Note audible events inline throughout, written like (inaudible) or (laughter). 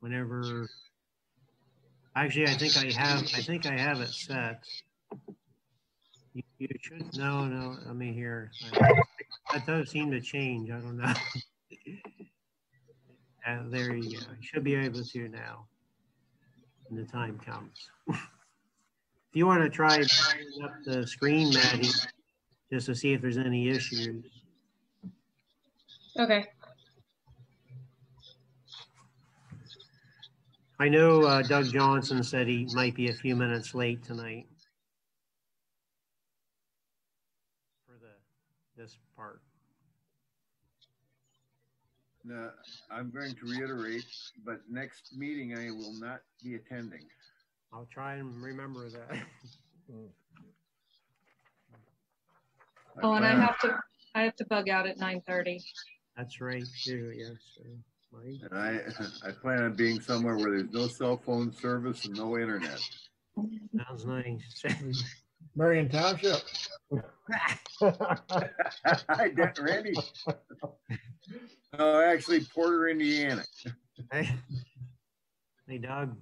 whenever, actually, I think I have, I think I have it set. You, you should, no, no, let me hear. That does seem to change. I don't know. (laughs) Uh, there you go. You should be able to now when the time comes. (laughs) if you want to try up the screen, Maddie, just to see if there's any issues. Okay. I know uh, Doug Johnson said he might be a few minutes late tonight for the this part. No, I'm going to reiterate, but next meeting I will not be attending. I'll try and remember that. Oh, and I have to, I have to bug out at nine thirty. That's right, too. Yes. uh, Mike. And I, I plan on being somewhere where there's no cell phone service and no internet. Sounds nice. (laughs) Marion Township. Hi, Dan- Randy. No, actually Porter, Indiana. hey, hey, Doug.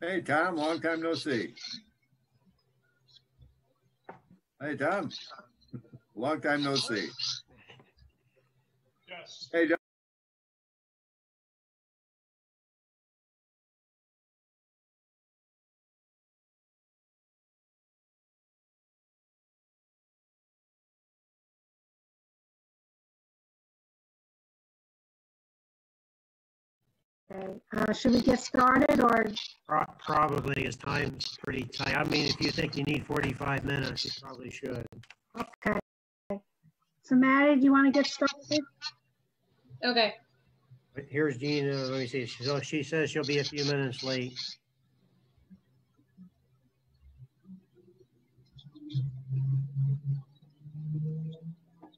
Hey, Tom, long time no see. Hey, Tom. Long time no see. Yes. Hey, Doug. Okay, uh, should we get started or, Pro- Probably his time's pretty tight. I mean, if you think you need 45 minutes, you probably should. okay. So Maddie, do you want to get started? Okay. Here's Gina. Let me see. So she says she'll be a few minutes late.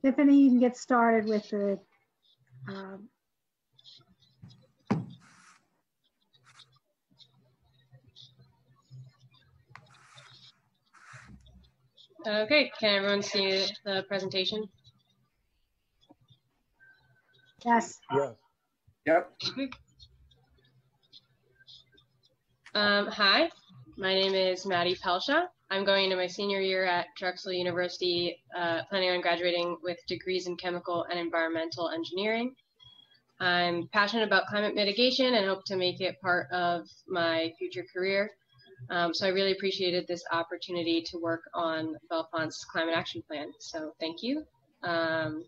Tiffany, you can get started with the, um, Okay, can everyone see the presentation? Yes, Yes. Yep. Um, hi, my name is Maddie Pelsha. I'm going into my senior year at Drexel University, uh, planning on graduating with degrees in chemical and environmental engineering. I'm passionate about climate mitigation and hope to make it part of my future career. Um, so I really appreciated this opportunity to work on Bellefonte's climate action plan. So thank you. Um,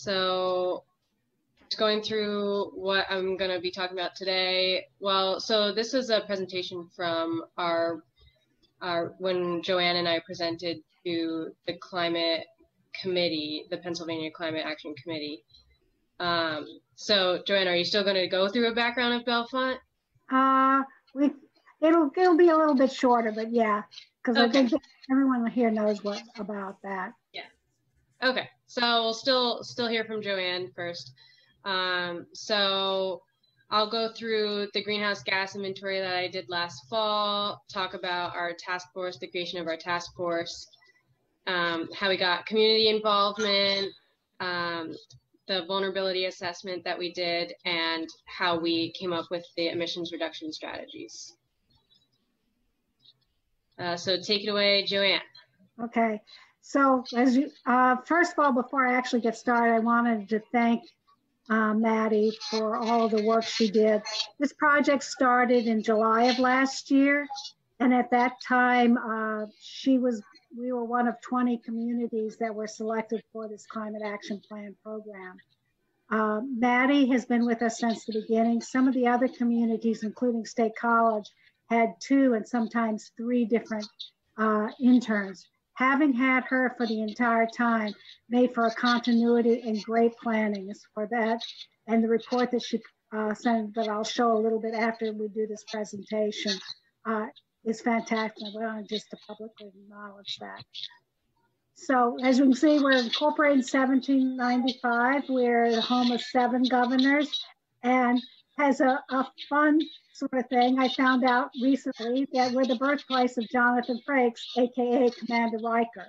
so going through what I'm going to be talking about today. Well, so this is a presentation from our, our when Joanne and I presented to the climate committee, the Pennsylvania Climate Action Committee. Um, so Joanne, are you still going to go through a background of Bellefonte? uh, we, it'll, it'll be a little bit shorter, but yeah, because I think everyone here knows what, about that. Yeah. Okay, so we'll still still hear from Joanne first. Um, so I'll go through the greenhouse gas inventory that I did last fall, talk about our task force, the creation of our task force, um, how we got community involvement, um, the vulnerability assessment that we did, and how we came up with the emissions reduction strategies. Uh, so take it away, Joanne. Okay, so as you, uh, first of all, before I actually get started, I wanted to thank uh, Maddie for all the work she did. This project started in July of last year, and at that time, uh, she was, we were one of 20 communities that were selected for this climate action plan program. Uh, Maddie has been with us since the beginning. Some of the other communities, including State College, had two and sometimes three different uh, interns having had her for the entire time made for a continuity and great planning for that. And the report that she uh, sent that I'll show a little bit after we do this presentation uh, is fantastic. I want just to publicly acknowledge that. So as you can see, we're incorporated in 1795. We're the home of seven governors and has a, a fun sort of thing. I found out recently that we're the birthplace of Jonathan Frakes, AKA Commander Riker.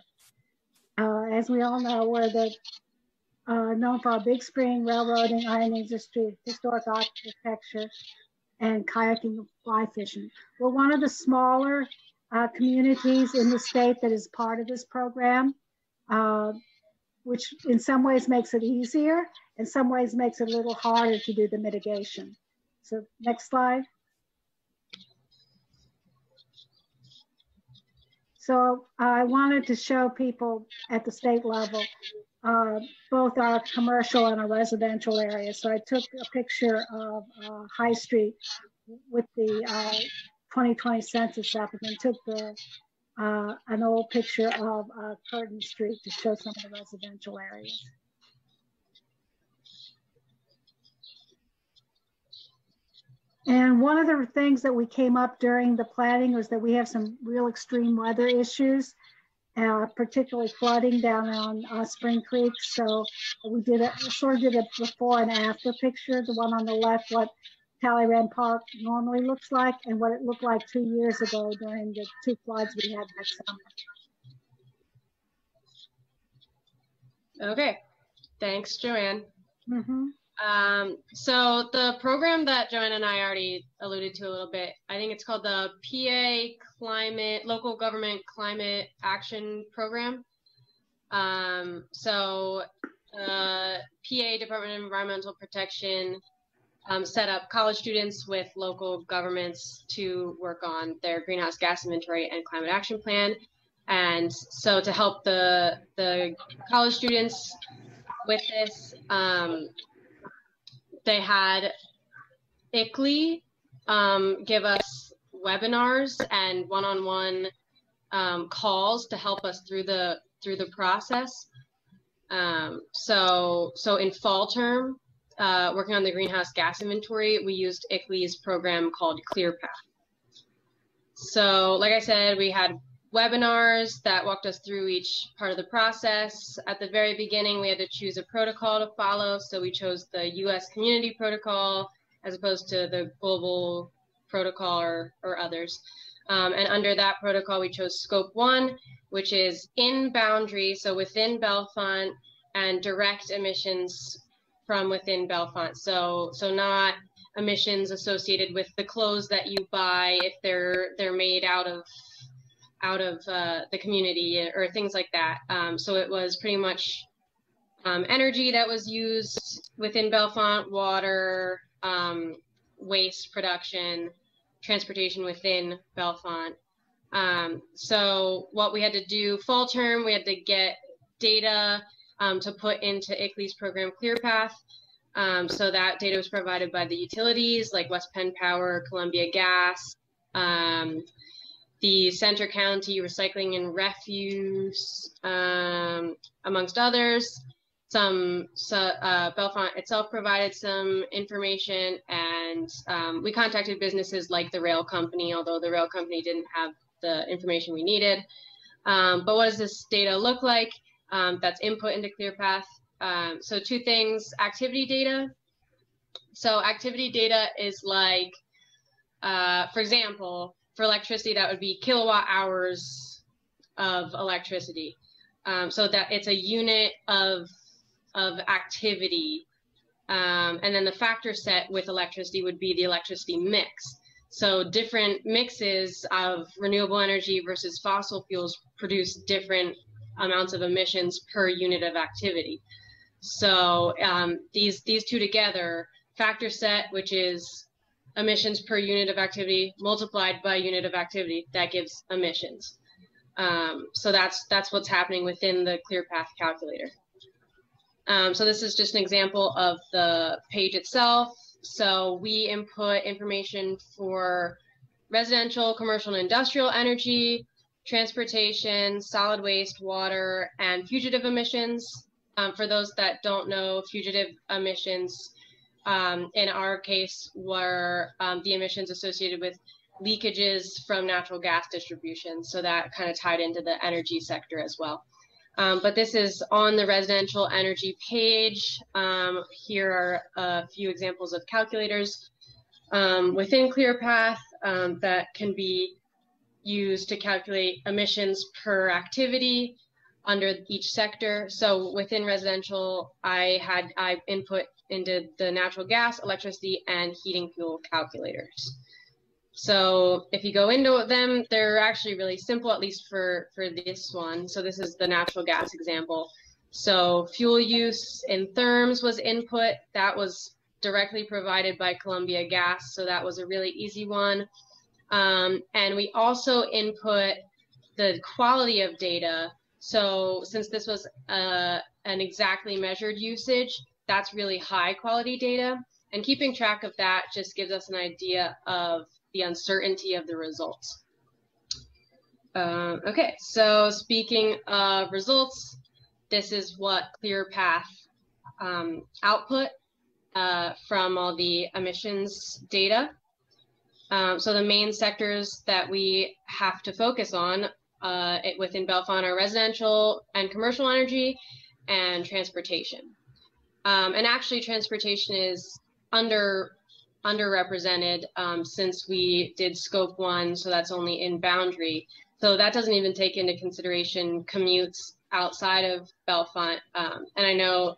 Uh, as we all know, we're the uh, known for our big spring, railroading, iron industry, historic architecture, and kayaking and fly fishing. We're one of the smaller uh, communities in the state that is part of this program, uh, which in some ways makes it easier, in some ways makes it a little harder to do the mitigation. So next slide. So I wanted to show people at the state level, uh, both our commercial and our residential areas. So I took a picture of uh, High Street with the uh, 2020 census up and then took the uh, an old picture of uh, Curtin Street to show some of the residential areas. And one of the things that we came up during the planning was that we have some real extreme weather issues, uh, particularly flooding down on uh, Spring Creek. So we did a sort of did a before and after picture. The one on the left, what Talleyrand Park normally looks like, and what it looked like two years ago during the two floods we had that summer. Okay, thanks, Joanne. Mm -hmm. Um, so the program that Joanne and I already alluded to a little bit, I think it's called the PA Climate Local Government Climate Action Program. Um, so uh, PA Department of Environmental Protection um, set up college students with local governments to work on their greenhouse gas inventory and climate action plan. And so to help the the college students with this, um, they had ICLEI um, give us webinars and one-on-one um, calls to help us through the through the process. Um, so so in fall term, uh, working on the greenhouse gas inventory, we used ICLEI's program called ClearPath. So like I said, we had webinars that walked us through each part of the process. At the very beginning, we had to choose a protocol to follow. So we chose the US community protocol as opposed to the global protocol or, or others. Um, and under that protocol, we chose scope one, which is in boundary, so within Bellefonte and direct emissions from within Bellefonte. So, so not emissions associated with the clothes that you buy if they're they're made out of out of uh, the community or things like that. Um, so it was pretty much um, energy that was used within Bellefonte, water, um, waste production, transportation within Bellefonte. Um, so what we had to do fall term, we had to get data um, to put into ICLEI's program ClearPath. Um, so that data was provided by the utilities like West Penn Power, Columbia Gas, the Centre County Recycling and Refuse, um, amongst others. Some so, uh, Bellefonte itself provided some information, and um, we contacted businesses like the rail company, although the rail company didn't have the information we needed. Um, but what does this data look like? Um, that's input into ClearPath. Um, so two things: activity data. So activity data is like, uh, for example, for electricity, that would be kilowatt hours of electricity. Um, so that it's a unit of of activity. Um, and then the factor set with electricity would be the electricity mix. So different mixes of renewable energy versus fossil fuels produce different amounts of emissions per unit of activity. So um, these these two together, factor set, which is emissions per unit of activity multiplied by unit of activity that gives emissions. Um, so that's that's what's happening within the ClearPath calculator. Um, so this is just an example of the page itself. So we input information for residential, commercial, and industrial energy, transportation, solid waste, water, and fugitive emissions. Um, for those that don't know, fugitive emissions um, in our case were um, the emissions associated with leakages from natural gas distribution. So that kind of tied into the energy sector as well. Um, but this is on the residential energy page. Um, here are a few examples of calculators um, within ClearPath um, that can be used to calculate emissions per activity. under each sector. So within residential, I had I input into the natural gas, electricity, and heating fuel calculators. So if you go into them, they're actually really simple, at least for, for this one. So this is the natural gas example. So fuel use in therms was input. That was directly provided by Columbia Gas. So that was a really easy one. Um, and we also input the quality of data. So since this was uh, an exactly measured usage, that's really high quality data. And keeping track of that just gives us an idea of the uncertainty of the results. Uh, okay, so speaking of results, this is what ClearPath um, output uh, from all the emissions data. Um, so the main sectors that we have to focus on uh, it, within Bellefonte are residential and commercial energy and transportation. Um, and actually transportation is under underrepresented um, since we did scope one, so that's only in boundary. So that doesn't even take into consideration commutes outside of Bellefonte. Um, and I know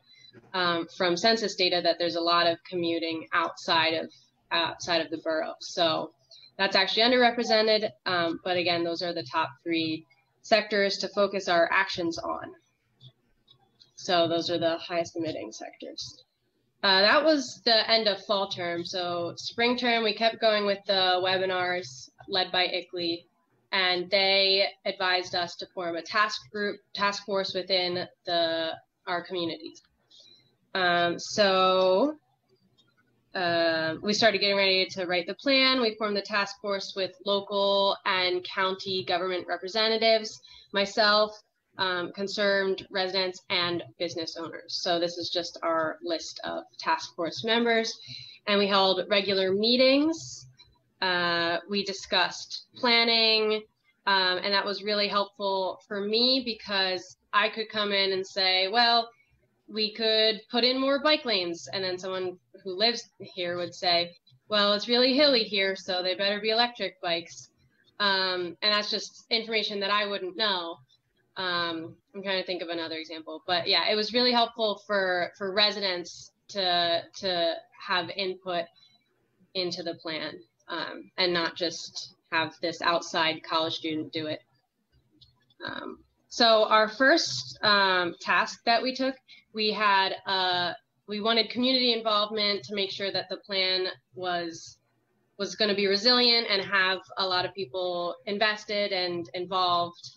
um, from census data that there's a lot of commuting outside of outside of the borough. So that's actually underrepresented. Um, but again, those are the top three sectors to focus our actions on. So those are the highest emitting sectors. Uh, that was the end of fall term. So spring term, we kept going with the webinars led by ICLEI, and they advised us to form a task group, task force within the our communities. Um, so uh, we started getting ready to write the plan. We formed the task force with local and county government representatives, myself, um, concerned residents and business owners. So this is just our list of task force members. And we held regular meetings. Uh, we discussed planning, um, and that was really helpful for me because I could come in and say, well, we could put in more bike lanes. And then someone who lives here would say, well, it's really hilly here, so they better be electric bikes. Um, and that's just information that I wouldn't know. Um, I'm trying to think of another example, but yeah, it was really helpful for for residents to to have input into the plan um, and not just have this outside college student do it. Um, so our first um, task that we took, we had uh, we wanted community involvement to make sure that the plan was was going to be resilient and have a lot of people invested and involved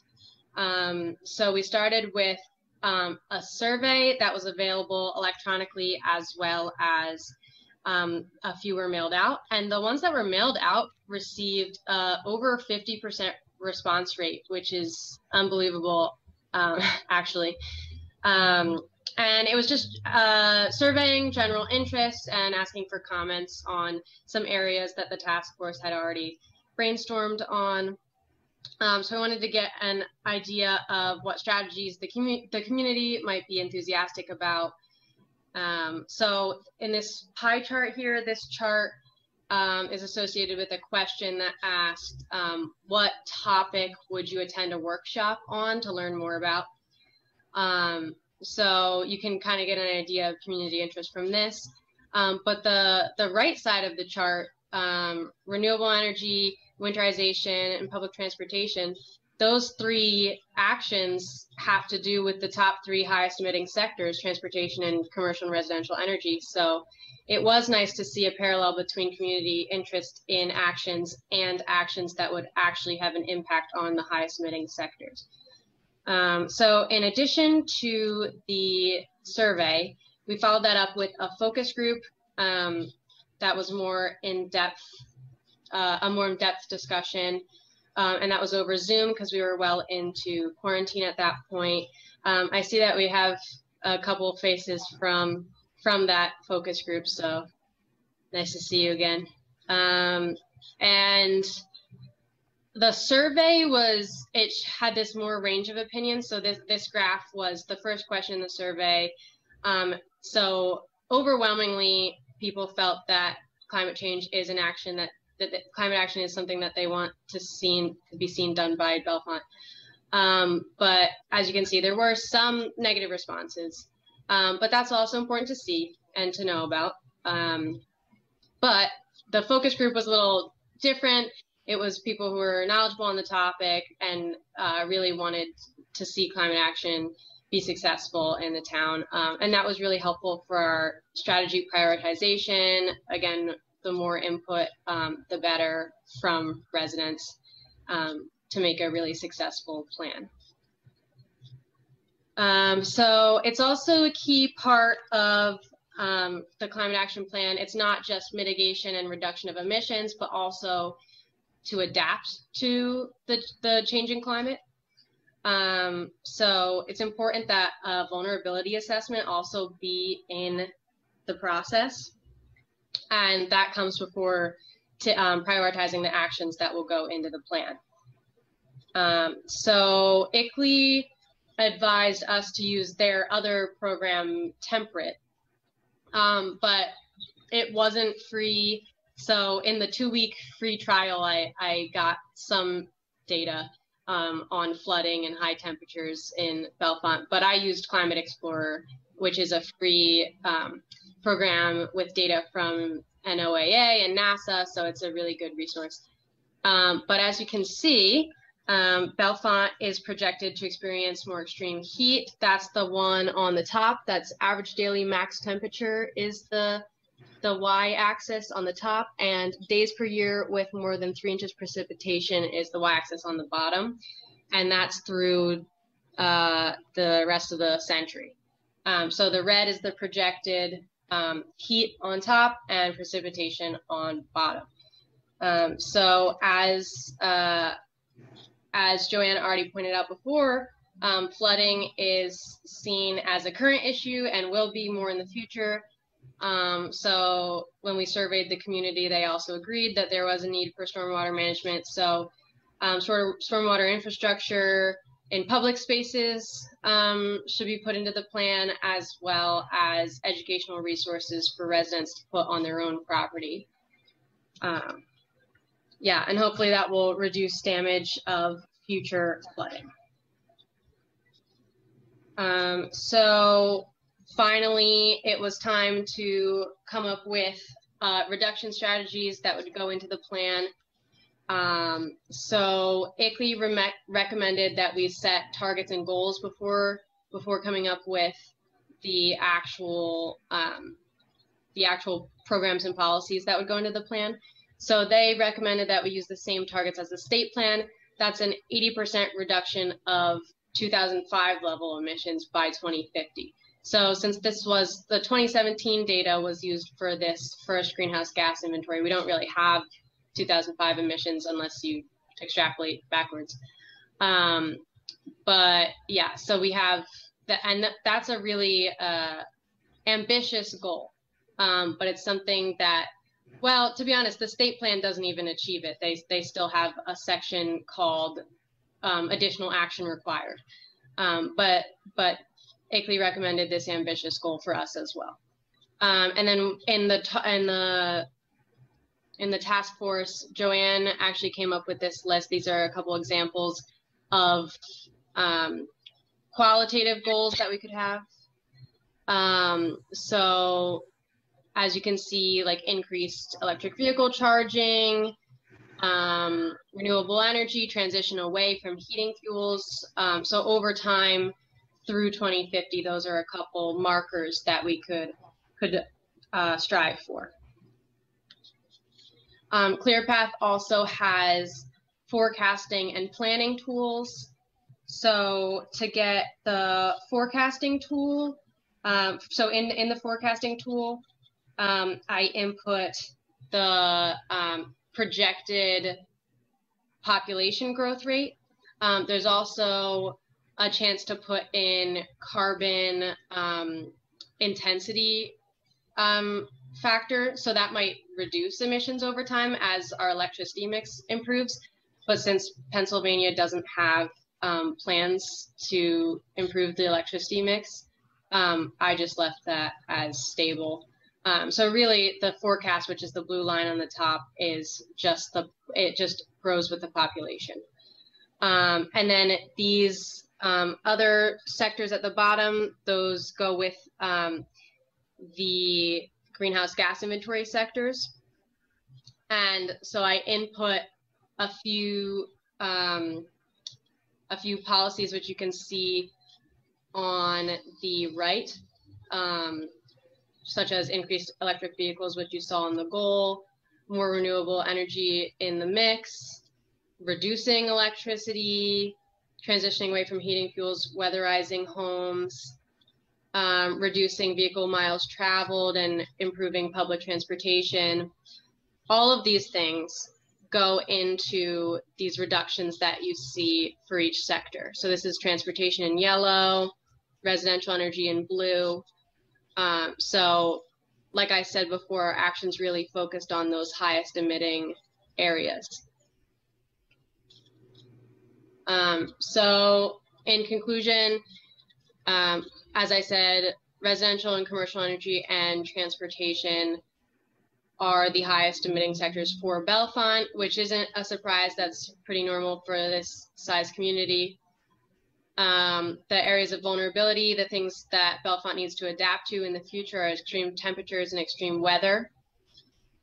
um, so we started with um, a survey that was available electronically as well as um, a few were mailed out. And the ones that were mailed out received uh, over 50% response rate, which is unbelievable, um, (laughs) actually. Um, and it was just uh, surveying general interest and asking for comments on some areas that the task force had already brainstormed on. Um, so I wanted to get an idea of what strategies the, commu- the community might be enthusiastic about. Um, so in this pie chart here, this chart um, is associated with a question that asked, um, what topic would you attend a workshop on to learn more about? Um, so you can kind of get an idea of community interest from this. Um, but the, the right side of the chart, renewable energy, winterization, and public transportation, those three actions have to do with the top three highest emitting sectors transportation and commercial and residential energy. So it was nice to see a parallel between community interest in actions and actions that would actually have an impact on the highest emitting sectors. Um, so, in addition to the survey, we followed that up with a focus group um, that was more in depth uh, a more in-depth discussion. Um, and that was over Zoom because we were well into quarantine at that point. Um, I see that we have a couple faces from from that focus group, so nice to see you again. Um, and the survey was it had this more range of opinions. So this this graph was the first question in the survey. Um, so overwhelmingly, people felt that climate change is an action that that climate action is something that they want to see to be seen done by Bellefonte. Um, but as you can see, there were some negative responses. Um, but that's also important to see and to know about. Um, but the focus group was a little different. It was people who were knowledgeable on the topic and uh, really wanted to see climate action be successful in the town. Um, and that was really helpful for our strategy prioritization. Again, the more input, um, the better from residents um, to make a really successful plan. Um, so it's also a key part of um, the climate action plan. It's not just mitigation and reduction of emissions, but also to adapt to the, the changing climate. Um, so it's important that a vulnerability assessment also be in the process. And that comes before to, um, prioritizing the actions that will go into the plan. Um, so ICLEI advised us to use their other program, Temperate, um, but it wasn't free. So in the two week free trial, I, I got some data um, on flooding and high temperatures in Bellefonte, but I used Climate Explorer, which is a free um, program with data from NOAA and NASA, so it's a really good resource. Um, but as you can see, um, Bellefonte is projected to experience more extreme heat. That's the one on the top. That's average daily max temperature is the the y-axis on the top, and days per year with more than three inches precipitation is the y-axis on the bottom, and that's through uh, the rest of the century. Um, so the red is the projected um, heat on top and precipitation on bottom. Um, so as uh, as Joanne already pointed out before, um, flooding is seen as a current issue and will be more in the future. Um, so when we surveyed the community, they also agreed that there was a need for stormwater management. So um, sort of stormwater infrastructure in public spaces um, should be put into the plan as well as educational resources for residents to put on their own property. Um, yeah, and hopefully that will reduce damage of future flooding. Um, so finally, it was time to come up with uh, reduction strategies that would go into the plan. Um, so ICLEI re recommended that we set targets and goals before before coming up with the actual um, the actual programs and policies that would go into the plan. So they recommended that we use the same targets as the state plan. That's an 80% reduction of 2005 level emissions by 2050. So since this was the 2017 data was used for this first greenhouse gas inventory, we don't really have 2005 emissions unless you extrapolate backwards. Um, but yeah, so we have that, and that's a really uh, ambitious goal. Um, but it's something that well, to be honest, the state plan doesn't even achieve it. They they still have a section called um, additional action required. Um, but but ICLEI recommended this ambitious goal for us as well. Um, and then in the in the in the task force, Joanne actually came up with this list. These are a couple examples of um, qualitative goals that we could have. Um, so as you can see, like increased electric vehicle charging, um, renewable energy, transition away from heating fuels. Um, so over time through 2050, those are a couple markers that we could could uh, strive for. Um, ClearPath also has forecasting and planning tools. So to get the forecasting tool, um, so in, in the forecasting tool, um, I input the um, projected population growth rate. Um, there's also a chance to put in carbon um, intensity factor. So that might reduce emissions over time as our electricity mix improves. But since Pennsylvania doesn't have um, plans to improve the electricity mix, I just left that as stable. Um, so really the forecast, which is the blue line on the top, is just the, it just grows with the population. Um, and then these um, other sectors at the bottom, those go with um, the greenhouse gas inventory sectors. And so I input a few um, a few policies which you can see on the right, um, such as increased electric vehicles, which you saw in the goal, more renewable energy in the mix, reducing electricity, transitioning away from heating fuels, weatherizing homes, um, reducing vehicle miles traveled, and improving public transportation. All of these things go into these reductions that you see for each sector. So this is transportation in yellow, residential energy in blue. Um, so like I said before, our actions really focused on those highest emitting areas. Um, so in conclusion, um, as I said, residential and commercial energy and transportation are the highest emitting sectors for Bellefonte, which isn't a surprise. That's pretty normal for this size community. Um, the areas of vulnerability, the things that Bellefonte needs to adapt to in the future are extreme temperatures and extreme weather.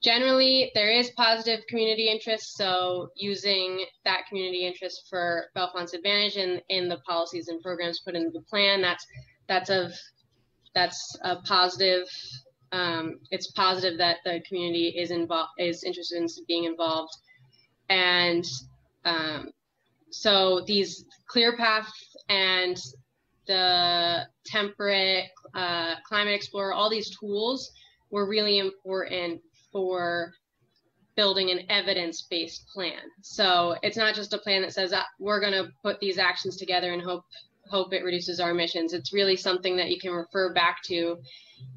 Generally, there is positive community interest, so using that community interest for Bellefonte's advantage in, in the policies and programs put into the plan, that's that's of that's a positive um, it's positive that the community is involved is interested in being involved. And um, so these ClearPath and the temperate uh, climate explorer all these tools were really important for building an evidence-based plan so it's not just a plan that says ah, we're going to put these actions together and hope hope it reduces our emissions it's really something that you can refer back to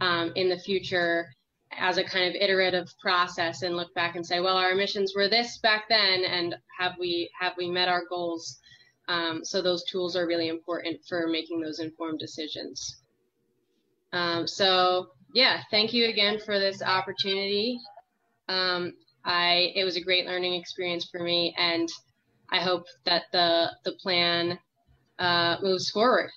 um, in the future as a kind of iterative process and look back and say, well, our emissions were this back then, and have we have we met our goals? Um, so those tools are really important for making those informed decisions. Um, so yeah, thank you again for this opportunity. Um, I it was a great learning experience for me, and I hope that the the plan uh, moves forward.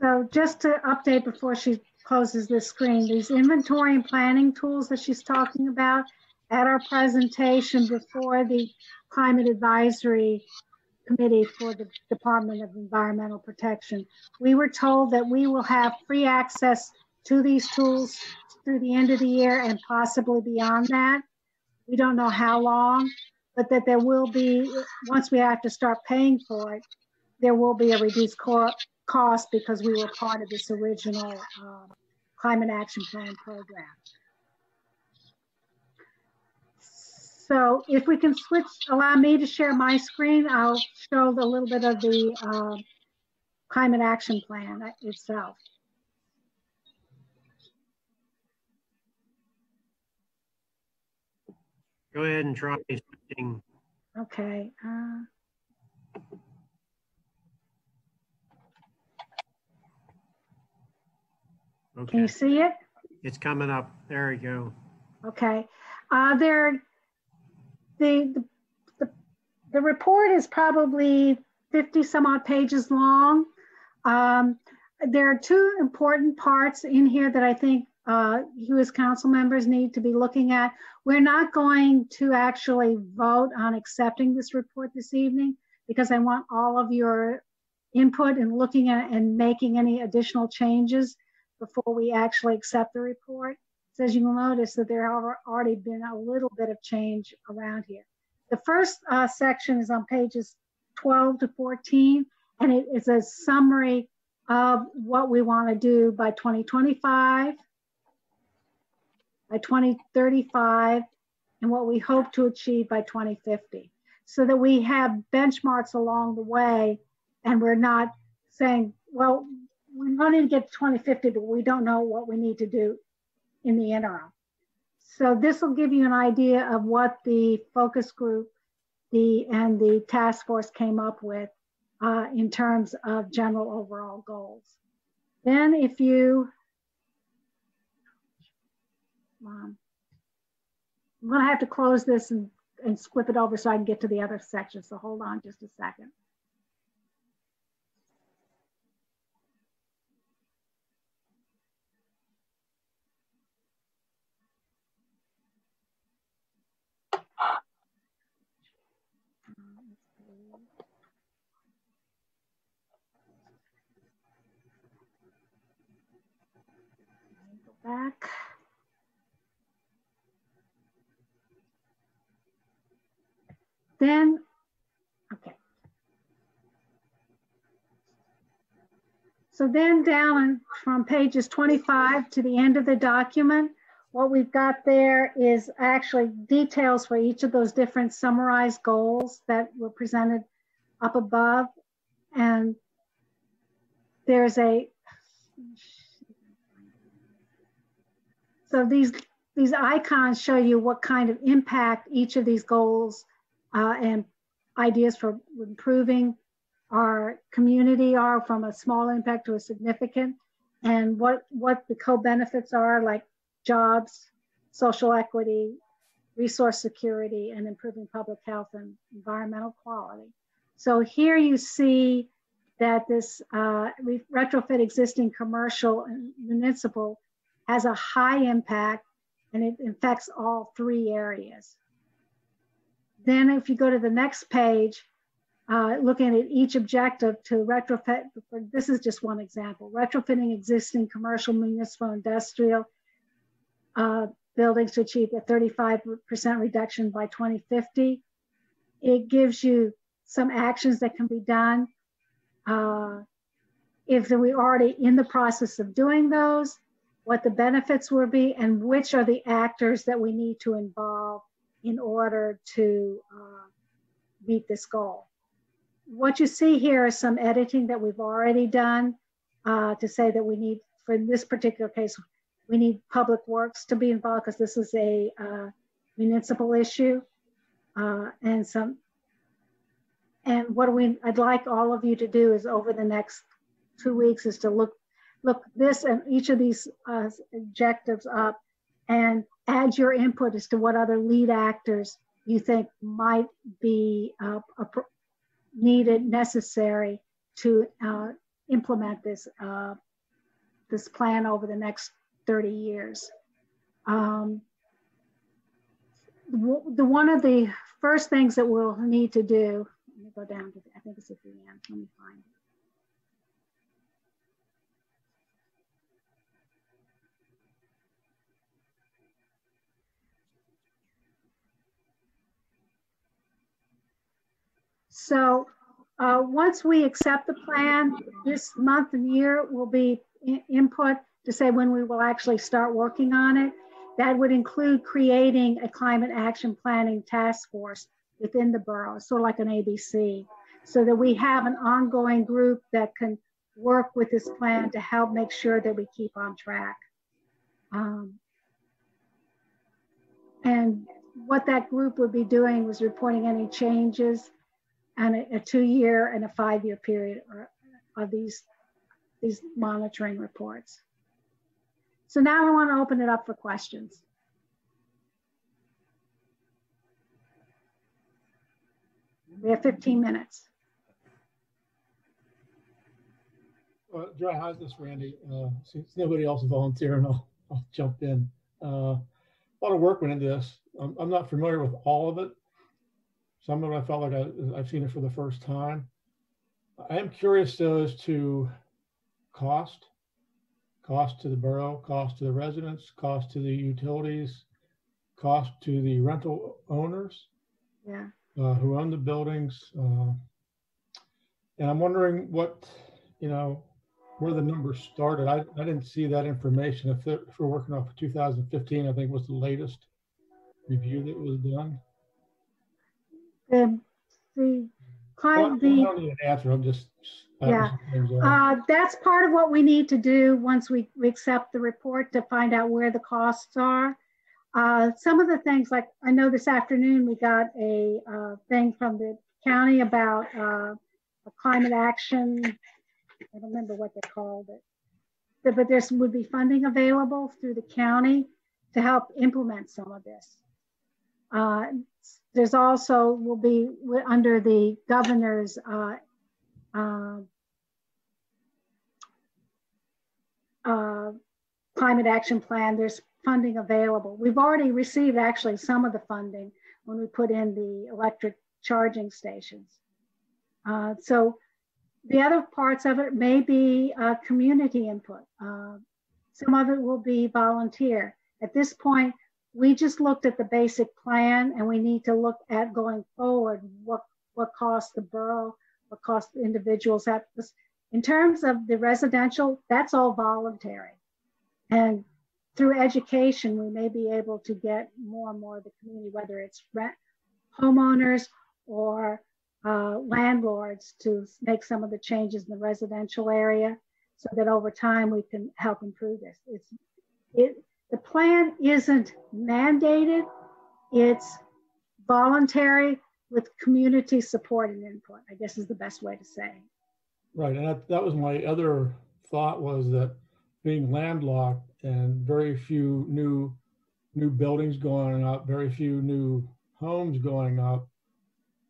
So just to update before she closes the screen, these inventory and planning tools that she's talking about at our presentation before the Climate Advisory Committee for the Department of Environmental Protection, we were told that we will have free access to these tools through the end of the year and possibly beyond that. We don't know how long, but that there will be, once we have to start paying for it, there will be a reduced cost because we were part of this original um, climate action plan program. So if we can switch, allow me to share my screen, I'll show a little bit of the uh, climate action plan itself. Go ahead and try switching. Okay. Uh, Okay. Can you see it? It's coming up. There you go. Okay. Uh, there, the, the, the, report is probably 50 some odd pages long. Um, there are two important parts in here that I think uh, you as council members need to be looking at. We're not going to actually vote on accepting this report this evening because I want all of your input in looking at and making any additional changes before we actually accept the report. As you will notice that there have already been a little bit of change around here. The first uh, section is on pages 12 to 14, and it is a summary of what we want to do by 2025, by 2035, and what we hope to achieve by 2050. So that we have benchmarks along the way and we're not saying, well, we're running to get to 2050, but we don't know what we need to do in the interim. So this will give you an idea of what the focus group the, and the task force came up with uh, in terms of general overall goals. Then if you, um, I'm gonna have to close this and and flip it over so I can get to the other section. So hold on just a second. Back. Then, okay. So then down from pages 25 to the end of the document, what we've got there is actually details for each of those different summarized goals that were presented up above. And there's a, so these, these icons show you what kind of impact each of these goals uh, and ideas for improving our community are from a small impact to a significant and what, what the co-benefits are like jobs, social equity, resource security, and improving public health and environmental quality. So here you see that this uh, retrofit existing commercial and municipal has a high impact and it affects all three areas. Then if you go to the next page, uh, looking at each objective to retrofit, this is just one example, retrofitting existing commercial, municipal, industrial uh, buildings to achieve a 35% reduction by 2050. It gives you some actions that can be done. Uh, if we're already in the process of doing those, what the benefits will be, and which are the actors that we need to involve in order to uh, meet this goal. What you see here is some editing that we've already done uh, to say that we need, for this particular case, we need public works to be involved because this is a uh, municipal issue uh, and some, and what we, I'd like all of you to do is over the next two weeks is to look look this and each of these uh, objectives up and add your input as to what other lead actors you think might be uh, needed, necessary to uh, implement this uh, this plan over the next 30 years. Um, the one of the first things that we'll need to do, let me go down to, I think it's at the end, let me find it. So uh, once we accept the plan, this month and year will be input to say when we will actually start working on it. That would include creating a climate action planning task force within the borough, sort of like an ABC, so that we have an ongoing group that can work with this plan to help make sure that we keep on track. Um, and what that group would be doing was reporting any changes and a, a two-year and a five-year period of these, these monitoring reports. So now I want to open it up for questions. We have 15 minutes. Uh, Dry how's this, Randy? Uh, since nobody else volunteering, I'll, I'll jump in. Uh, a lot of work went into this. I'm, I'm not familiar with all of it, some of it I felt like I, I've seen it for the first time. I am curious though as to cost, cost to the borough, cost to the residents, cost to the utilities, cost to the rental owners yeah. uh, who own the buildings. Uh, and I'm wondering what, you know, where the numbers started. I, I didn't see that information. If, if we're working off of 2015, I think was the latest review that was done the the well, the, don't need an answer. I'm just yeah. Uh, that's part of what we need to do once we, we accept the report to find out where the costs are. Uh, some of the things like I know this afternoon we got a uh, thing from the county about uh, a climate action. I don't remember what they called it, but there would be funding available through the county to help implement some of this. There's also, will be under the governor's uh, uh, uh, climate action plan, there's funding available. We've already received actually some of the funding when we put in the electric charging stations. Uh, so the other parts of it may be uh, community input. Uh, some of it will be volunteer. At this point, we just looked at the basic plan and we need to look at going forward, what, what costs the borough, what costs the individuals this. In terms of the residential, that's all voluntary. And through education, we may be able to get more and more of the community, whether it's rent homeowners or uh, landlords to make some of the changes in the residential area so that over time we can help improve this. It's, it, the plan isn't mandated, it's voluntary with community support and input, I guess is the best way to say. Right, and that, that was my other thought was that being landlocked and very few new, new buildings going up, very few new homes going up,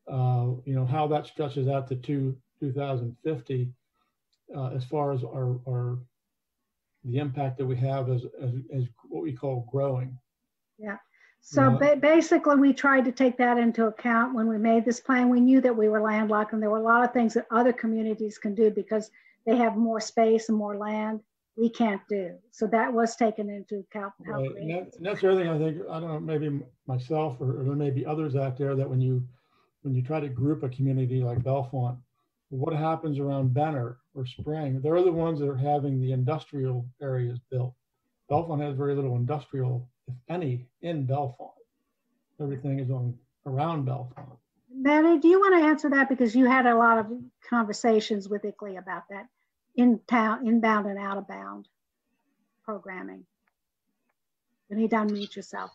uh, you know, how that stretches out to two, 2050, uh, as far as our, our, the impact that we have as, as, as what we call growing. So Yeah. ba- basically, we tried to take that into account when we made this plan. We knew that we were landlocked and there were a lot of things that other communities can do because they have more space and more land we can't do. So that was taken into account. Right, and that- and that's the other thing I think, I don't know, maybe myself or, or there may be others out there that when you, when you try to group a community like Bellefonte, what happens around Benner or Spring? They're the ones that are having the industrial areas built. Bellefonte has very little industrial, if any, in Bellefonte. Everything is on, around Bellefonte. Manny, do you want to answer that? Because you had a lot of conversations with ICLEI about that in town, inbound and out of bound programming. You need to unmute yourself.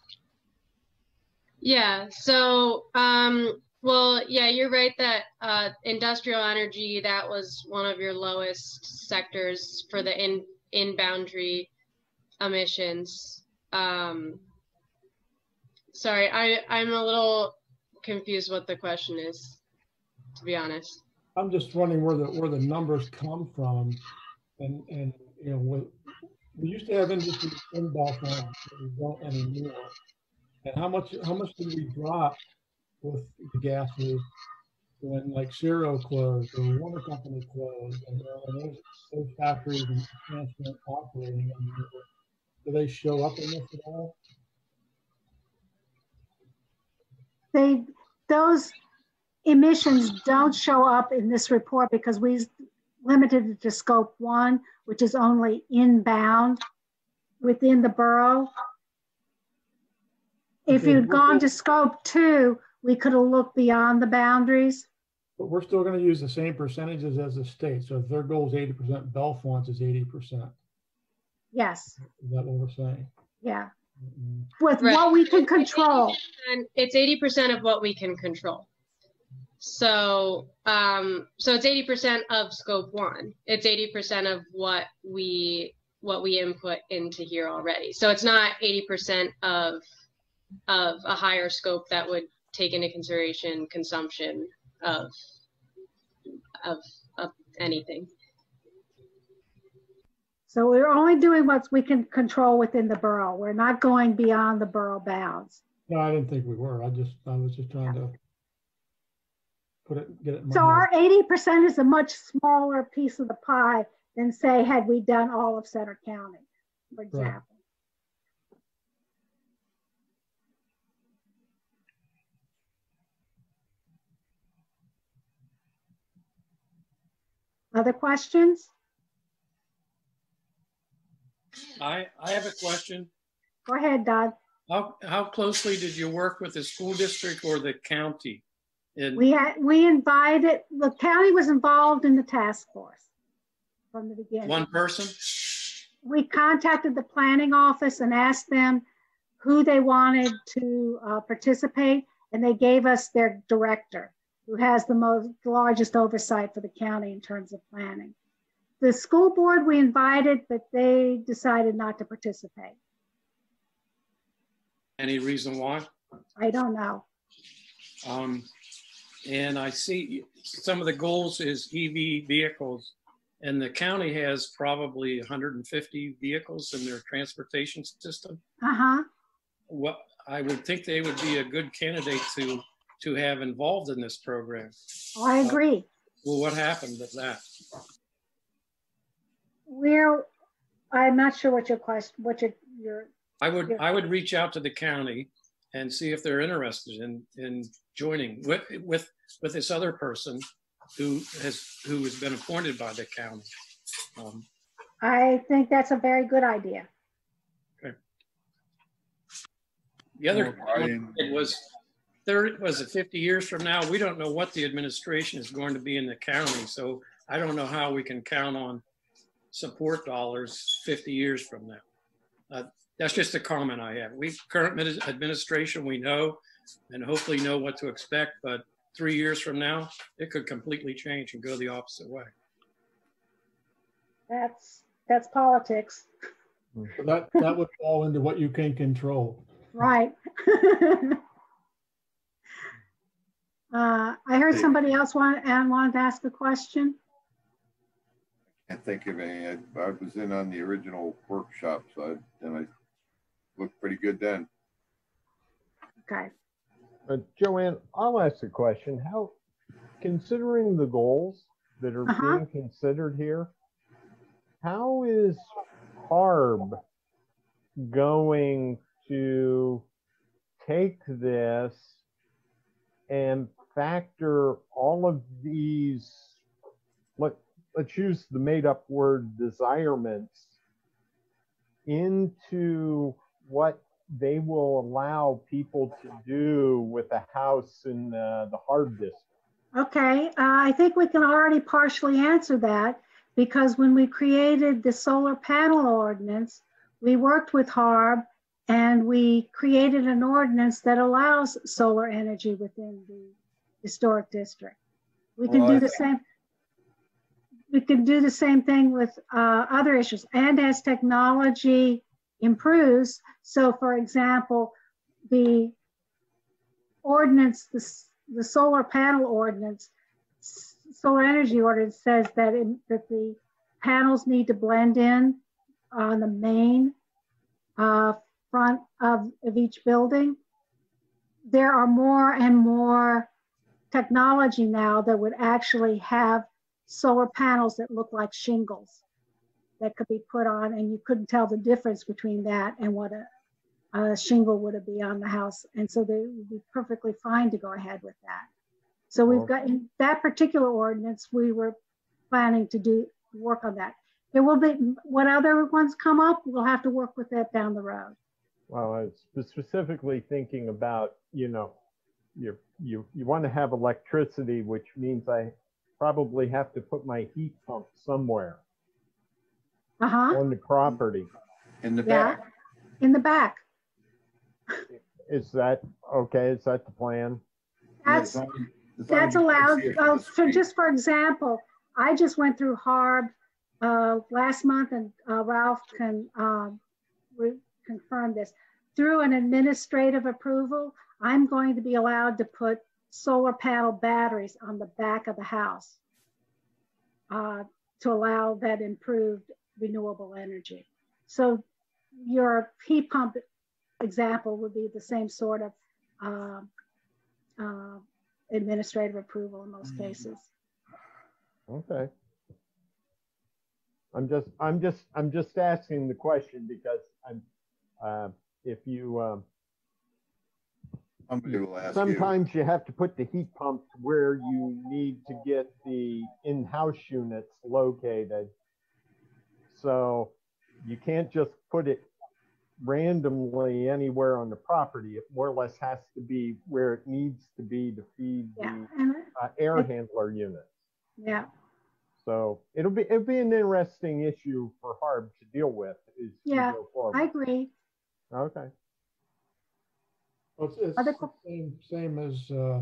Yeah, so, um, well, yeah, you're right that, uh, industrial energy, that was one of your lowest sectors for the in, in boundary emissions. Um, sorry, I, I'm a little confused what the question is, to be honest. I'm just wondering where the, where the numbers come from. And, and, you know, with, we used to have industry in Bellefonte, but we don't anymore. And how much, how much did we drop with the gases when like Zero closed or Water Company closed and, those, those factories and plants weren't operating anymore? Do they show up in this at all? They, those emissions don't show up in this report because we limited it to scope one, which is only inbound within the borough. If Okay, you'd gone to scope two, we could have looked beyond the boundaries. But we're still gonna use the same percentages as the state. So if their goal is eighty percent, Bellefonte's is eighty percent. Yes, Is that what we're saying? yeah, Mm, with Right. what we can control. And it's eighty percent of what we can control. So, um, so it's eighty percent of scope one. It's eighty percent of what we, what we input into here already. So it's not eighty percent of, of a higher scope that would take into consideration consumption of, of, of anything. So we're only doing what we can control within the borough. We're not going beyond the borough bounds. No, I didn't think we were. I just, I was just trying to put it, get it. in my So head. our eighty percent is a much smaller piece of the pie than say, had we done all of Centre County, for example. Other questions? I, I have a question. Go ahead, Doug. How, how closely did you work with the school district or the county? And We had, we invited, the county was involved in the task force from the beginning. one person? we contacted the planning office and asked them who they wanted to uh, participate, and they gave us their director, who has the most largest oversight for the county in terms of planning. The school board we invited, but they decided not to participate. Any reason why? I don't know. Um, and I see some of the goals is EV vehicles, and the county has probably 150 vehicles in their transportation system. Uh-huh. What I would think they would be a good candidate to to have involved in this program. Oh, I agree. Well, what happened with that? We're, I'm not sure what your question, what your, your, I would Yeah. I would reach out to the county and see if they're interested in in joining with with with this other person who has who has been appointed by the county. Um, I think that's a very good idea. Okay. The other Well, Brian- it was thirty was it 50 years from now? We don't know what the administration is going to be in the county so i don't know how we can count on support dollars 50 years from now. Uh, that's just a comment i have. We current administration we know and hopefully know what to expect but three years from now it could completely change and go the opposite way. That's, that's politics, So That, that would fall into what you can control. right? (laughs) Uh, I heard somebody else want, and wanted to ask a question. I Can't think of any. I, I was in on the original workshop, so I, and I looked pretty good then. Okay. Uh, Joanne, I'll ask a question. How, considering the goals that are Uh-huh. being considered here, how is HARB going to take this and factor all of these, let, let's use the made up word desirements into what they will allow people to do with a house in the HARB district. Okay, uh, I think we can already partially answer that because when we created the solar panel ordinance, we worked with HARB and we created an ordinance that allows solar energy within the historic district. We can Well, do I the same. We can do the same thing with uh, other issues. And as technology improves, so for example, the ordinance, the, the solar panel ordinance, solar energy ordinance says that, that the panels need to blend in on the main uh, front of, of each building. There are more and more technology now that would actually have solar panels that look like shingles that could be put on and you couldn't tell the difference between that and what a, a shingle would be on the house. And so they would be perfectly fine to go ahead with that. So we've got, in that particular ordinance, we were planning to do, work on that. There will be, what other ones come up, we'll have to work with that down the road. Well, I was specifically thinking about, you know, you you you want to have electricity, which means I probably have to put my heat pump somewhere Uh-huh, on the property. In the yeah, back, in the back. Is that okay? Is that the plan? That's, As long- as long as That's you allowed, see oh, so just for example, I just went through HARB uh, last month and uh, Ralph can um, re- confirm this. Through an administrative approval, I'm going to be allowed to put solar panel batteries on the back of the house uh, to allow that improved renewable energy. So your heat pump example would be the same sort of um, uh, administrative approval in most Mhm. cases. Okay. I'm just I'm just I'm just asking the question because I'm uh, if you um, Somebody will ask you. Sometimes you have to put the heat pumps where you need to get the in-house units located. So you can't just put it randomly anywhere on the property. It more or less has to be where it needs to be to feed Yeah, the and, uh, air handler units. yeah, So it'll be it'll be an interesting issue for Harb to deal with. As we Yeah, go forward. I agree. okay. Well, It's, it's the same, same as, uh,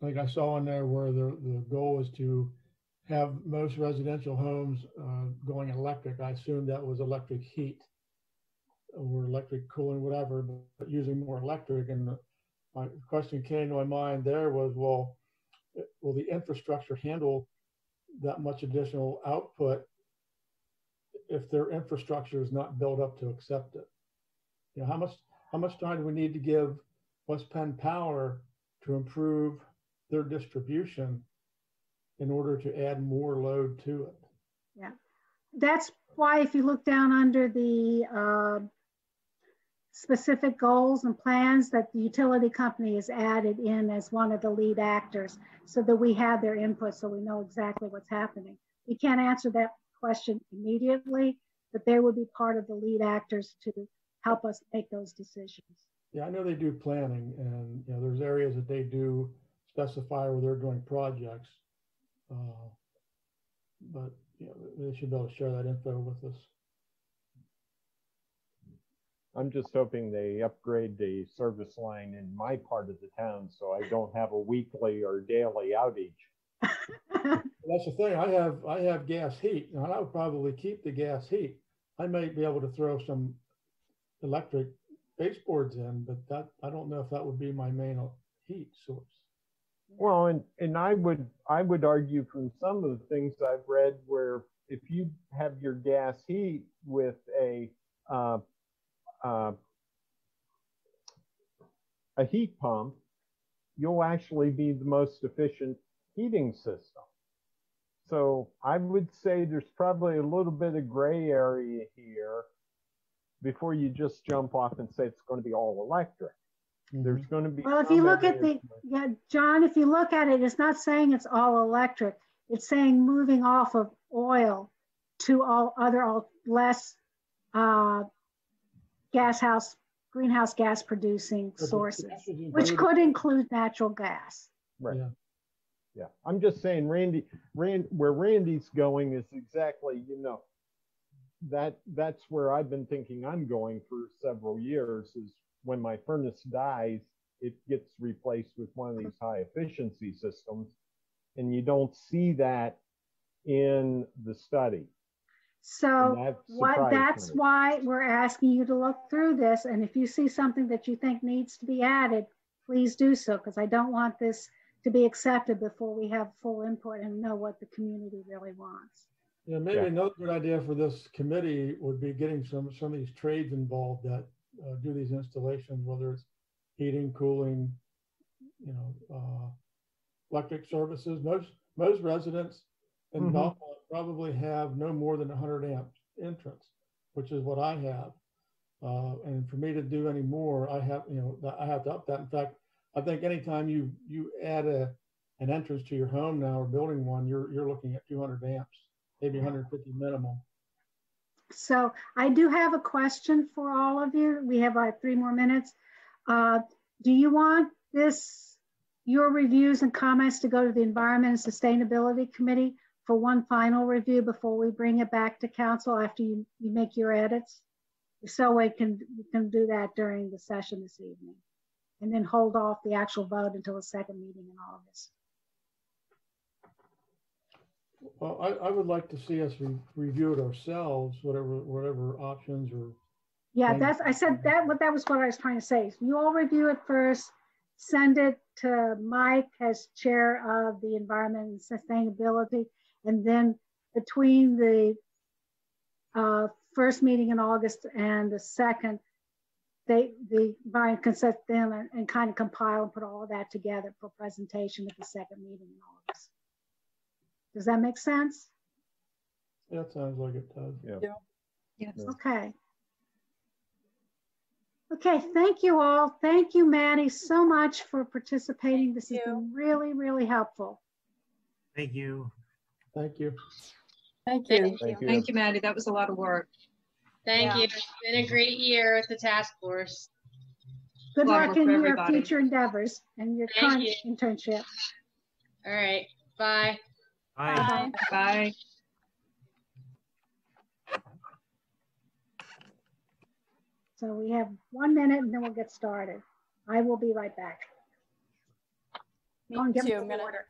like I saw in there where the, the goal is to have most residential homes, uh, going electric. I assume that was electric heat or electric cooling, whatever, but using more electric and my question came to my mind there was, well, will the infrastructure handle that much additional output if their infrastructure is not built up to accept it? You know, how much how much time do we need to give West Penn Power to improve their distribution in order to add more load to it? Yeah, that's why if you look down under the uh, specific goals and plans that the utility company is added in as one of the lead actors so that we have their input so we know exactly what's happening. We can't answer that question immediately, but they would be part of the lead actors to help us make those decisions. Yeah, I know they do planning and you know, there's areas that they do specify where they're doing projects. Uh, but you know, they should be able to share that info with us. I'm just hoping they upgrade the service line in my part of the town so I don't have a weekly or daily outage. (laughs) That's the thing. I have I have gas heat, and I would probably keep the gas heat. I might be able to throw some electric baseboards in, but that I don't know if that would be my main heat source. Well, and, and I would I would argue from some of the things I've read where if you have your gas heat with a uh, uh, a heat pump, you'll actually be the most efficient heating system. So I would say there's probably a little bit of gray area here before you just jump off and say it's going to be all electric. There's going to be. Well, if you look at the, yeah, John, if you look at it, it's not saying it's all electric. It's saying moving off of oil to all other all less uh, gas house, greenhouse gas producing sources, which could include natural gas. Right. Yeah. Yeah. I'm just saying, Randy, Rand, where Randy's going is exactly, you know, that that's where I've been thinking I'm going for several years is when my furnace dies, it gets replaced with one of these high efficiency systems. And you don't see that in the study. So that what, that's me. why we're asking you to look through this. And if you see something that you think needs to be added, please do so, because I don't want this to be accepted before we have full input and know what the community really wants. Yeah, maybe Yeah. another good idea for this committee would be getting some some of these trades involved that uh, do these installations, whether it's heating, cooling, you know, uh, electric services. Most most residents in Mhm. Bellefonte probably have no more than 100 amp entrance, which is what I have. Uh, and for me to do any more, I have you know I have to up that. In fact, I think anytime you you add a an entrance to your home now or building one, you're you're looking at 200 amps, maybe 150 minimum. So I do have a question for all of you. We have like three more minutes. Uh, do you want this, your reviews and comments to go to the Environment and Sustainability Committee for one final review before we bring it back to council after you, you make your edits? So we can, we can do that during the session this evening. And then hold off the actual vote until the second meeting in August. Well, I, I would like to see us re- review it ourselves, whatever whatever options or Yeah, Thank that's, I said that, what that was what I was trying to say. You all review it first, send it to Mike as chair of the Environment and Sustainability. And then between the uh, first meeting in August and the second, they, the Brian can set them and, and kind of compile and put all of that together for presentation at the second meeting in August. Does that make sense? yeah, it sounds like it does. Yeah. Yes. Yeah. Okay. Okay, thank you all. Thank you, Maddie, so much for participating. This has been really, really helpful. Thank you. Thank you. Thank you. Thank you. Thank you, Maddie. That was a lot of work. Thank Yeah. you. It's been a great year with the task force. Good luck in your everybody. future endeavors and your Thank current you. internship. All right. Bye. Bye. Bye. So we have one minute and then we'll get started. I will be right back. Me too. I'm gonna order.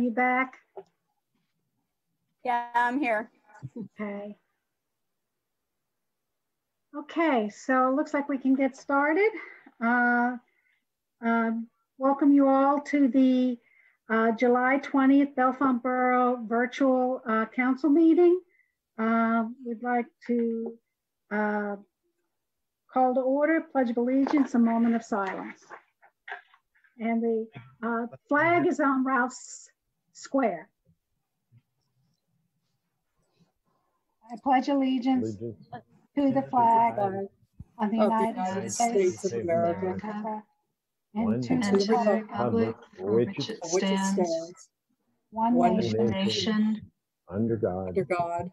You back? Yeah, I'm here. Okay. Okay, so it looks like we can get started. Uh, um, Welcome you all to the uh, July 20th Bellefonte Borough Virtual uh, Council Meeting. Uh, We'd like to uh, call to order, pledge of allegiance, a moment of silence. And the uh, flag is on Ralph's Square. I pledge allegiance Allegiance to the flag flag of the Of the United States of of America, America and to and the to republic the republic for which it for which it stands, one one nation, nation, under God, under God,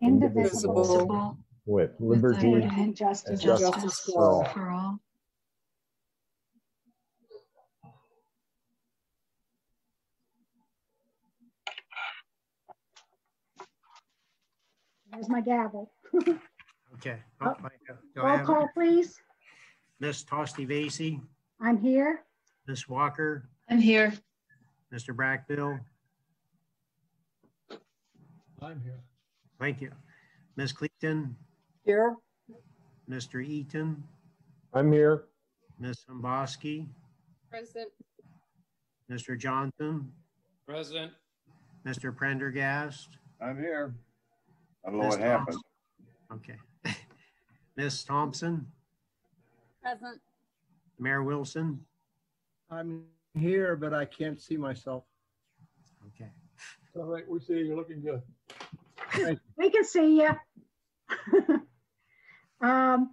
indivisible, indivisible, with with liberty liberty and justice. and justice justice for for all. for all. There's my gavel. (laughs) Okay. Oh, oh I- Do I Roll have call, please. Miss Tosti Vasey, I'm here. Miss Walker, I'm here. Mr. Brackbill? I'm here. Thank you. Miss Cleaton, Here. Mr. Eaton, I'm here. Miss Homboski, President. Mr. Johnson, President, Mr. Prendergast. I'm here. I don't know Miss what happened. Thompson. Okay. (laughs) Miss Thompson, Present. Mayor Wilson. I'm here, but I can't see myself. Okay. All right, we see you're looking good. We can see you. (laughs) Um,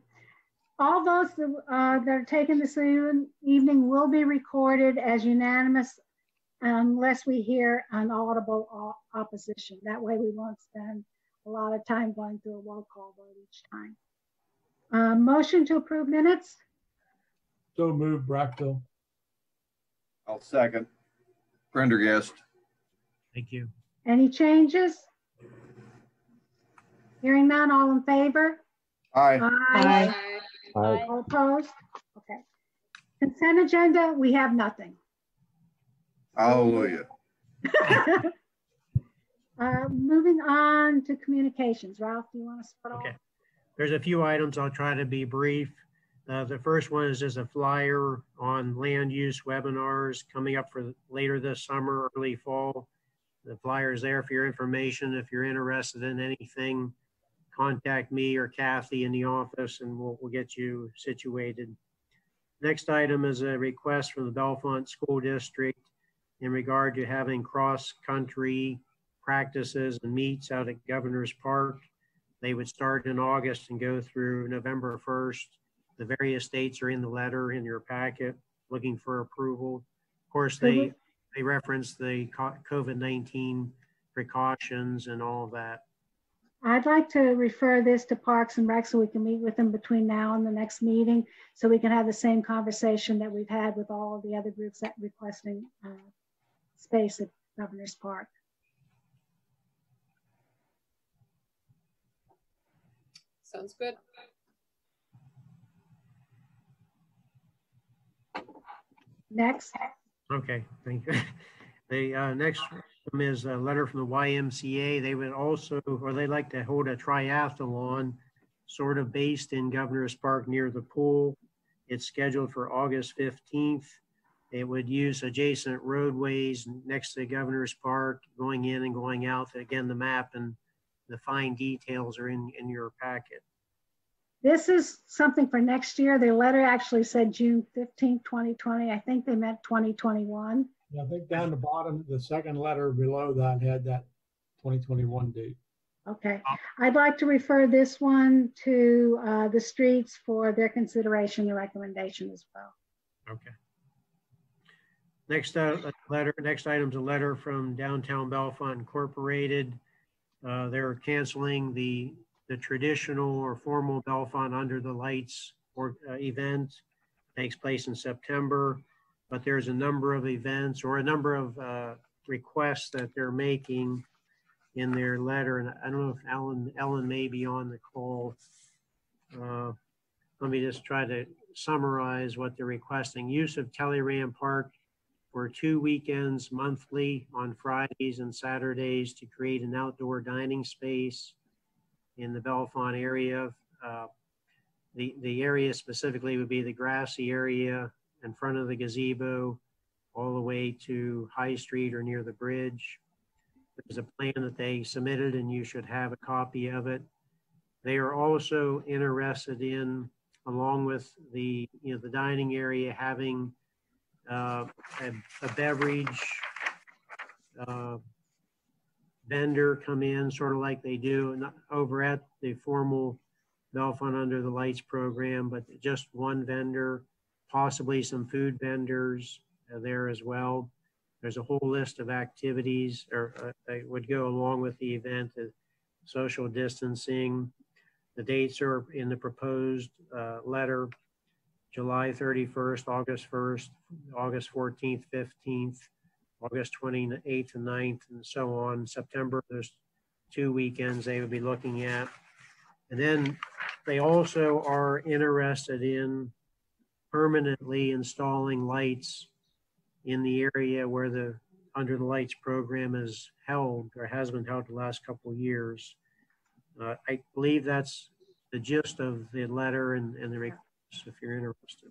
All votes that uh, that are taken this evening will be recorded as unanimous unless we hear an audible opposition. That way we won't spend a lot of time going through a roll call vote each time. Uh, Motion to approve minutes? So moved, Brackbill. I'll second. Prendergast. Thank you. Any changes? Hearing none, all in favor? Aye. Aye. Aye. All opposed? Okay. Consent agenda, we have nothing. Hallelujah. (laughs) Uh, Moving on to communications. Ralph, do you want to start off? Okay. There's a few items. I'll try to be brief. Uh, the first one is just a flyer on land use webinars coming up for later this summer, early fall. The flyer is there for your information. If you're interested in anything, contact me or Kathy in the office and we'll, we'll get you situated. Next item is a request from the Bellefonte School District in regard to having cross-country practices and meets out at Governor's Park. They would start in August and go through November 1st. The various dates are in the letter in your packet, looking for approval. Of course, they, Mhm. they reference the COVID-19 precautions and all that. I'd like to refer this to Parks and Rec so we can meet with them between now and the next meeting, so we can have the same conversation that we've had with all of the other groups that requesting uh, space at Governor's Park. Sounds good. Next, Okay, thank you. (laughs) The uh, next one is a letter from the YMCA. They would also, or they'd like to hold a triathlon sort of based in Governor's Park near the pool. It's scheduled for August 15th. It would use adjacent roadways next to Governor's Park, going in and going out. Again, the map and the fine details are in, in your packet. this is something for next year. The letter actually said June 15th, 2020. I think they meant 2021. I think down the bottom, the second letter below that had that 2021 date. Okay, I'd like to refer this one to uh, the streets for their consideration and recommendation as well. Okay. Next uh, letter, next item's a letter from Downtown Bellefonte Incorporated. Uh, They're canceling the, the traditional or formal Bellefonte Under the Lights or uh, event. Takes place in September, but there's a number of events or a number of uh, requests that they're making in their letter. And I don't know if Ellen, Ellen may be on the call. Uh, Let me just try to summarize what they're requesting. Use of Talleyrand Park for two weekends monthly on Fridays and Saturdays to create an outdoor dining space in the Bellefonte area. Uh, the, the area specifically would be the grassy area in front of the gazebo all the way to High Street or near the bridge. There's a plan that they submitted and you should have a copy of it. They are also interested in, along with the, you know, the dining area, having uh, a, a beverage uh, vendor come in, sort of like they do over at the formal Bellefonte Under the Lights program, but just one vendor, possibly some food vendors uh, there as well. There's a whole list of activities or uh, that would go along with the event, the social distancing. The dates are in the proposed uh, letter, July 31st, August 1st, August 14th, 15th, August 28th and 9th, and so on. September, there's two weekends they would be looking at. And then they also are interested in permanently installing lights in the area where the Under the Lights program is held or has been held the last couple of years. Uh, I believe that's the gist of the letter and, and the request if you're interested.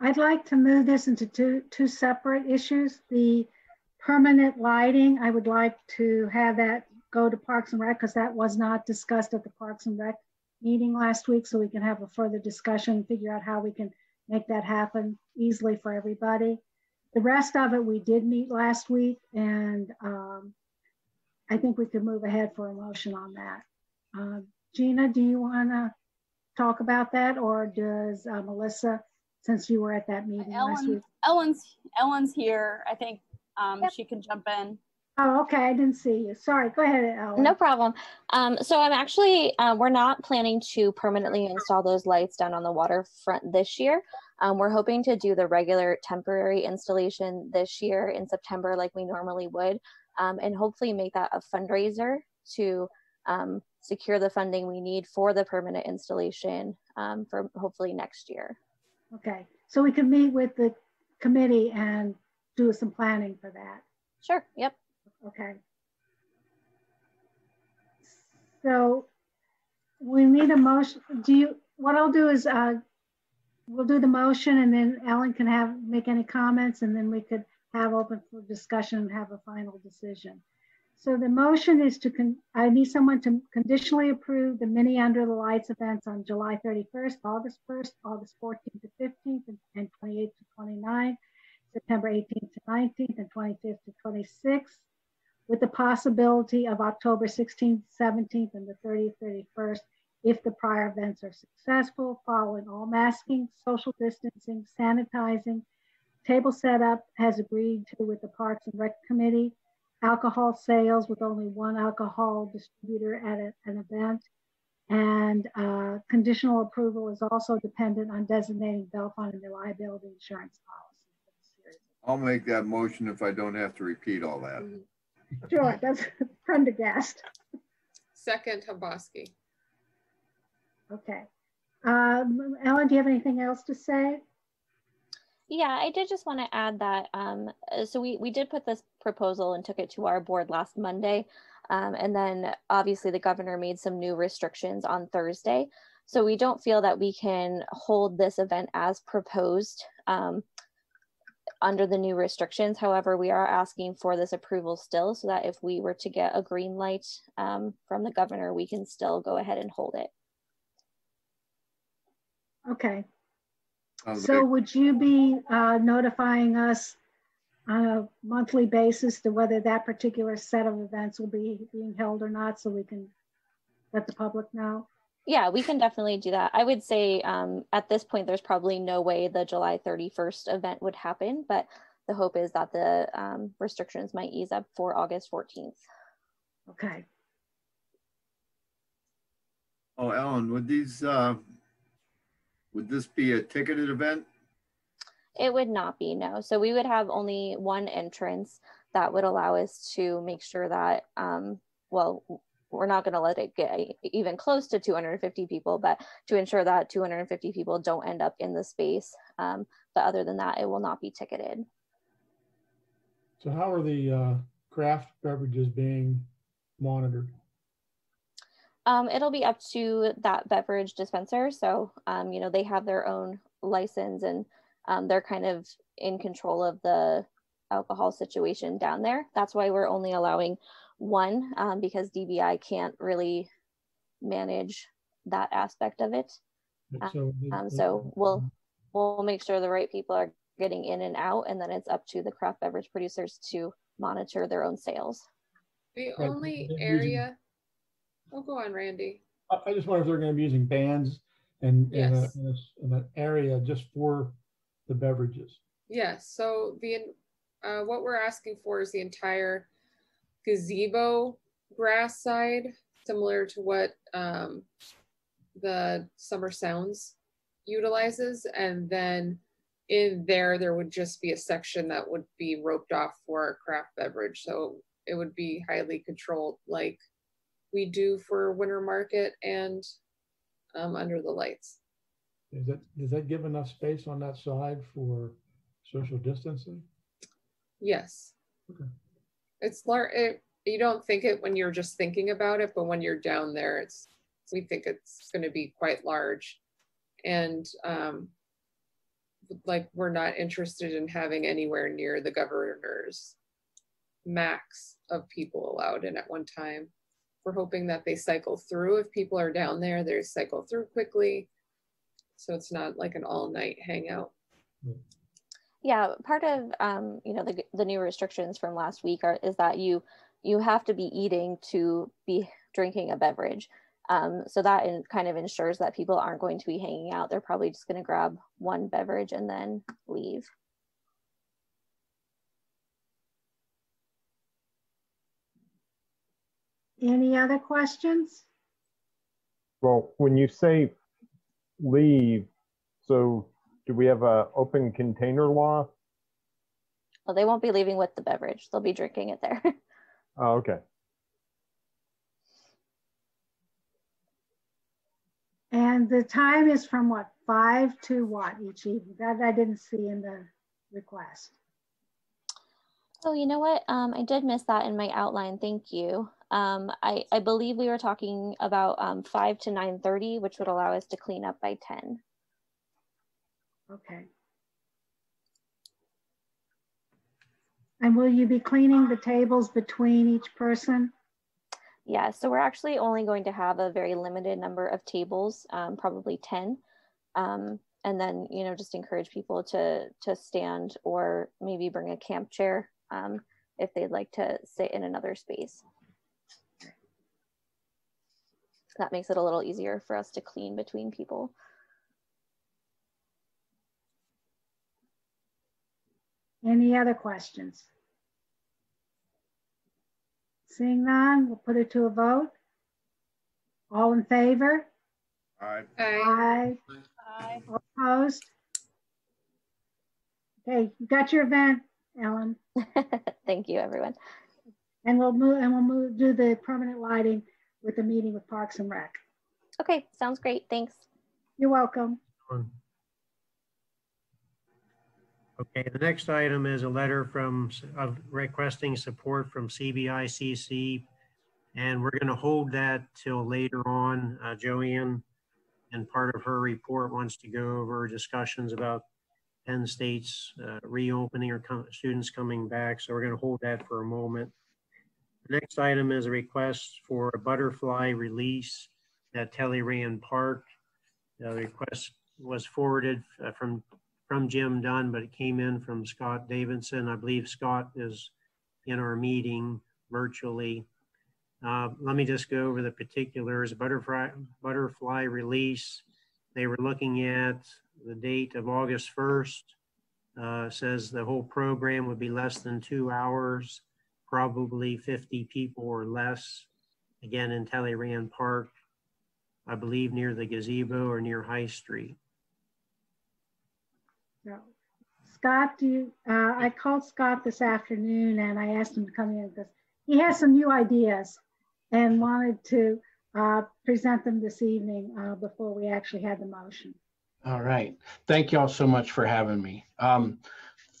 I'd like to move this into two, two separate issues. The permanent lighting, I would like to have that go to Parks and Rec because that was not discussed at the Parks and Rec meeting last week. So we can have a further discussion, figure out how we can make that happen easily for everybody. The rest of it, we did meet last week and um, I think we could move ahead for a motion on that. Uh, Gina, do you wanna talk about that or does uh, Melissa, since you were at that meeting last week? Ellen, Ellen's, Ellen's here. I think um, Yep. she can jump in. Oh, okay, I didn't see you. Sorry, go ahead, Ellen. No problem. Um, so I'm actually, uh, we're not planning to permanently install those lights down on the waterfront this year. Um, we're hoping to do the regular temporary installation this year in September, like we normally would, um, and hopefully make that a fundraiser to um, secure the funding we need for the permanent installation um, for hopefully next year. Okay, so we can meet with the committee and do some planning for that. Sure. Yep. Okay. So we need a motion. Do you, what I'll do is uh, we'll do the motion and then Ellen can have, make any comments and then we could have open for discussion and have a final decision. So the motion is to, I need someone to conditionally approve the mini under the lights events on July 31st, August 1st, August 14th to 15th, and- and 28th to 29th, September 18th to 19th, and 25th to 26th, with the possibility of October 16th, 17th, and the 30th, 31st, if the prior events are successful, following all masking, social distancing, sanitizing, table setup has agreed to with the Parks and Rec Committee, alcohol sales with only one alcohol distributor at a- an event, and uh, conditional approval is also dependent on designating Bellefonte in the liability insurance policy. I'll make that motion if I don't have to repeat all that. (laughs) Sure, that's (laughs) Prendergast. Second, Haboski. Okay. Um, Ellen, do you have anything else to say? Yeah, I did just want to add that. Um, uh, so we we did put this proposal and took it to our board last Monday, um, and then obviously the governor made some new restrictions on Thursday. So we don't feel that we can hold this event as proposed um, under the new restrictions. However, we are asking for this approval still, so that if we were to get a green light um, from the governor, we can still go ahead and hold it. Okay. Sounds So like- would you be uh, notifying us on a monthly basis to whether that particular set of events will be being held or not, so we can let the public know? Yeah, we can definitely do that. I would say um, at this point, there's probably no way the July 31st event would happen, but the hope is that the um, restrictions might ease up for August 14th. Okay. Oh, Ellen, would these, uh, would this be a ticketed event? It would not be, no. So we would have only one entrance that would allow us to make sure that, um, well, we're not going to let it get even close to 250 people, but to ensure that 250 people don't end up in the space. Um, but other than that, it will not be ticketed. So how are the uh, craft beverages being monitored? Um, it'll be up to that beverage dispenser. So, um, you know, they have their own license and um, they're kind of in control of the alcohol situation down there. That's why we're only allowing one um, because DBI can't really manage that aspect of it. So, Um, so we'll we'll make sure the right people are getting in and out, and then it's up to the craft beverage producers to monitor their own sales. The only area, oh, go on, Randy. I I just wonder if they're going to be using bands and in, a, in, a, in an area just for the beverages. Yes, so the, uh, what we're asking for is the entire gazebo grass side, similar to what, um, the Summer Sounds utilizes, and then in there, there would just be a section that would be roped off for a craft beverage, so it would be highly controlled, like we do for Winter Market and, um, Under the Lights. Is that does that give enough space on that side for social distancing? Yes. Okay. It's lar- it, you don't think it when you're just thinking about it, but when you're down there, it's we think it's going to be quite large, and um, like we're not interested in having anywhere near the governor's max of people allowed in at one time. We're hoping that they cycle through. If people are down there, they cycle through quickly, so it's not like an all night hangout. Yeah, part of um, you know the the new restrictions from last week are is that you you have to be eating to be drinking a beverage. Um, so that in, kind of ensures that people aren't going to be hanging out. They're probably just going to grab one beverage and then leave. Any other questions? Well, when you say leave, so do we have a open container law? Well, they won't be leaving with the beverage. They'll be drinking it there. (laughs) Oh, okay. And the time is from what, five to what each evening? That I didn't see in the request. Oh, you know what? Um, I did miss that in my outline. Thank you. Um, I, I believe we were talking about um, 5 to 9.30, which would allow us to clean up by 10. Okay. And will you be cleaning the tables between each person? Yeah, so we're actually only going to have a very limited number of tables, um, probably 10. Um, and then, you know, just encourage people to, to stand or maybe bring a camp chair um, if they'd like to sit in another space. That makes it a little easier for us to clean between people. Any other questions? Seeing none, we'll put it to a vote. All in favor? Aye. Aye. Aye. All Opposed? Okay, you got your event, Ellen, (laughs) Thank you, everyone. and we'll move, and we'll move, do the permanent lighting with the meeting with Parks and Rec. Okay, sounds great. Thanks. You're welcome. Okay, the next item is a letter from, of requesting support from CBICC. And we're going to hold that till later on. Uh, Joanne, and part of her report wants to go over discussions about Penn State's uh, reopening or com- students coming back. So we're going to hold that for a moment. Next item is a request for a butterfly release at Talleyrand Park. The request was forwarded uh, from from Jim Dunn, but it came in from Scott Davidson. I believe Scott is in our meeting virtually. Uh, let me just go over the particulars. Butterfly, butterfly release. They were looking at the date of August 1st. Uh, says the whole program would be less than two hours, probably 50 people or less. Again, in Talleyrand Park, I believe near the gazebo or near High Street. So, Scott, do you, uh, I called Scott this afternoon and I asked him to come in because he has some new ideas and wanted to uh, present them this evening uh, before we actually had the motion. All right. Thank you all so much for having me. Um,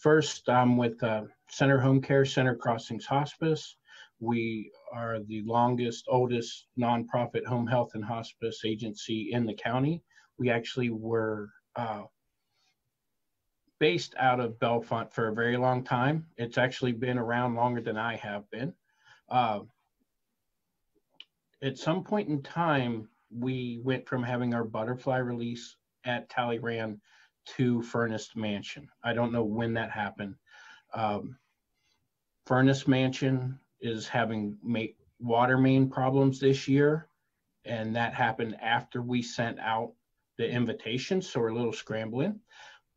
first, I'm with uh, Centre Home Care, Centre Crossings Hospice. We are the longest, oldest nonprofit home health and hospice agency in the county. We actually were uh, based out of Bellefonte for a very long time. It's actually been around longer than I have been. Uh, at some point in time, we went from having our butterfly release at Talleyrand to Furnace Mansion. I don't know when that happened. Um, Furnace Mansion is having ma- water main problems this year, and that happened after we sent out the invitation, so we're a little scrambling.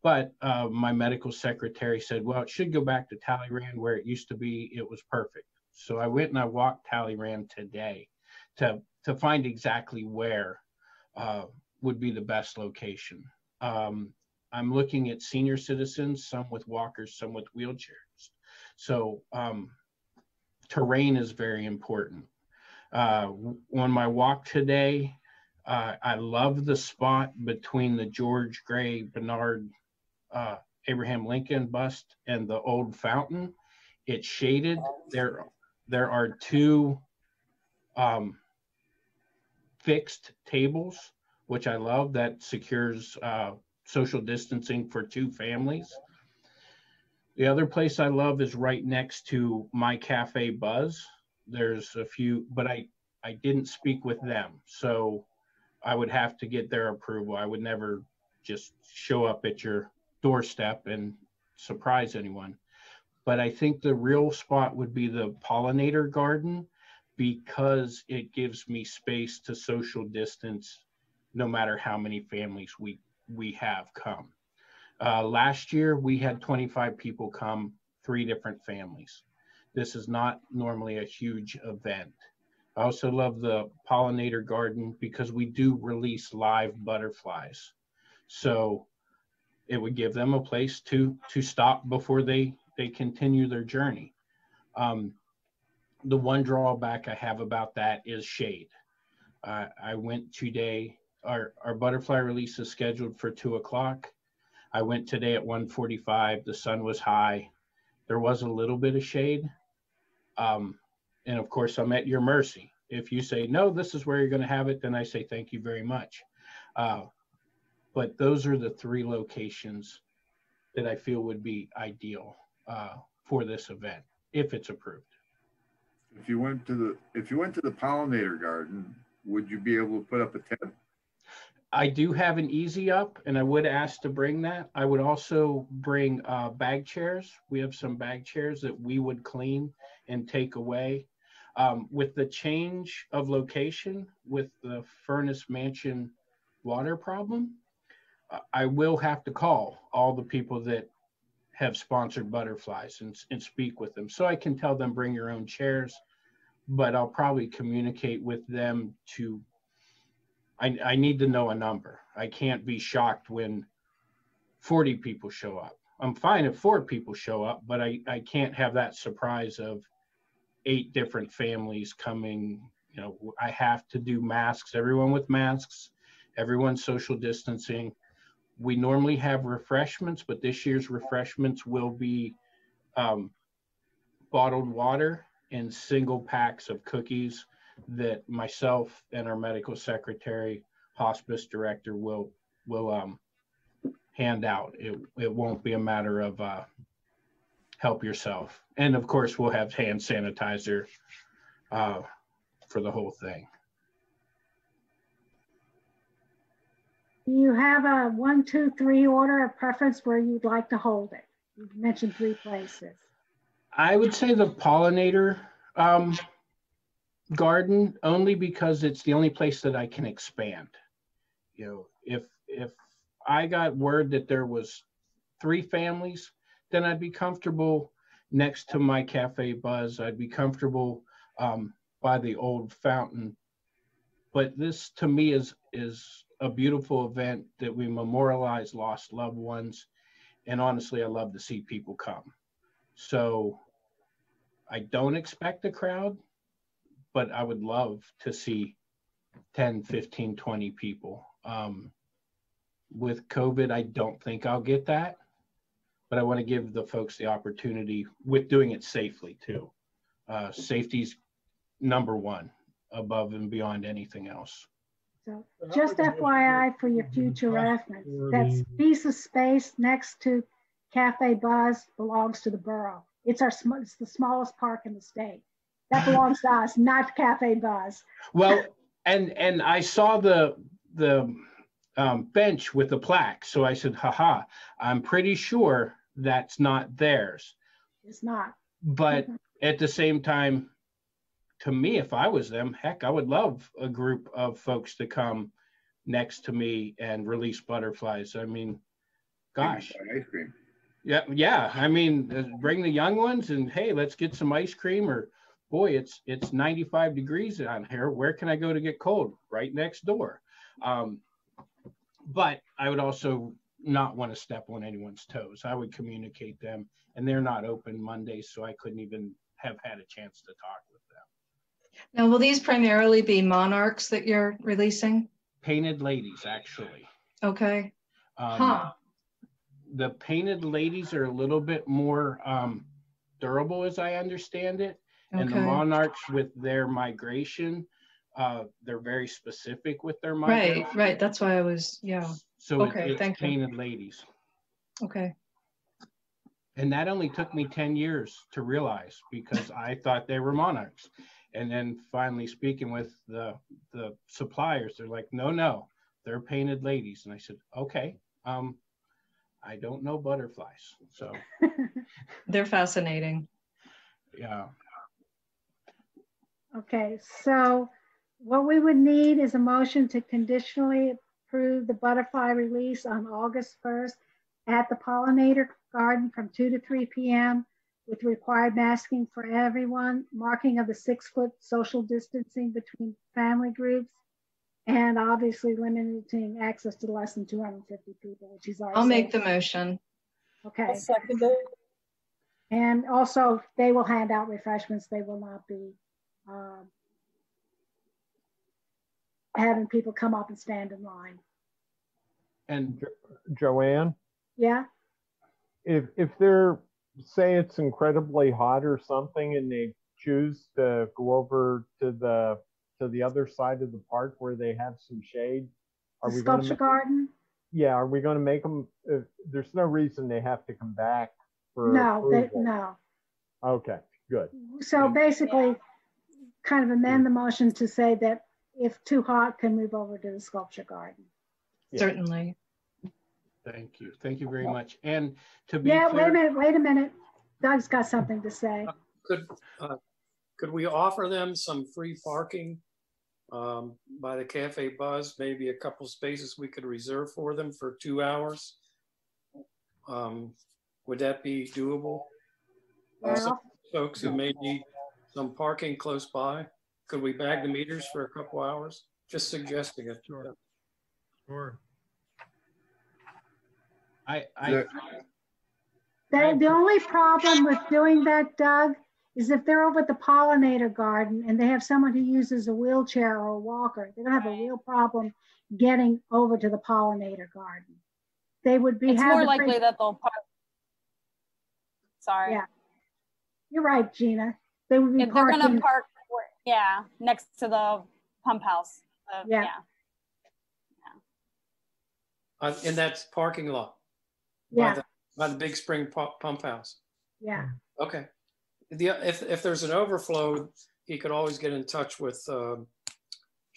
But uh, my medical secretary said, well, it should go back to Talleyrand where it used to be. It was perfect. So I went and I walked Talleyrand today to, to find exactly where uh, would be the best location. Um, I'm looking at senior citizens, some with walkers, some with wheelchairs. So um, terrain is very important. Uh, on my walk today, uh, I love the spot between the George Grey Barnard uh, Abraham Lincoln bust and the old fountain. It's shaded. There, there are two um, fixed tables, which I love. That secures uh, social distancing for two families. The other place I love is right next to my cafe Buzz. There's a few, but I I didn't speak with them, so I would have to get their approval. I would never just show up at your doorstep and surprise anyone. But I think the real spot would be the pollinator garden because it gives me space to social distance no matter how many families we we have come. Uh, last year we had 25 people come, three different families. This is not normally a huge event. I also love the pollinator garden because we do release live butterflies. So it would give them a place to to stop before they they continue their journey. Um, the one drawback I have about that is shade. Uh, I went today. Our our butterfly release is scheduled for two o'clock. I went today at 1:45. The sun was high. There was a little bit of shade, um, and of course I'm at your mercy. If you say no, this is where you're going to have it, then I say thank you very much. Uh, but those are the three locations that I feel would be ideal uh, for this event if it's approved. If you went to the if you went to the pollinator garden, would you be able to put up a tent? I do have an easy up, and I would ask to bring that. I would also bring uh, bag chairs. We have some bag chairs that we would clean and take away. Um, with the change of location with the Furnace Mansion water problem, I will have to call all the people that have sponsored butterflies and, and speak with them. So I can tell them bring your own chairs, but I'll probably communicate with them to, I, I need to know a number. I can't be shocked when 40 people show up. I'm fine if four people show up, but I, I can't have that surprise of eight different families coming. You know, I have to do masks, everyone with masks, everyone social distancing we normally have refreshments, but this year's refreshments will be um, bottled water and single packs of cookies that myself and our medical secretary, hospice director will will um, hand out. It it won't be a matter of uh, help yourself, and of course we'll have hand sanitizer uh, for the whole thing. you have a one, two, three order of preference where you'd like to hold it? You mentioned three places. I would say the pollinator um, garden only because it's the only place that I can expand. You know, if if I got word that there was three families, then I'd be comfortable next to my cafe buzz. I'd be comfortable um, by the old fountain. But this to me is is a beautiful event that we memorialize lost loved ones. And honestly, I love to see people come. So I don't expect a crowd, but I would love to see 10, 15, 20 people. Um, with COVID, I don't think I'll get that. but I want to give the folks the opportunity with doing it safely too. Uh, safety's number one above and beyond anything else. So just FYI for your future reference, that piece of space next to Cafe Buzz belongs to the borough. It's our, sm- it's the smallest park in the state. That belongs to us, not Cafe Buzz. Well, and and I saw the the um, bench with the plaque, so I said, "Haha, I'm pretty sure that's not theirs." It's not. But at the same time, to me, if I was them, heck, I would love a group of folks to come next to me and release butterflies. I mean, gosh, Ice cream. yeah, yeah. I mean, uh, bring the young ones and hey, let's get some ice cream. Or boy, it's it's 95 degrees out here. Where can I go to get cold? Right next door. Um, but I would also not want to step on anyone's toes. I would communicate them, and they're not open Mondays, so I couldn't even have had a chance to talk with them. Now, will these primarily be monarchs that you're releasing? Painted ladies, actually. Okay. Um, Huh. The painted ladies are a little bit more um, durable, as I understand it. And the monarchs, with their migration, uh, they're very specific with their migration. right. Right. That's why I was, yeah. So it- Okay, it's thank you. painted ladies. Okay. And that only took me 10 years to realize because I thought they were monarchs. And then finally speaking with the, the suppliers, they're like, no, no, they're painted ladies. And I said, okay, um, I don't know butterflies. So, (laughs) They're fascinating. yeah. Okay, so what we would need is a motion to conditionally approve the butterfly release on August 1st at the pollinator garden from 2 to 3 p.m. with required masking for everyone, marking of the six-foot social distancing between family groups, and obviously limiting access to less than 250 people, which is our. I'll make the motion. Okay. And also, they will hand out refreshments. They will not be um, having people come up and stand in line. And Joanne, Yeah, if if they're say it's incredibly hot or something and they choose to go over to the to the other side of the park where they have some shade, are the we going sculpture to garden. yeah, are we going to make them if there's no reason they have to come back for No, they, no. Okay, good. So basically, kind of amend the motion to say that if too hot, can move over to the sculpture garden. Yeah. Certainly. Thank you. Thank you very much. And to be Yeah, wait a minute, wait a minute. Doug's got something to say. Could, uh, could we offer them some free parking um, by the Cafe Buzz? Maybe a couple spaces we could reserve for them for two hours? Um, Would that be doable? Uh, some Folks who may need some parking close by, could we bag the meters for a couple hours? Just suggesting it. Sure. Sure. I, I, There- The, the only problem with doing that, Doug, is if they're over at the pollinator garden and they have someone who uses a wheelchair or a walker, they're gonna have a real problem getting over to the pollinator garden. They would be. It's more likely that they'll park. Sorry. Yeah. You're right, Gina. They would be If they're gonna park, yeah, next to the pump house. Uh, Yeah. yeah. Uh, In that parking lot? by Yeah, the By the Big Spring pu- Pump House? yeah. Okay. The, if, if there's an overflow, he could always get in touch with um,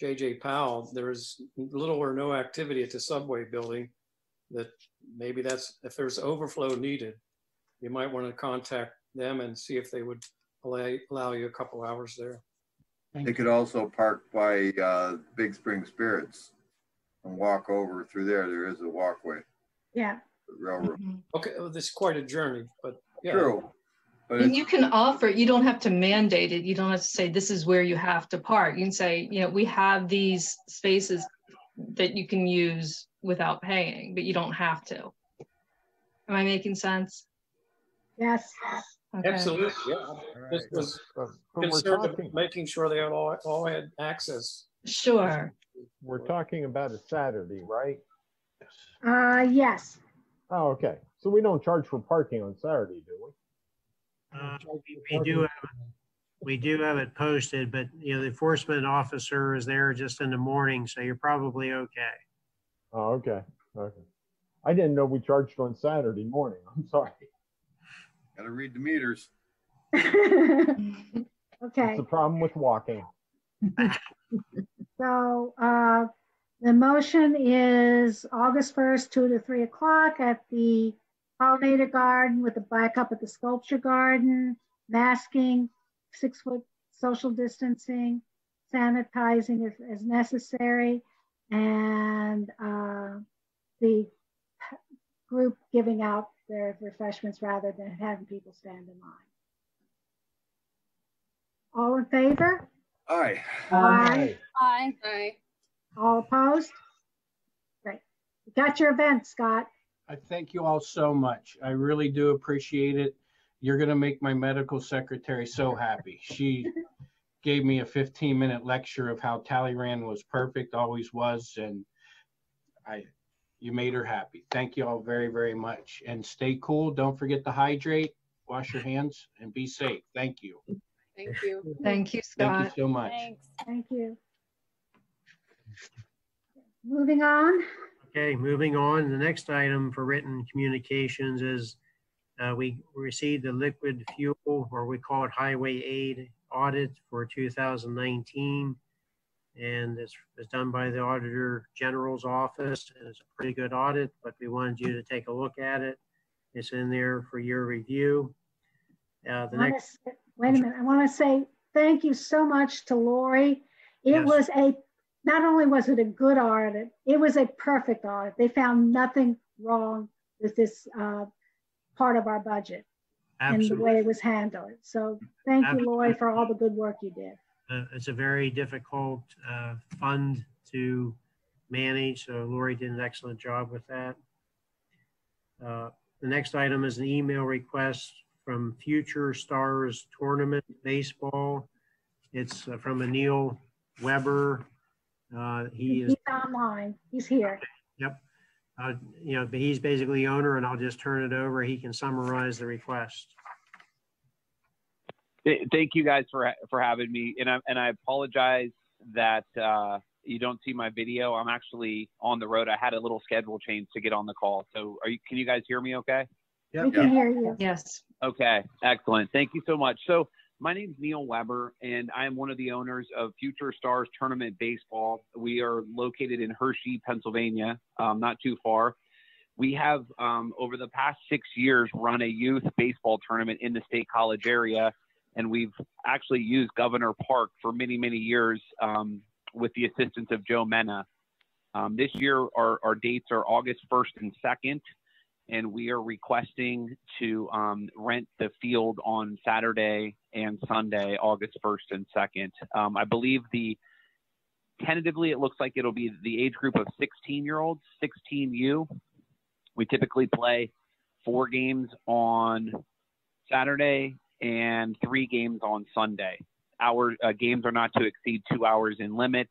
JJ Powell. There's little or no activity at the subway building that maybe that's, if there's overflow needed, you might want to contact them and see if they would allow, allow you a couple hours there. They could also park by uh, Big Spring Spirits and walk over through there. There is a walkway, Yeah, the railroad. Mhm. Okay, well, this is quite a journey, but yeah. True. But And it's, you can offer, you don't have to mandate it. You don't have to say, this is where you have to park. You can say, you know, we have these spaces that you can use without paying, but you don't have to. Am I making sense? yes. Okay. Absolutely, yeah. This was But, but concerned talking of making sure they all, all had access. Sure. we're talking about a Saturday, right? Uh, yes. Oh, okay. So we don't charge for parking on Saturday, do we? Uh, we, we do have, we do have it posted, but you know, the enforcement officer is there just in the morning, so you're probably okay. Oh, okay. Okay. I didn't know we charged on Saturday morning. I'm sorry. Gotta read the meters. (laughs) Okay, It's the problem with walking. (laughs) so, uh, the motion is August first, two to three o'clock at the pollinator garden with the backup at the sculpture garden, masking, six foot social distancing, sanitizing if as necessary, and, uh, the group giving out their refreshments rather than having people stand in line. All in favor? Aye. Aye. Aye. Aye. All opposed? Great. You Got your event, Scott. I thank you all so much. I really do appreciate it. You're going to make my medical secretary so happy. She (laughs) gave me a 15 minute lecture of how Talleyrand was perfect, always was, and I you made her happy. Thank you all very, very much. And stay cool. Don't forget to hydrate, wash your hands, and be safe. Thank you. Thank you. Thank you, Scott. Thank you so much. Thanks. Thank you. Moving on, Okay, moving on. The next item for written communications is uh, we received the liquid fuel, or we call it highway aid audit for 2019. And it's, it's done by the Auditor General's office. and It's a pretty good audit, but we wanted you to take a look at it. It's in there for your review. Uh, the next, say- wait a minute, I want to say thank you so much to Lori. It Yes. was a, not only was it a good audit, it was a perfect audit. They found nothing wrong with this uh, part of our budget and the way it was handled. So thank you, Lori, for all the good work you did. Uh, it's a very difficult uh, fund to manage, so Lori did an excellent job with that. Uh, The next item is an email request from Future Stars Tournament Baseball. It's uh, from Anil Weber. Uh, He is, He's online, he's here. yep. Uh, You know, but he's basically the owner, and I'll just turn it over. He can summarize the request. Th- Thank you guys for for having me, and I and I apologize that uh, you don't see my video. I'm actually on the road. I had a little schedule change to get on the call. So, are you? Can you guys hear me? Okay. We can hear you. Yes. Okay, excellent. Thank you so much. So, my name is Neil Weber, and I am one of the owners of Future Stars Tournament Baseball. We are located in Hershey, Pennsylvania, um, not too far. We have, um, over the past six years, run a youth baseball tournament in the state college area, and we've actually used Governor Park for many, many years um, with the assistance of Joe Mena. Um, this year, our, our dates are August 1st and 2nd and we are requesting to um, rent the field on Saturday and Sunday, August 1st and 2nd. Um, I believe the tentatively it looks like it'll be the age group of 16 year olds, 16U. We typically play four games on Saturday and three games on Sunday. Our uh, games are not to exceed two hours in limit.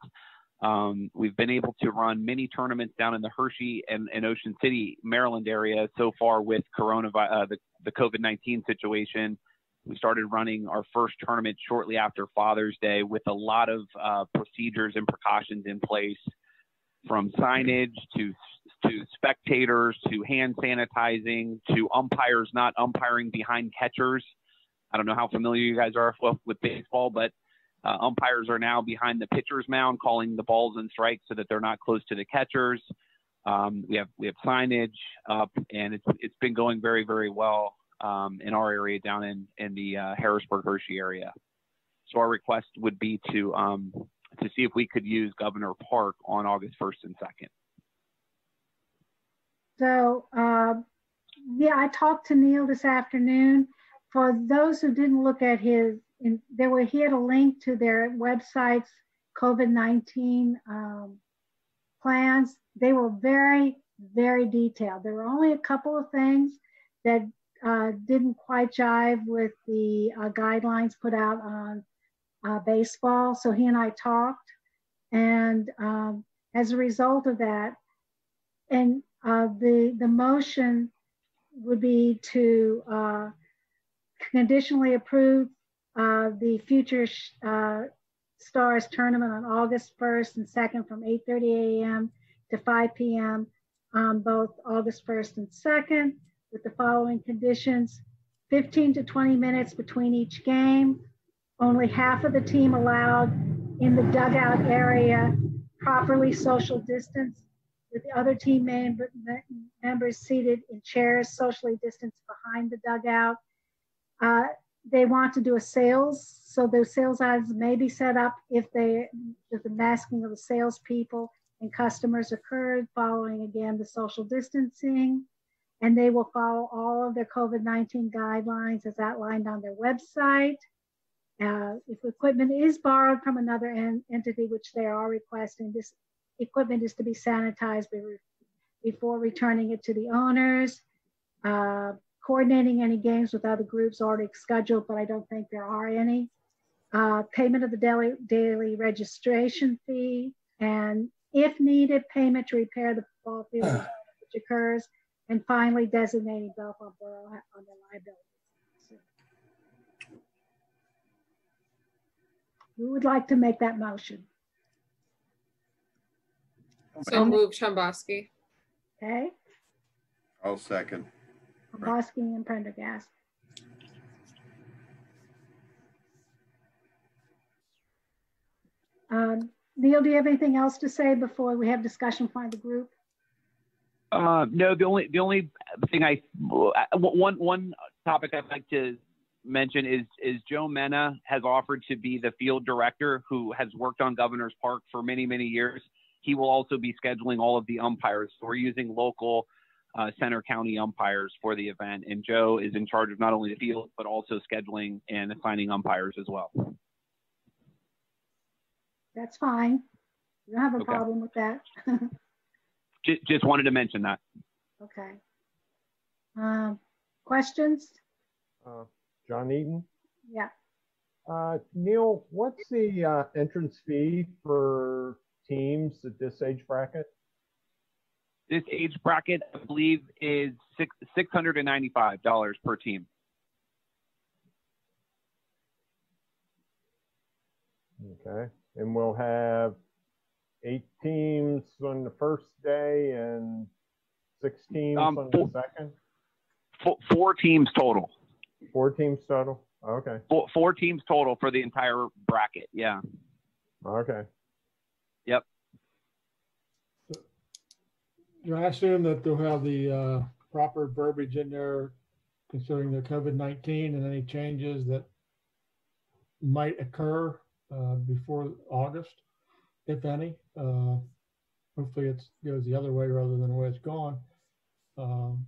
Um, we've been able to run many tournaments down in the Hershey and, and Ocean City, Maryland area so far with coronavirus, uh, the, the COVID 19 situation. We started running our first tournament shortly after Father's Day with a lot of uh, procedures and precautions in place from signage to to spectators to hand sanitizing to umpires not umpiring behind catchers. I don't know how familiar you guys are with, baseball, but uh, umpires are now behind the pitcher's mound calling the balls and strikes so that they're not close to the catchers. Um, we have we have signage up, and it's it's been going very very well um, in our area down in in the uh, Harrisburg Hershey area. So our request would be to um, to see if we could use Governor Park on August 1st and 2nd. So, uh, yeah, I talked to Neil this afternoon. For those who didn't look at his, in, there were he had a link to their websites COVID nineteen um, plans. They were very very detailed. There were only a couple of things that uh, didn't quite jive with the uh, guidelines put out on uh, baseball. So he and I talked, and um, as a result of that, and uh, the, the motion would be to uh, conditionally approve uh, the future uh, Stars tournament on August 1st and 2nd from 8:30 a.m. to 5 p.m. on both August 1st and 2nd with the following conditions. 15 to 20 minutes between each game. Only half of the team allowed in the dugout area, properly social distance with the other team member, members seated in chairs socially distanced behind the dugout. Uh, they want to do a sales, so those sales items may be set up if they if the masking of the salespeople and customers occurred following again the social distancing, and they will follow all of their COVID-19 guidelines as outlined on their website. Uh, if equipment is borrowed from another en entity, which they are requesting, this equipment is to be sanitized before returning it to the owners. Uh, coordinating any games with other groups already scheduled, but I don't think there are any. Uh, payment of the daily, daily registration fee, and if needed, payment to repair the ball field which occurs, and finally designating Bellefonte Borough on the liability. Who would like to make that motion? So move Chomboski. Okay, I'll second. Bosky and Prendergast. Um, Neil, do you have anything else to say before we have discussion from the group? Uh, no, the only the only thing I one one topic I'd like to mention is is Joe Mena has offered to be the field director who has worked on Governor's Park for many many years. He will also be scheduling all of the umpires. So we're using local uh, Centre County umpires for the event, and Joe is in charge of not only the field but also scheduling and assigning umpires as well. That's fine. You don't have a Okay. problem with that. (laughs) Just, just wanted to mention that. Okay. Um, questions? Uh, John Eaton. Yeah. Uh, Neil, what's the uh, entrance fee for teams at this age bracket? This age bracket, I believe, is six six hundred and ninety five dollars per team. Okay, and we'll have eight teams on the first day and six teams Um, on the four- second. Four, four teams total. Four teams total. Okay. Four, four teams total for the entire bracket. Yeah. Okay. Do I assume that they'll have the uh, proper verbiage in there considering the COVID-19 and any changes that might occur uh, before August, if any? Uh, Hopefully it goes the other way rather than the way it's gone. Um,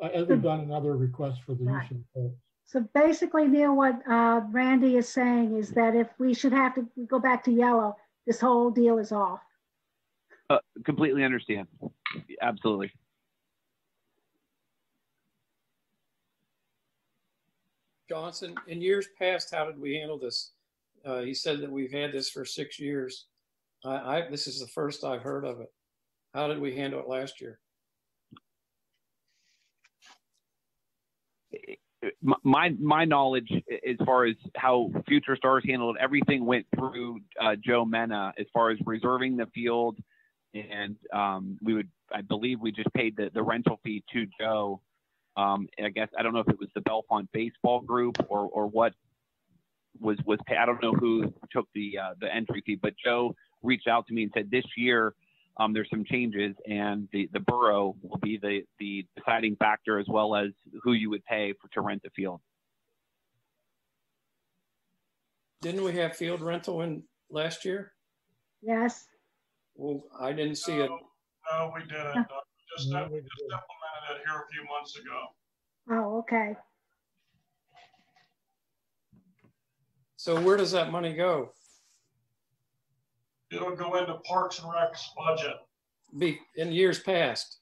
As we've done in other requests for the use Right. of the So basically, Neil, what uh, Randy is saying is that if we should have to go back to yellow, this whole deal is off. Uh, completely understand. Absolutely. Johnson, in years past, how did we handle this? Uh, he said that we've had this for six years. I, I, this is the first I've heard of it. How did we handle it last year? My my knowledge as far as how future stars handled it, everything went through uh, Joe Mena as far as reserving the field, and um, we would I believe we just paid the, the rental fee to Joe. Um, I guess I don't know if it was the Bellefonte baseball group or or what was was pay, I don't know who took the uh, the entry fee, but Joe reached out to me and said this year um, there's some changes, and the, the borough will be the, the deciding factor as well as who you would pay for to rent the field. Didn't we have field rental in last year? Yes. Well, I didn't see it. No, we didn't. Uh, we Just, we just implemented it here a few months ago. Oh, okay. So where does that money go? It'll go into Parks and Rec's budget. Be in years past.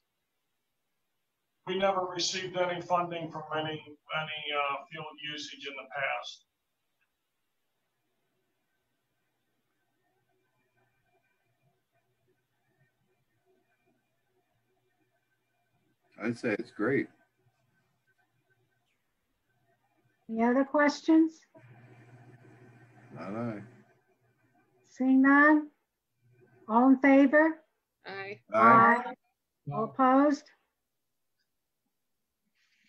We never received any funding from any, any uh, field usage in the past. I'd say it's great. Any other questions? Not I. Seeing none? All in favor? Aye. Aye. All opposed?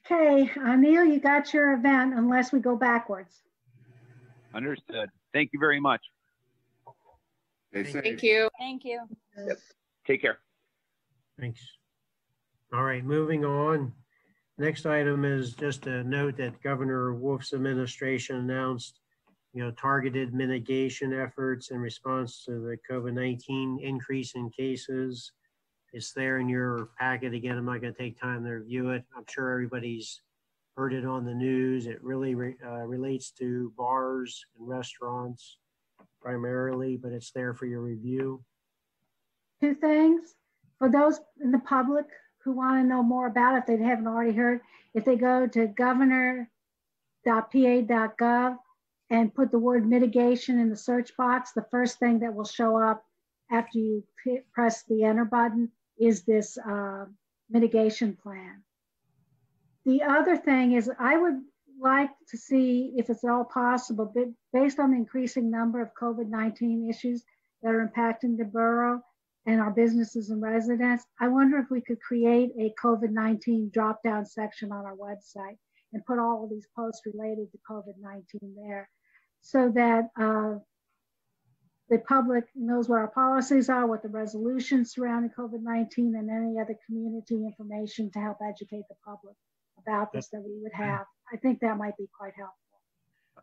Okay, Neil, you got your event unless we go backwards. Understood. Thank you very much. Thank you. Thank you. Yep. Take care. Thanks. All right, moving on. Next item is just a note that Governor Wolf's administration announced, you know, targeted mitigation efforts in response to the COVID-19 increase in cases. It's there in your packet. Again, I'm not going to take time to review it. I'm sure everybody's heard it on the news. It really re- uh, relates to bars and restaurants primarily, but it's there for your review. Two things. For those in the public who want to know more about it, if they haven't already heard, if they go to governor.pa.gov and put the word mitigation in the search box, the first thing that will show up after you press the enter button is this uh, mitigation plan. The other thing is I would like to see if it's at all possible, but based on the increasing number of COVID-19 issues that are impacting the borough and our businesses and residents, I wonder if we could create a COVID-19 drop-down section on our website and put all of these posts related to COVID-19 there so that uh, the public knows what our policies are, what the resolutions surrounding COVID-19 and any other community information to help educate the public about this that we would have. I think that might be quite helpful.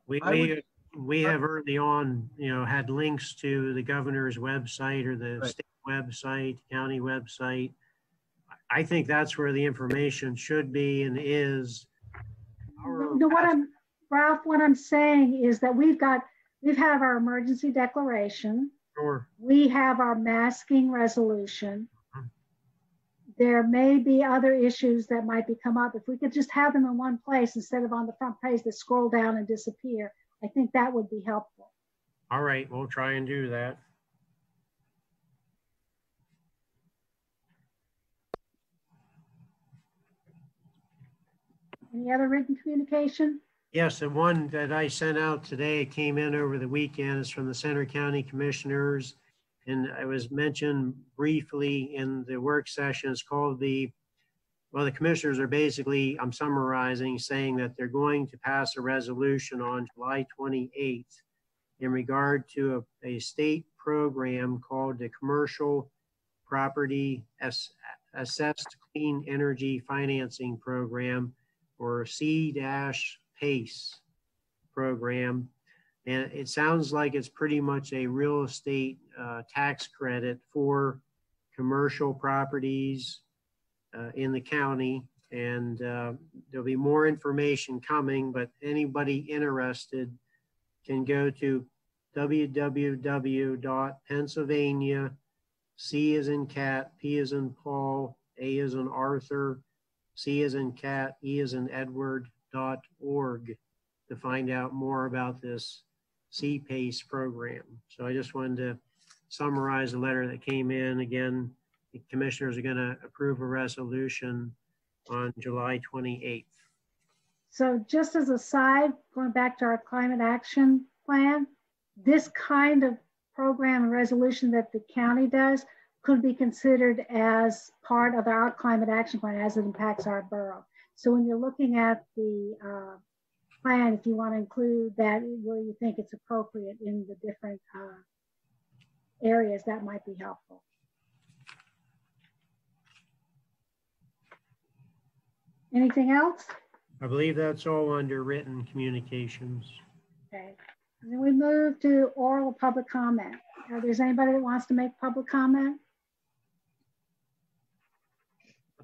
We, we, we have early on, you know, had links to the governor's website or the Right. state website, county website. I think that's where the information should be and is. Our No, what I'm, Ralph, what I'm saying is that we've got, we've had our emergency declaration. Sure. We have our masking resolution. Mm-hmm. There may be other issues that might be come up. If we could just have them in one place instead of on the front page that scroll down and disappear, I think that would be helpful. All right, we'll try and do that. Any other written communication? Yes, the one that I sent out today came in over the weekend It's from the Centre County Commissioners. And it was mentioned briefly in the work session. It's called the, well, the commissioners are basically, I'm summarizing, saying that they're going to pass a resolution on July 28th in regard to a, a state program called the Commercial Property Ass- Assessed Clean Energy Financing Program or C-PACE program. And it sounds like it's pretty much a real estate uh, tax credit for commercial properties uh, in the county. And uh, there'll be more information coming, but anybody interested can go to www.pennsylvania, C as in cat, P as in Paul, A as in Arthur, C as in cat, E as in Edward dot org to find out more about this CPACE program. So I just wanted to summarize the letter that came in. Again, the commissioners are going to approve a resolution on July 28th. So just as a side, going back to our climate action plan, this kind of program and resolution that the county does could be considered as part of our climate action plan as it impacts our borough. So when you're looking at the uh, plan, if you want to include that where you think it's appropriate in the different uh, areas, that might be helpful. Anything else? I believe that's all under written communications. Okay. And then we move to oral public comment. Uh, there's anybody that wants to make public comment?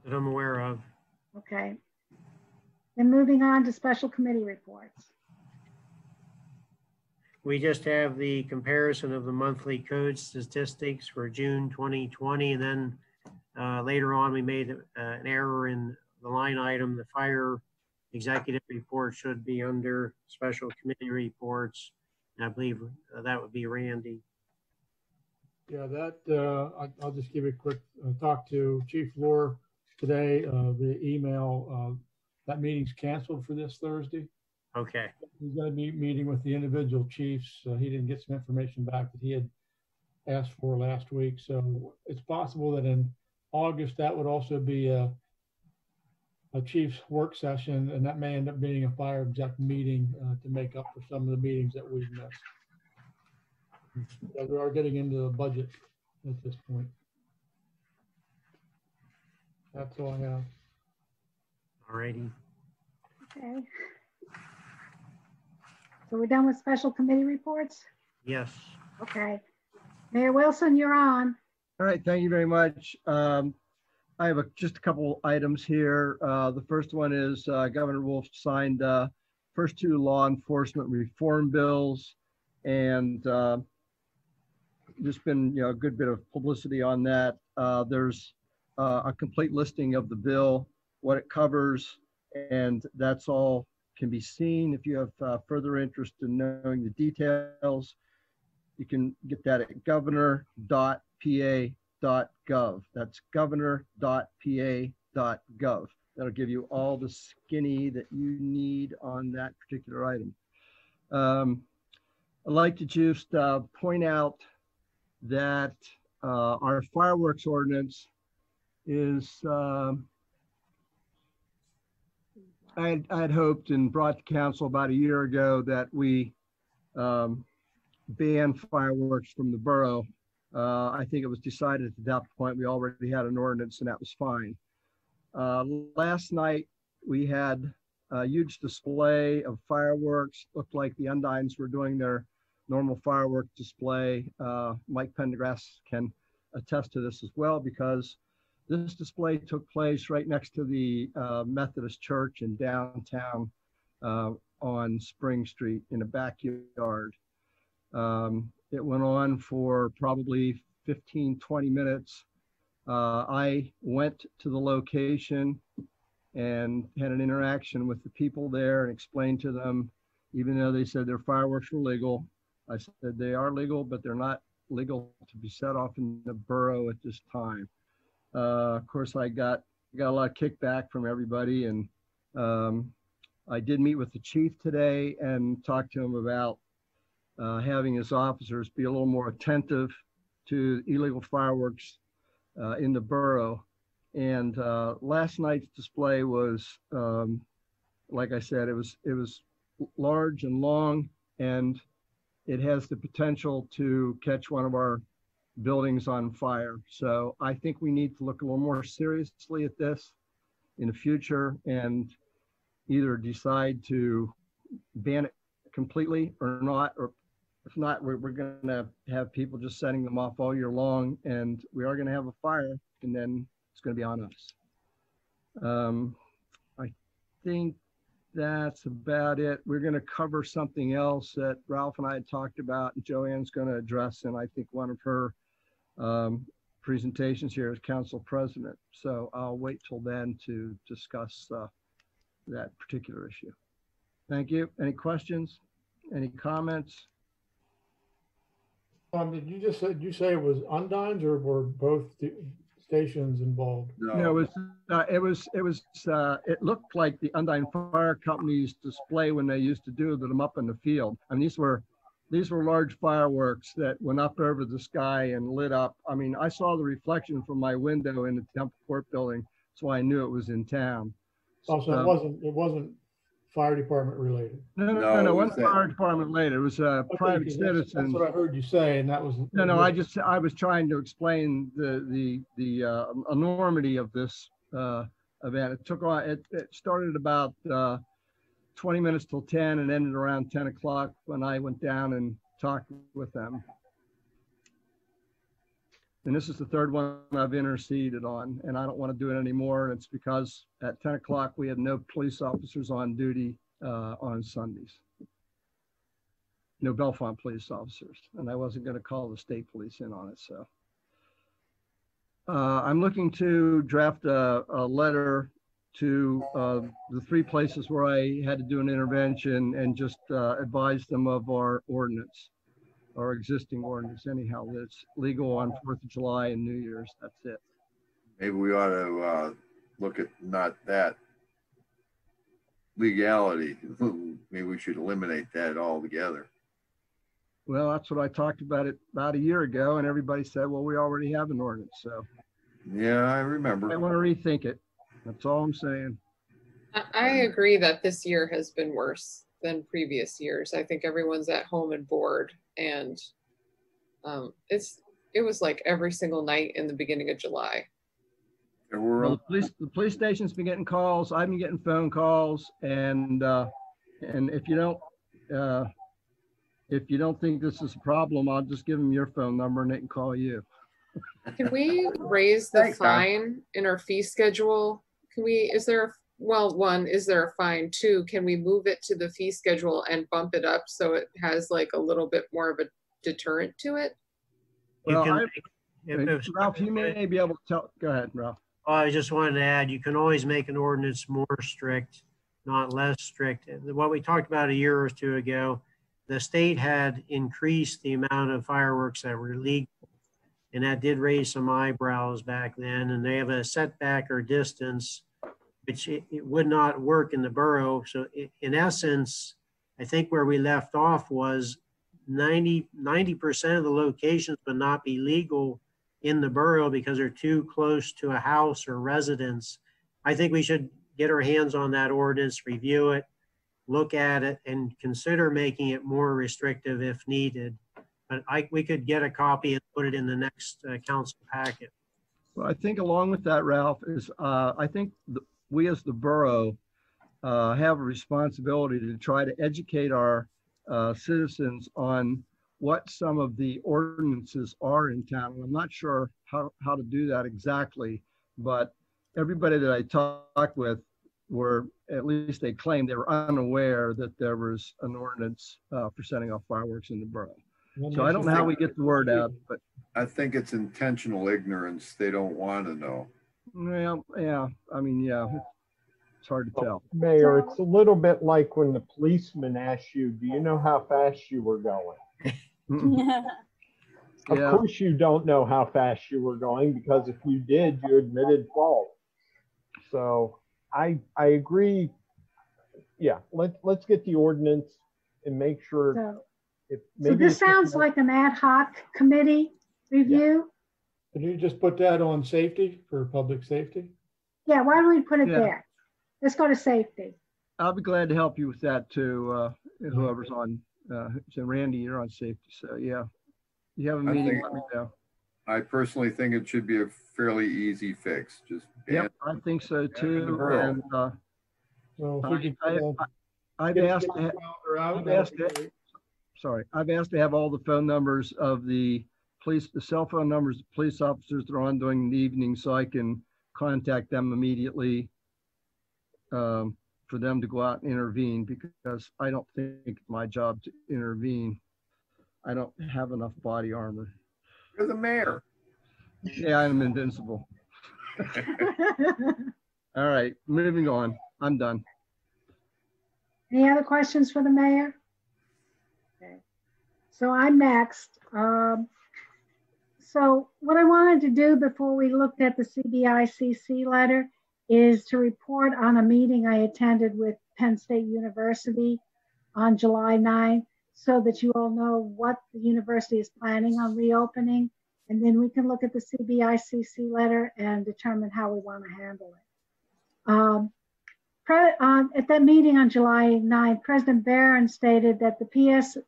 That I'm aware of. Okay. Then moving on to special committee reports. We just have the comparison of the monthly code statistics for June 2020. And then uh, later on, we made uh, an error in the line item. The fire executive report should be under special committee reports. And I believe uh, that would be Randy. Yeah, that, uh, I- I'll just give you a quick uh, talk to Chief Lore today uh, via email. Uh, that meeting's canceled for this Thursday. Okay. He's going to be meeting with the individual chiefs. Uh, he didn't get some information back that he had asked for last week. So it's possible that in August, that would also be a, a chief's work session, and that may end up being a fire exec meeting uh, to make up for some of the meetings that we've missed. But we are getting into the budget at this point. That's all I have. All righty. Okay. So we're done with special committee reports? Yes. Okay. Mayor Wilson, you're on. All right, thank you very much. Um, I have a, just a couple items here. Uh, the first one is uh, Governor Wolf signed uh, first two law enforcement reform bills, and uh, there's been you know a good bit of publicity on that. Uh, there's uh, a complete listing of the bill, what it covers, and that's all can be seen. If you have uh, further interest in knowing the details, you can get that at governor.pa.gov. That's governor.pa.gov. That'll give you all the skinny that you need on that particular item. Um, I'd like to just uh, point out that uh, our fireworks ordinance is um, I had, I had hoped and brought to council about a year ago that we um, ban fireworks from the borough. Uh, I think it was decided at that point we already had an ordinance and that was fine. Uh, last night we had a huge display of fireworks. Looked like the Undines were doing their normal firework display. Uh, Mike Prendergast can attest to this as well because this display took place right next to the uh, Methodist Church in downtown uh, on Spring Street in a backyard. Um, it went on for probably 15, 20 minutes. Uh, I went to the location and had an interaction with the people there and explained to them, even though they said their fireworks were legal, I said they are legal, but they're not legal to be set off in the borough at this time. Uh, of course, I got got a lot of kickback from everybody, and um, I did meet with the chief today and talk to him about uh, having his officers be a little more attentive to illegal fireworks uh, in the borough. And uh, last night's display was, um, like I said, it was it was large and long, and it has the potential to catch one of our buildings on fire. So I think we need to look a little more seriously at this in the future and either decide to ban it completely or not, or if not, we're, we're going to have people just setting them off all year long and we are going to have a fire and then it's going to be on us. Um, I think that's about it. We're going to cover something else that Ralph and I had talked about and Joanne's going to address. And I think one of her um, presentations here as council president. So I'll wait till then to discuss uh, that particular issue. Thank you. Any questions? Any comments? Um, did you just say, did you say it was Undines or were both the stations involved? No, it was, uh, it was, it was, uh, it looked like the Undine Fire Company's display when they used to do them up in the field. I mean, these were these were large fireworks that went up over the sky and lit up. I mean, I saw the reflection from my window in the Temple Court building, so I knew it was in town. Oh, so it Um, wasn't, it wasn't fire department related? No, no, No, no, no, it it was wasn't that- fire department related. It was a Okay, private 'cause that's- That's what I heard you say, and that was. No, no, I just, I was trying to explain the, the, the uh, enormity of this uh, event. It took, on. it, it started about uh, 20 minutes till 10 and ended around 10 o'clock when I went down and talked with them. And this is the third one I've interceded on, and I don't want to do it anymore. It's because at 10 o'clock, we had no police officers on duty uh, on Sundays. No Bellefonte police officers, and I wasn't going to call the state police in on it, so. Uh, I'm looking to draft a, a letter to uh, the three places where I had to do an intervention and just uh, advise them of our ordinance, our existing ordinance anyhow, that it's legal on Fourth of July and New Year's. That's it. Maybe we ought to uh, look at not that legality. (laughs) Maybe we should eliminate that altogether. Well, that's what I talked about it about a year ago, and everybody said, well, we already have an ordinance, so Yeah, I remember. I want to rethink it. That's all I'm saying. I, I agree that this year has been worse than previous years. I think everyone's at home and bored and um, it's, it was like every single night in the beginning of July. There were Well, the police, the police station's been getting calls. I've been getting phone calls, and uh, and if you don't, uh, if you don't think this is a problem, I'll just give them your phone number and they can call you. Can we raise the Thanks, Tom. fine in our fee schedule? Can we, is there, well, one, is there a fine? Two, can we move it to the fee schedule and bump it up so it has like a little bit more of a deterrent to it? You Well, can I- if- if- Ralph, you may be able to tell. Go ahead, Ralph. Oh, I just wanted to add, you can always make an ordinance more strict, not less strict. What we talked about a year or two ago, the state had increased the amount of fireworks that were legal. And that did raise some eyebrows back then, and they have a setback or distance, which it, it would not work in the borough. So i- in essence, I think where we left off was 90, 90% of the locations would not be legal in the borough because they're too close to a house or residence. I think we should get our hands on that ordinance, review it, look at it, and consider making it more restrictive if needed. But I, we could get a copy and put it in the next uh, council packet. Well, I think along with that, Ralph, is uh, I think the, we as the borough uh, have a responsibility to try to educate our uh, citizens on what some of the ordinances are in town. And I'm not sure how, how to do that exactly, but everybody that I talked with were, at least they claimed they were unaware that there was an ordinance uh, for setting off fireworks in the borough. So I don't know how we get the word out, but I think it's intentional ignorance. They don't want to know. Well, yeah, I mean, yeah, it's hard to tell. Mayor, it's a little bit like when the policeman asks you, do you know how fast you were going? yeah. Of Yeah. course you don't know how fast you were going because if you did, you admitted fault. So I, I agree. Yeah, let, let's get the ordinance and make sure So, if so maybe. this sounds like an ad hoc committee review. Can you just put that on safety for public safety? Yeah, why don't we put it Yeah. there? Let's go to safety. I'll be glad to help you with that too, uh, whoever's on, uh, so Randy, you're on safety, so yeah. You have a I meeting, think- let me know. I personally think it should be a fairly easy fix. Just ban Yep, I think so too, borough. and, uh, So if I, we could. I, uh, I've get- asked, get to ha- out, I've that'd asked be to- great. sorry, I've asked to have all the phone numbers of the police, the cell phone numbers, of police officers that are on during the evening, so I can contact them immediately. Um, for them to go out and intervene, because I don't think it's my job to intervene. I don't have enough body armor. You're the mayor. Yeah, I'm invincible. (laughs) All right, moving on. I'm done. Any other questions for the mayor? Okay. So I'm next. Um, so what I wanted to do before we looked at the CBICC letter is to report on a meeting I attended with Penn State University on July 9th so that you all know what the university is planning on reopening. And then we can look at the CBICC letter and determine how we want to handle it. Um, um, at that meeting on July 9th, President Barron stated that the PS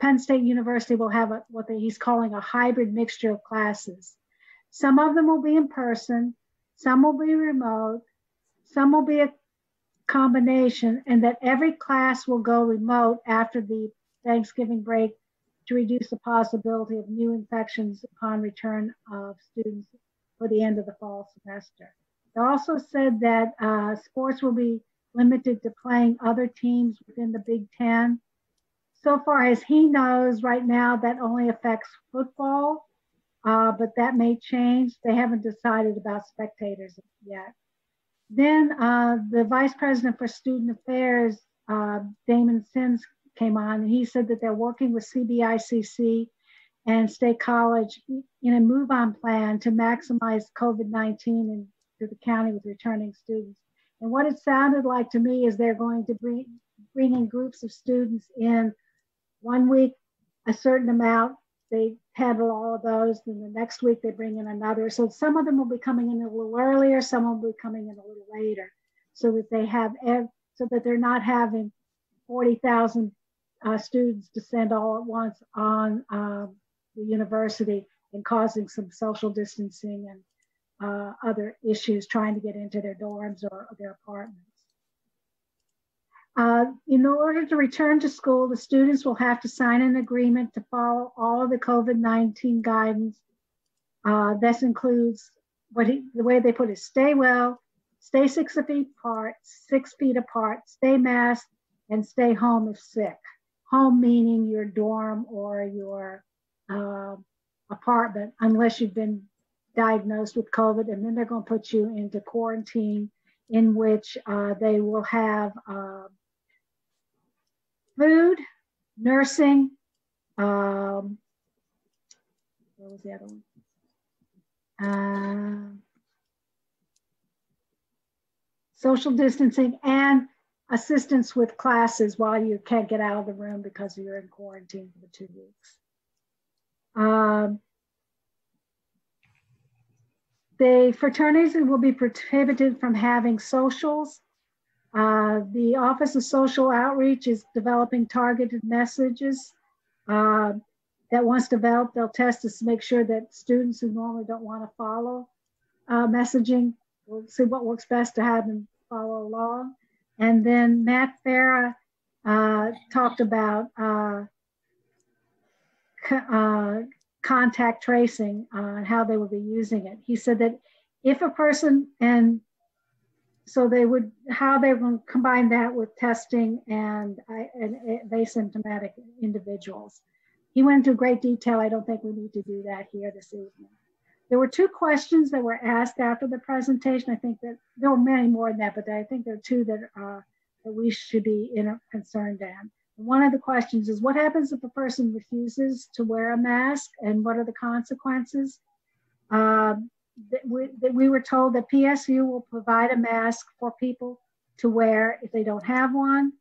Penn State University will have a, what he's calling a hybrid mixture of classes. Some of them will be in person, some will be remote, some will be a combination, and that every class will go remote after the Thanksgiving break to reduce the possibility of new infections upon return of students for the end of the fall semester. They also said that uh, sports will be limited to playing other teams within the Big Ten. So far as he knows, right now that only affects football, uh, but that may change. They haven't decided about spectators yet. Then uh, the Vice President for Student Affairs, uh, Damon Sims, came on, and he said that they're working with CBICC and State College in a move-on plan to maximize COVID-19 and to the county with returning students. And what it sounded like to me is they're going to bring, bringing groups of students in one week, a certain amount, they handle all of those. Then the next week they bring in another. So some of them will be coming in a little earlier, some will be coming in a little later, so that they have so that they're not having 40,000 uh, students descend all at once on um, the university and causing some social distancing and uh, other issues trying to get into their dorms or their apartments. Uh, in order to return to school, the students will have to sign an agreement to follow all of the COVID-19 guidance. Uh, this includes what he, the way they put it, stay well, stay six feet apart, six feet apart, stay masked, and stay home if sick. Home meaning your dorm or your uh, apartment, unless you've been diagnosed with COVID, and then they're going to put you into quarantine, in which uh, they will have uh, food, nursing. Um, what was the other one? Uh, social distancing and assistance with classes while you can't get out of the room because you're in quarantine for the two weeks. Um, the fraternities will be prohibited from having socials. Uh, the Office of Social Outreach is developing targeted messages uh, that once developed, they'll test us to make sure that students who normally don't want to follow uh, messaging will see what works best to have them follow along. And then Matt Farah uh, talked about uh, uh, contact tracing and how they would be using it. He said that if a person, and so they would, how they would combine that with testing and, and, and asymptomatic individuals. He went into great detail. I don't think we need to do that here this evening. There were two questions that were asked after the presentation. I think that there were many more than that, but I think there are two that, that we should be in, concerned in. One of the questions is what happens if a person refuses to wear a mask and what are the consequences? Uh, that, we, that we were told that PSU will provide a mask for people to wear if they don't have one.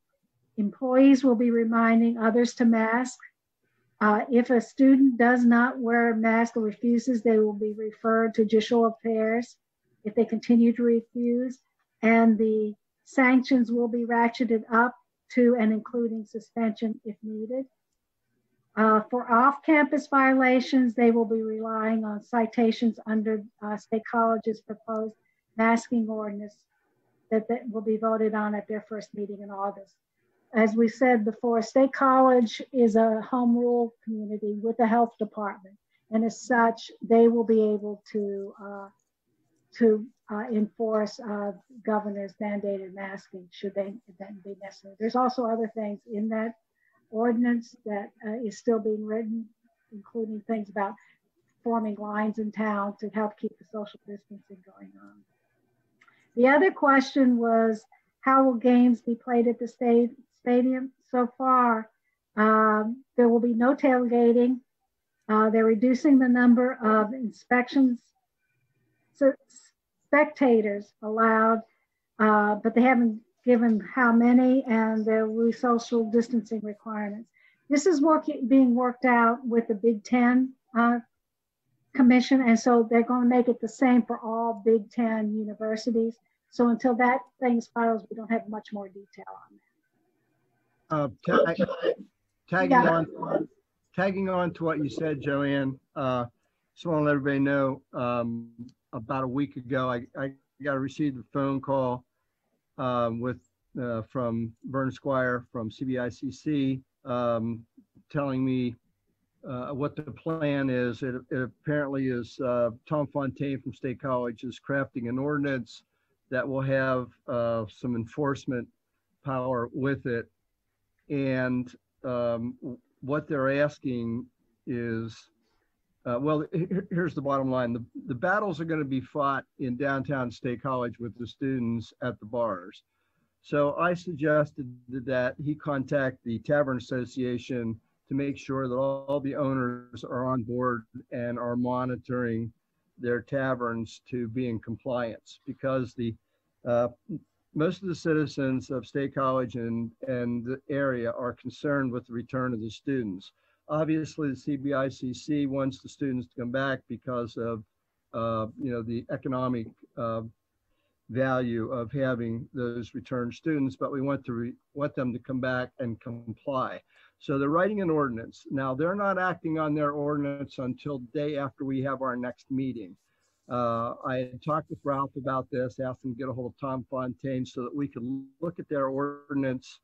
Employees will be reminding others to mask. Uh, if a student does not wear a mask or refuses, they will be referred to judicial affairs if they continue to refuse. And the sanctions will be ratcheted up to and including suspension if needed. Uh, for off-campus violations, they will be relying on citations under uh, State College's proposed masking ordinance that, that will be voted on at their first meeting in August. As we said before, State College is a home rule community with the health department. And as such, they will be able to, uh, to uh, enforce uh, governor's mandated masking should they then be necessary. There's also other things in that ordinance that uh, is still being written, including things about forming lines in town to help keep the social distancing going on. The other question was how will games be played at the state stadium? So far, um, there will be no tailgating. Uh, they're reducing the number of inspections so spectators allowed, uh, but they haven't given how many and the social distancing requirements. This is working, being worked out with the Big Ten uh, Commission, and so they're going to make it the same for all Big Ten universities. So until that thing files, we don't have much more detail on that. Uh, tag, tagging yeah. on, tagging on to what you said, Joanne. Uh, just want to let everybody know. Um, about a week ago, I, I got to receive a phone call um, with uh, from Vern Squier from CBICC um, telling me uh, what the plan is. It, it apparently is uh, Tom Fountaine from State College is crafting an ordinance that will have uh, some enforcement power with it. And um, what they're asking is uh, well, here's the bottom line. The, the battles are going to be fought in downtown State College with the students at the bars. So I suggested that he contact the Tavern Association to make sure that all, all the owners are on board and are monitoring their taverns to be in compliance because the uh, most of the citizens of State College and, and the area are concerned with the return of the students. Obviously, the CBICC wants the students to come back because of, uh, you know, the economic uh, value of having those returned students, but we want to re- want them to come back and comply. So they're writing an ordinance. Now they're not acting on their ordinance until day after we have our next meeting. Uh, I had talked with Ralph about this, asked him to get a hold of Tom Fountaine so that we could look at their ordinance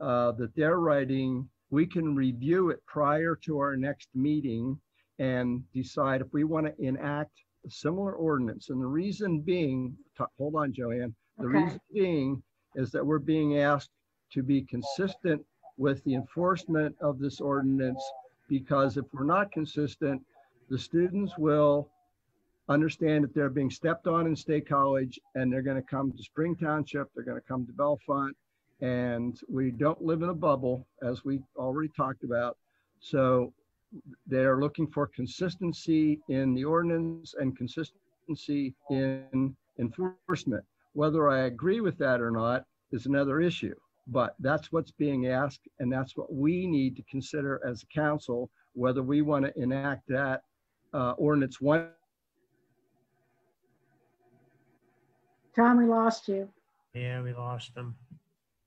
uh, that they're writing. We can review it prior to our next meeting and decide if we want to enact a similar ordinance. And the reason being, hold on, Joanne. The Okay. reason being is that we're being asked to be consistent with the enforcement of this ordinance because if we're not consistent, the students will understand that they're being stepped on in State College and they're going to come to Spring Township, they're going to come to Bellefonte, and we don't live in a bubble, as we already talked about. So they're looking for consistency in the ordinance and consistency in enforcement. Whether I agree with that or not is another issue, but that's what's being asked, and that's what we need to consider as a council, whether we want to enact that uh, ordinance one Tom, we lost you. Yeah, we lost them.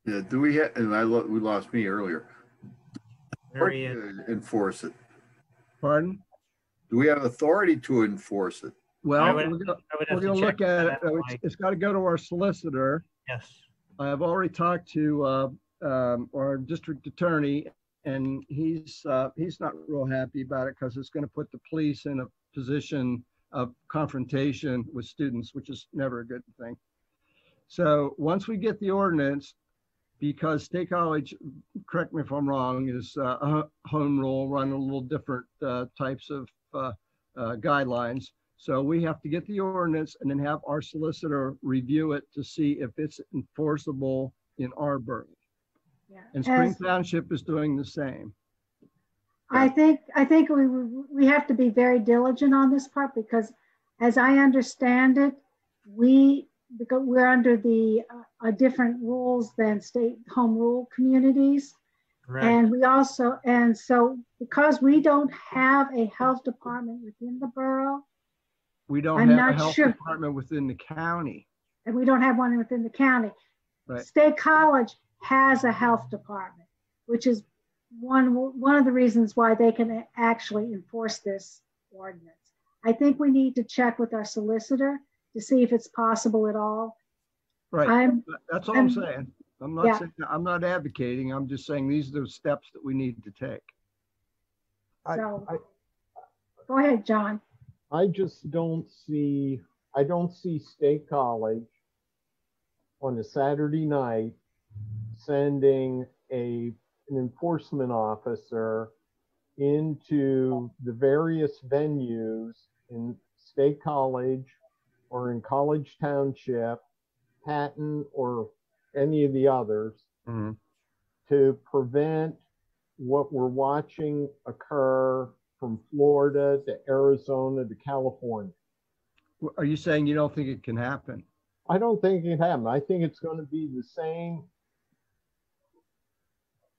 Yeah, do we, have, and I, lo- we lost me earlier. There he is. Uh, Enforce it. Pardon? Do we have authority to enforce it? Well, I we're would- gonna, I would we're to gonna check look at it. that, Uh, It's, Mike. it's got to go to our solicitor. Yes. I've already talked to, uh, um, our district attorney and he's, uh, he's not real happy about it because it's going to put the police in a position of confrontation with students, which is never a good thing. So once we get the ordinance, because State College, correct me if I'm wrong, is uh, a ho- home rule, run a little different uh, types of uh, uh, guidelines. So we have to get the ordinance and then have our solicitor review it to see if it's enforceable in our borough. Yeah. And Spring As- Township is doing the same. I think, I think we, we have to be very diligent on this part because as I understand it, we, because we're under the, uh, different rules than state home rule communities. Correct. And we also, and so because we don't have a health department within the borough, We don't I'm have a not health sure. department within the county. and we don't have one within the county. Right. State College has a health department, which is one, one of the reasons why they can actually enforce this ordinance. I think we need to check with our solicitor to see if it's possible at all. Right. I'm- That's all I'm I'm- saying. I'm Yeah. not saying, I'm not advocating. I'm just saying these are the steps that we need to take. I- So, I- go ahead, John. I just don't see, I don't see State College on a Saturday night sending a, an enforcement officer into the various venues in State College or in College Township, Patton, or any of the others mm-hmm. to prevent what we're watching occur from Florida to Arizona to California. Are you saying you don't think it can happen? I don't think it happened. I think it's going to be the same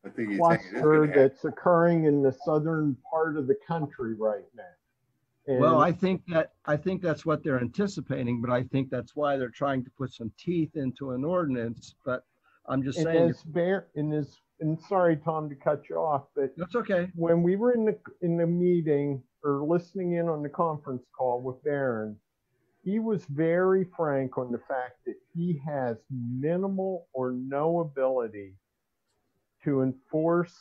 I think it is cluster that's occurring in the southern part of the country right now. Well, I think that, I think that's what they're anticipating, but I think that's why they're trying to put some teeth into an ordinance, but I'm just And saying. as bear, and as, and sorry, Tom, to cut you off, but that's okay. When we were in the in the meeting or listening in on the conference call with Barron, he was very frank on the fact that he has minimal or no ability to enforce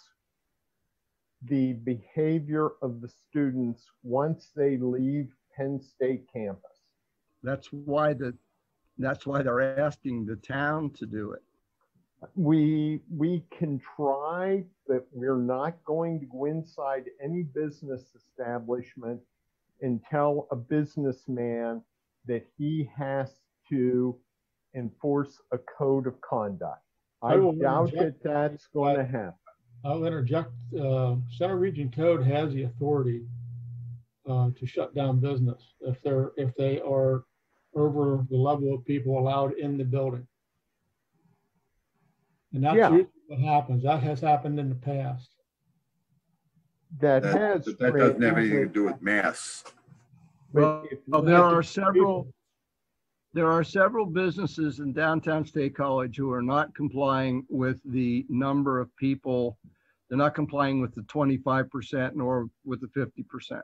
the behavior of the students once they leave Penn State campus. That's why the, that's why they're asking the town to do it. we we can try but we're not going to go inside any business establishment and tell a businessman that he has to enforce a code of conduct i, I doubt that that's going to happen I'll interject, uh, Centre Region Code has the authority uh, to shut down business if they're, if they are over the level of people allowed in the building. And that's Yeah. what happens. That has happened in the past. That That, has. that doesn't have anything to do with mass. Well, well, there are several, people- there are several businesses in downtown State College who are not complying with the number of people. They're not complying with the twenty-five percent nor with the fifty percent.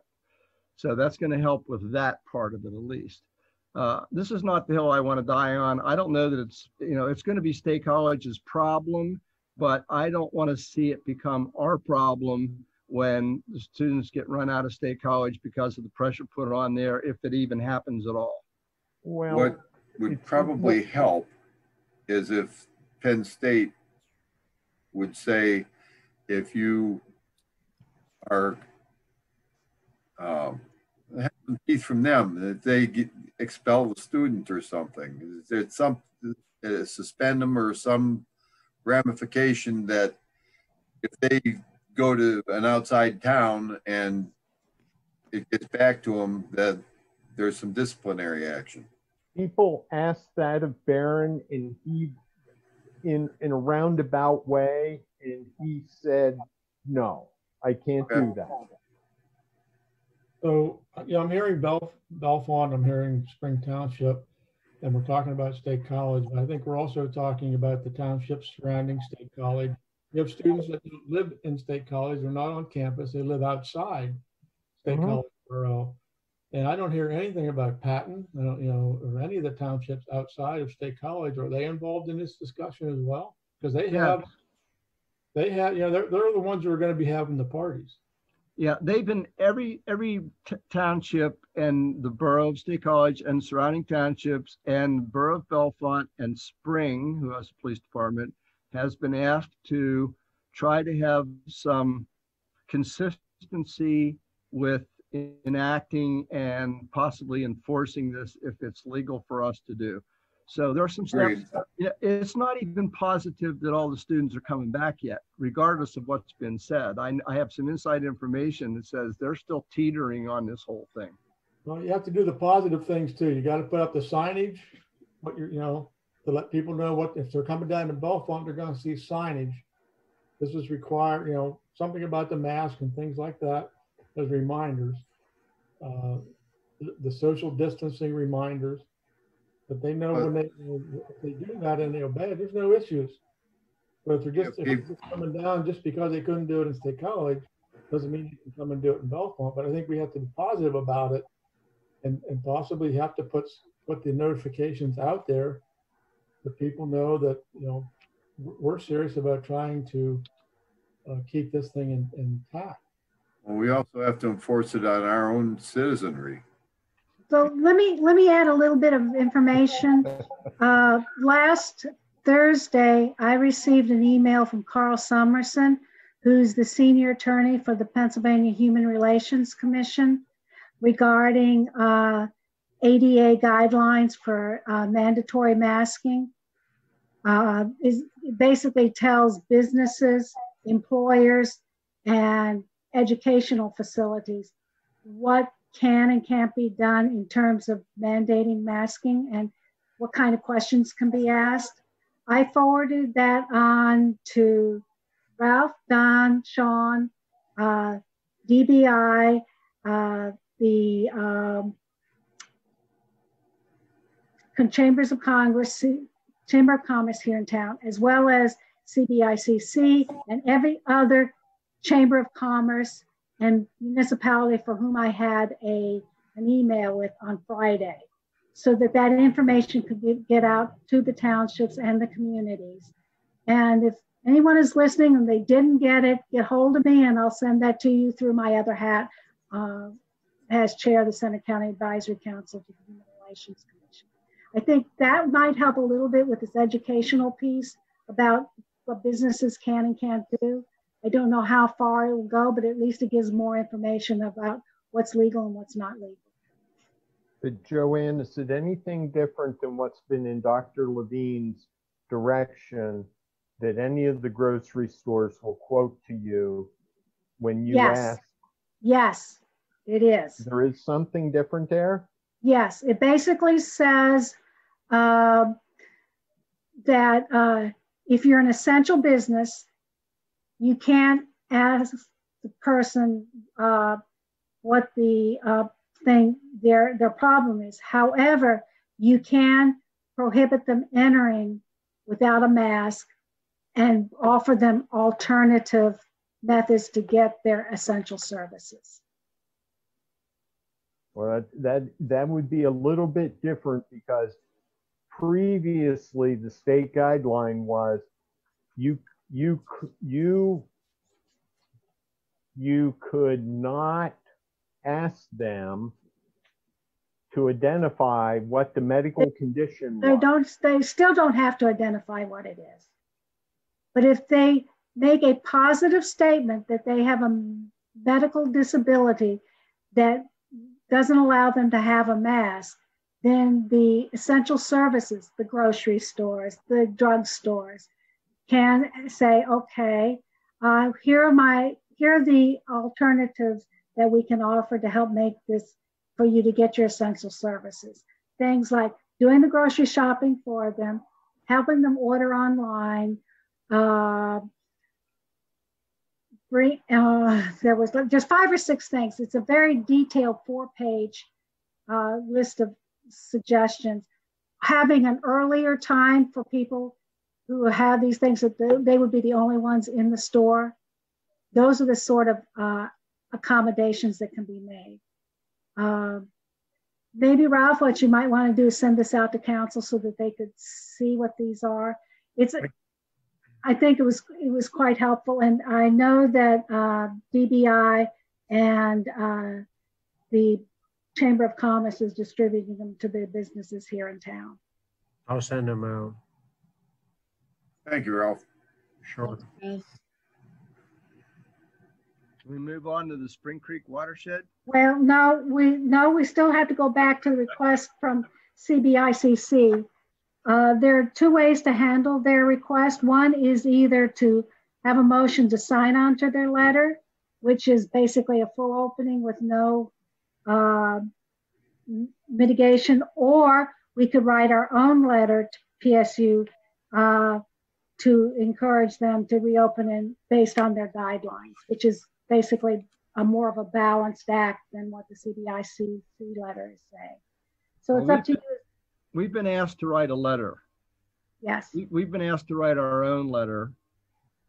So that's going to help with that part of it at least. Uh, this is not the hill I want to die on. I don't know that it's, you know, it's going to be State College's problem, but I don't want to see it become our problem when the students get run out of State College because of the pressure put on there, if it even happens at all. Well, What would probably help is if Penn State would say, if you are um, have some teeth from them, that they get, expel the student or something. Is there some, uh, suspend them or some ramification that if they go to an outside town and it gets back to them, that there's some disciplinary action. People asked that of Barron and he, in, in a roundabout way, and he said, no, I can't do that. So, yeah, I'm hearing Belf, Bellefonte, I'm hearing Spring Township, and we're talking about State College, but I think we're also talking about the townships surrounding State College. We have students that don't live in State College, they're not on campus, they live outside State Mhm. College Borough. And I don't hear anything about Patton, uh, you know, or any of the townships outside of State College. Are they involved in this discussion as well? Because they Yeah. have, they have, you know, they're, they're the ones who are gonna be having the parties. Yeah, they've been, every, every t- township and the borough of State College and surrounding townships and borough of Bellefonte and Spring, who has a police department, has been asked to try to have some consistency with enacting and possibly enforcing this if it's legal for us to do. So there are some steps. It's not even positive that all the students are coming back yet, regardless of what's been said. I, I have some inside information that says they're still teetering on this whole thing. Well, you have to do the positive things too. You got to put up the signage, what you're, you know, to let people know what, if they're coming down to Bellefonte, they're going to see signage. This is required, you know, something about the mask and things like that as reminders. Uh, the, the social distancing reminders. But they know when they, if they do that and they obey it, there's no issues. But if they're just, if they're just coming down just because they couldn't do it in State College, doesn't mean you can come and do it in Bellefonte. But I think we have to be positive about it and, and possibly have to put, put the notifications out there that people know that, you know, we're serious about trying to uh, keep this thing in, intact. Well, we also have to enforce it on our own citizenry. So let me, let me add a little bit of information. Uh, Last Thursday, I received an email from Carl Summerson, who's the senior attorney for the Pennsylvania Human Relations Commission regarding uh, ADA guidelines for uh, mandatory masking. Uh, Is, basically tells businesses, employers, and educational facilities what can and can't be done in terms of mandating masking and what kind of questions can be asked. I forwarded that on to Ralph, Don, Sean, uh, DBI, uh, the um, Chambers of Congress, Chamber of Commerce here in town, as well as CBICC and every other Chamber of Commerce and municipality for whom I had a, an email with on Friday. So that that information could get, out to the townships and the communities. And if anyone is listening and they didn't get it, get hold of me and I'll send that to you through my other hat uh, as chair of the Centre County Advisory Council to the Human Relations Commission. I think that might help a little bit with this educational piece about what businesses can and can't do. I don't know how far it will go, but at least it gives more information about what's legal and what's not legal. But Joanne, is it anything different than what's been in Dr. Levine's direction that any of the grocery stores will quote to you when you Yes. ask? Yes, it is. There is something different there? Yes, it basically says uh, that uh, if you're an essential business, you can't ask the person uh, what the uh, thing their their problem is. However, you can prohibit them entering without a mask and offer them alternative methods to get their essential services. Well, that, that, that would be a little bit different because previously the state guideline was you, you, you, you could not ask them to identify what the medical condition They was. don't, they still don't have to identify what it is. But if they make a positive statement that they have a medical disability that doesn't allow them to have a mask, then the essential services, the grocery stores, the drug stores, can say, okay, uh, here are my, here are the alternatives that we can offer to help make this for you to get your essential services. Things like doing the grocery shopping for them, helping them order online, uh, bring, uh, there was just five or six things. It's a very detailed four page uh, list of suggestions. Having an earlier time for people who have these things that they, would be the only ones in the store. Those are the sort of uh, accommodations that can be made. Uh, maybe Ralph, what you might want to do is send this out to council so that they could see what these are. It's, I think it was it was quite helpful, and I know that uh, DBI and uh, the Chamber of Commerce is distributing them to their businesses here in town. I'll send them out. Thank you, Ralph. Sure. Can we move on to the Spring Creek watershed? Well, no, we no, we still have to go back to the request from CBICC. Uh, there are two ways to handle their request. One is either to have a motion to sign on to their letter, which is basically a full opening with no uh, mitigation, or we could write our own letter to PSU uh, to encourage them to reopen and based on their guidelines, which is basically a more of a balanced act than what the CBICC letter is saying. So it's Well, up to we've you. We've been asked to write a letter. Yes. We, we've been asked to write our own letter,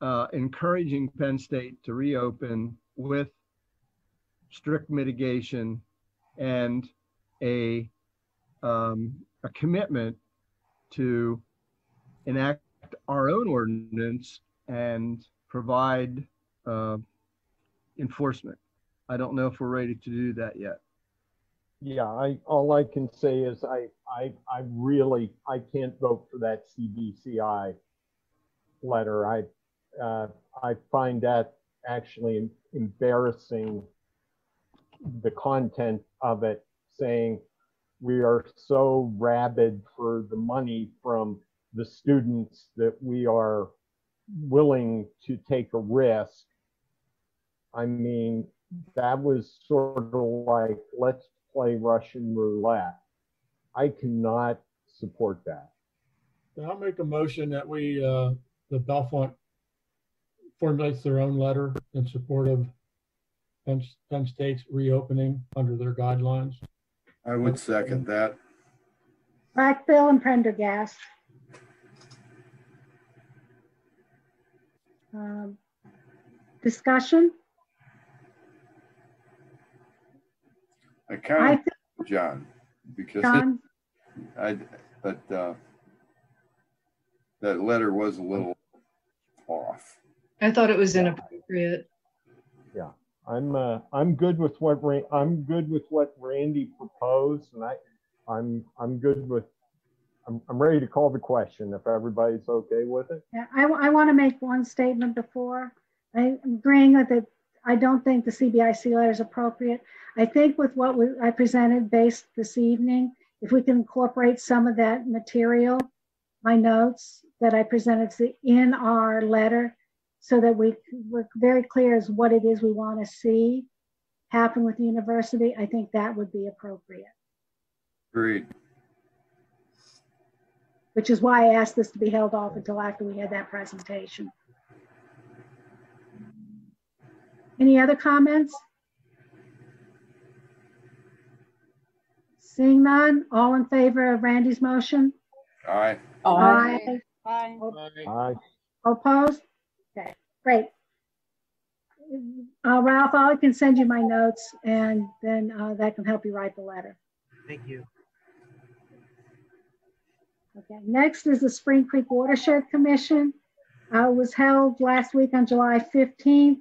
uh, encouraging Penn State to reopen with strict mitigation and a, um, a commitment to enact our own ordinance and provide, uh, enforcement. I don't know if we're ready to do that yet. Yeah, I, all I can say is I, I, I really, I can't vote for that CBCI letter. I, uh, I find that actually embarrassing, the content of it, saying we are so rabid for the money from the students that we are willing to take a risk. I mean, that was sort of like, let's play Russian roulette. I cannot support that. I'll make a motion that we, uh, the Bellefonte formulates their own letter in support of Penn, Penn State's reopening under their guidelines. I would second that. Brackbill and Prendergast. Um, Discussion? I I kind think, of, John, because John, (laughs) I, but, uh, that letter was a little off. I thought it was inappropriate. Yeah, I'm, uh, I'm good with what, Ran- I'm good with what Randy proposed and I, I'm, I'm good with, I'm, I'm ready to call the question if everybody's okay with it. yeah, I, I want to make one statement before. I'm agreeing with it. I don't think the CBIC letter is appropriate. I think with what we, I presented based this evening, if we can incorporate some of that material, my notes that I presented to- in our letter, so that we, we're very clear as what it is we want to see happen with the university, I think that would be appropriate, Agreed. Which is why I asked this to be held off until after we had that presentation. Any other comments? Seeing none, all in favor of Randy's motion? Aye. Aye. Bye. Aye. Opposed? Okay, great. Uh, Ralph, I can send you my notes and then uh, that can help you write the letter. Thank you. Okay, next is the Spring Creek Watershed Commission. Uh, it was held last week on July 15th.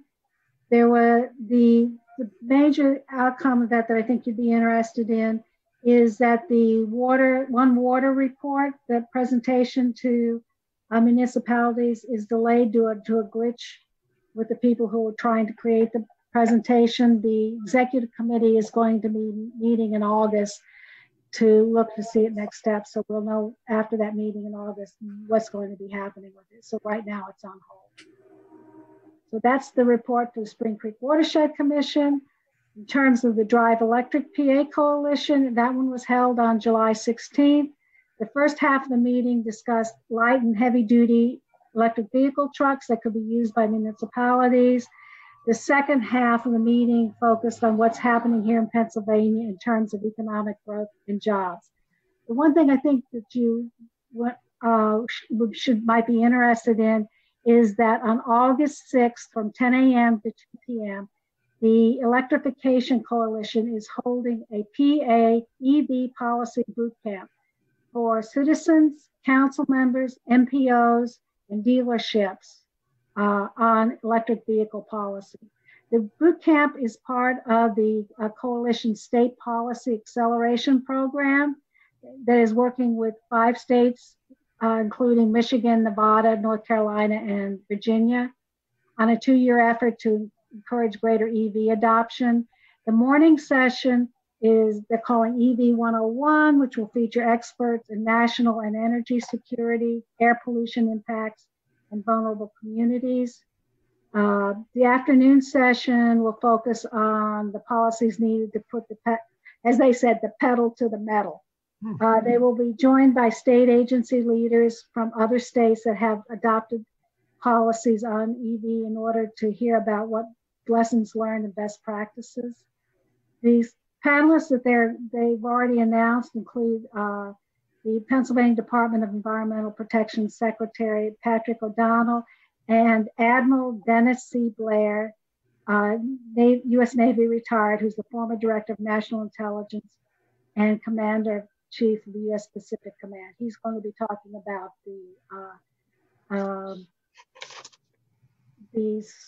There were the, the major outcome of that that I think you'd be interested in is that the water, one water report, the presentation to uh, municipalities is delayed due to a glitch with the people who are trying to create the presentation. The executive committee is going to be meeting in August to look to see at next steps. So we'll know after that meeting in August what's going to be happening with it. So right now it's on hold. So that's the report for the Spring Creek Watershed Commission. In terms of the Drive Electric PA Coalition, that one was held on July 16th. The first half of the meeting discussed light and heavy duty electric vehicle trucks that could be used by municipalities. The second half of the meeting focused on what's happening here in Pennsylvania in terms of economic growth and jobs. The one thing I think that you uh, should might be interested in is that on August 6th from 10 a.m. to 2 p.m., the Electrification Coalition is holding a PA EV policy boot camp for citizens, council members, MPOs, and dealerships uh, on electric vehicle policy. The boot camp is part of the uh, Coalition State Policy Acceleration Program that is working with five states, uh, including Michigan, Nevada, North Carolina, and Virginia, on a two year effort to encourage greater EV adoption. The morning session is they're calling EV 101, which will feature experts in national and energy security, air pollution impacts, and vulnerable communities. Uh, the afternoon session will focus on the policies needed to put the, pe- as they said, the pedal to the metal. Uh, they will be joined by state agency leaders from other states that have adopted policies on EV in order to hear about what lessons learned and best practices. These panelists that they're, they've already announced include uh, the Pennsylvania Department of Environmental Protection Secretary Patrick McDonnell and Admiral Dennis C. Blair, uh, Navy, U.S. Navy retired, who's the former Director of National Intelligence and Commander Chief of the U.S. Pacific Command. He's going to be talking about the uh, um,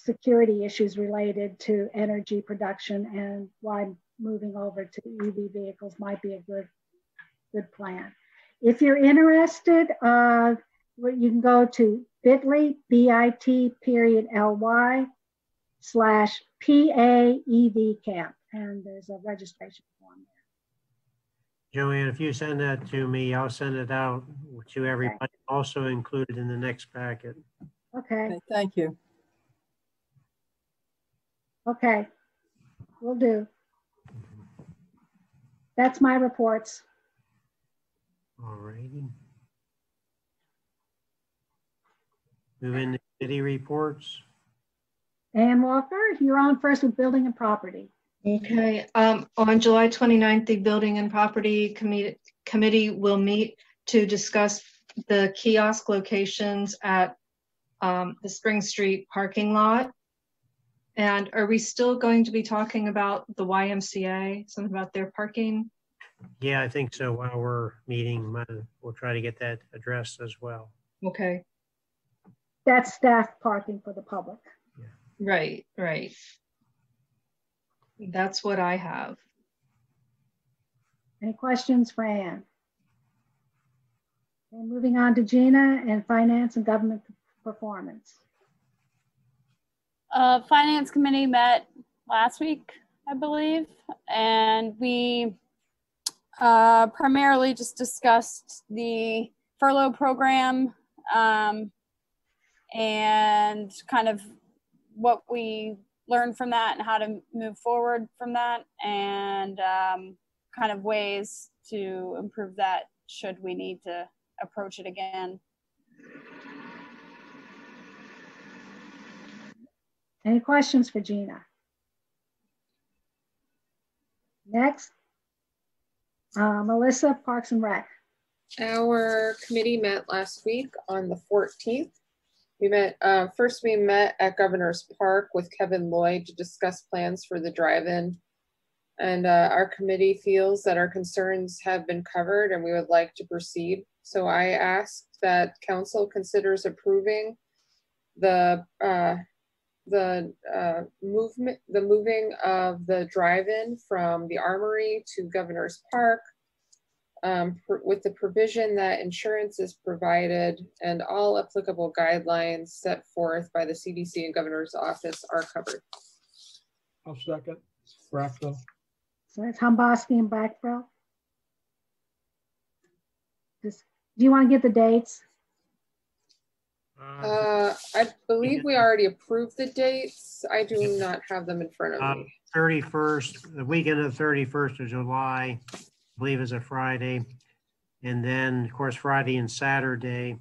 security issues related to energy production and why moving over to EV vehicles might be a good good plan. If you're interested, uh, you can go to bit.ly, B-I-T period L-Y slash P-A-E-V camp. And there's a registration form there. Joanne, if you send that to me, I'll send it out to everybody, also included in the next packet. Okay, Okay, Thank you. okay, we will do. That's my reports. All righty. Moving to city reports. Ann Walker, you're on first with building and property. Okay, um, on July 29th, the Building and Property Committee, Committee will meet to discuss the kiosk locations at um, the Spring Street parking lot. And are we still going to be talking about the YMCA, something about their parking? Yeah, I think so. While we're meeting, we'll try to get that addressed as well. Okay, That's staff parking for the public. right, right. That's what I have. Any questions for Ann? And moving on to Gina and finance and government performance. Uh, Finance Committee met last week, I believe, and we uh, primarily just discussed the furlough program um, and kind of what we learned from that and how to move forward from that and um, kind of ways to improve that should we need to approach it again. Any questions for Gina? Next, uh, Melissa, Parks and Rec. Our committee met last week on the 14th. We met, uh, first we met at Governor's Park with Kevin Lloyd to discuss plans for the drive-in. And uh, our committee feels that our concerns have been covered and we would like to proceed. So I ask that council considers approving the uh, the uh, movement, the moving of the drive-in from the Armory to Governor's Park um, pr- with the provision that insurance is provided and all applicable guidelines set forth by the CDC and Governor's Office are covered. I'll second. Brackbill. So it's Humboski and Brackbill. Just, do you want to get the dates? Uh, I believe we already approved the dates. I do not have them in front of Um, me. 31st, the weekend of the 31st of July, I believe is a Friday. And then, of course, Friday and Saturday.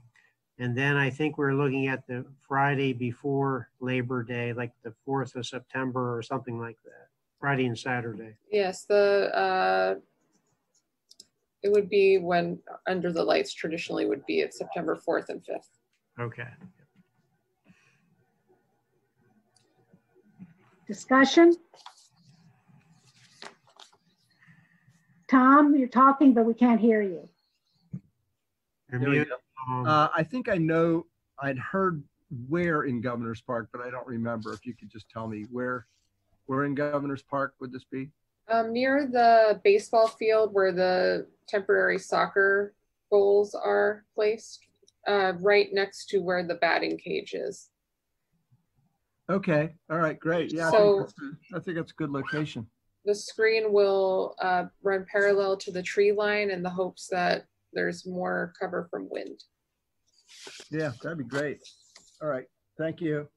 And then I think we're looking at the Friday before Labor Day, like the 4th of September or something like that. Friday and Saturday. Yes, the, uh, it would be when Under the Lights traditionally would be at September 4th and 5th. Okay. Discussion? Tom, you're talking, but we can't hear you. There we go. Um, Uh, I think I know, I'd heard where in Governor's Park, but I don't remember. If you could just tell me where, where in Governor's Park would this be? Um, near the baseball field where the temporary soccer goals are placed, uh, right next to where the batting cage is. Okay, all right, great. Yeah, I So- think that's, a- I think that's a good location. The screen will uh, run parallel to the tree line in the hopes that there's more cover from wind. Yeah, that'd be great. All right, thank you.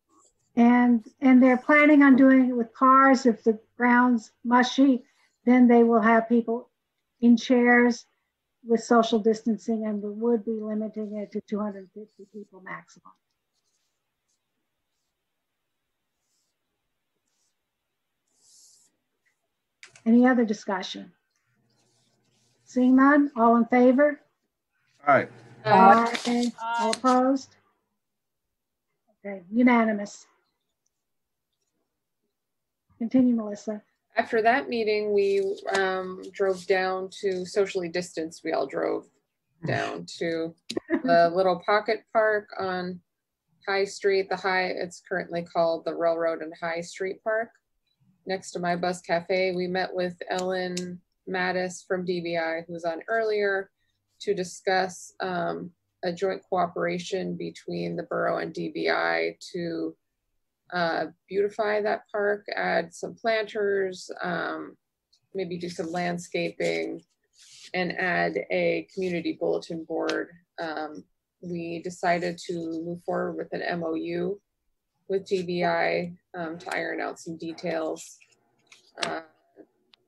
And, and they're planning on doing it with cars. If the ground's mushy, then they will have people in chairs with social distancing and we would be limiting it to 250 people maximum. Any other discussion? Seeing none, all in favor? All right, Uh, Aye. All opposed? Okay, unanimous. Continue, Melissa. After that meeting, we um, drove down to socially distanced. We all drove down (laughs) to the little pocket park on High Street. The High, it's currently called the Railroad and High Street Park. Next to my bus cafe, we met with Ellen Mattis from DBI, who was on earlier, to discuss um, a joint cooperation between the borough and DBI to uh, beautify that park, add some planters, um, maybe do some landscaping, and add a community bulletin board. Um, we decided to move forward with an MOU with DBI um, to iron out some details. Uh,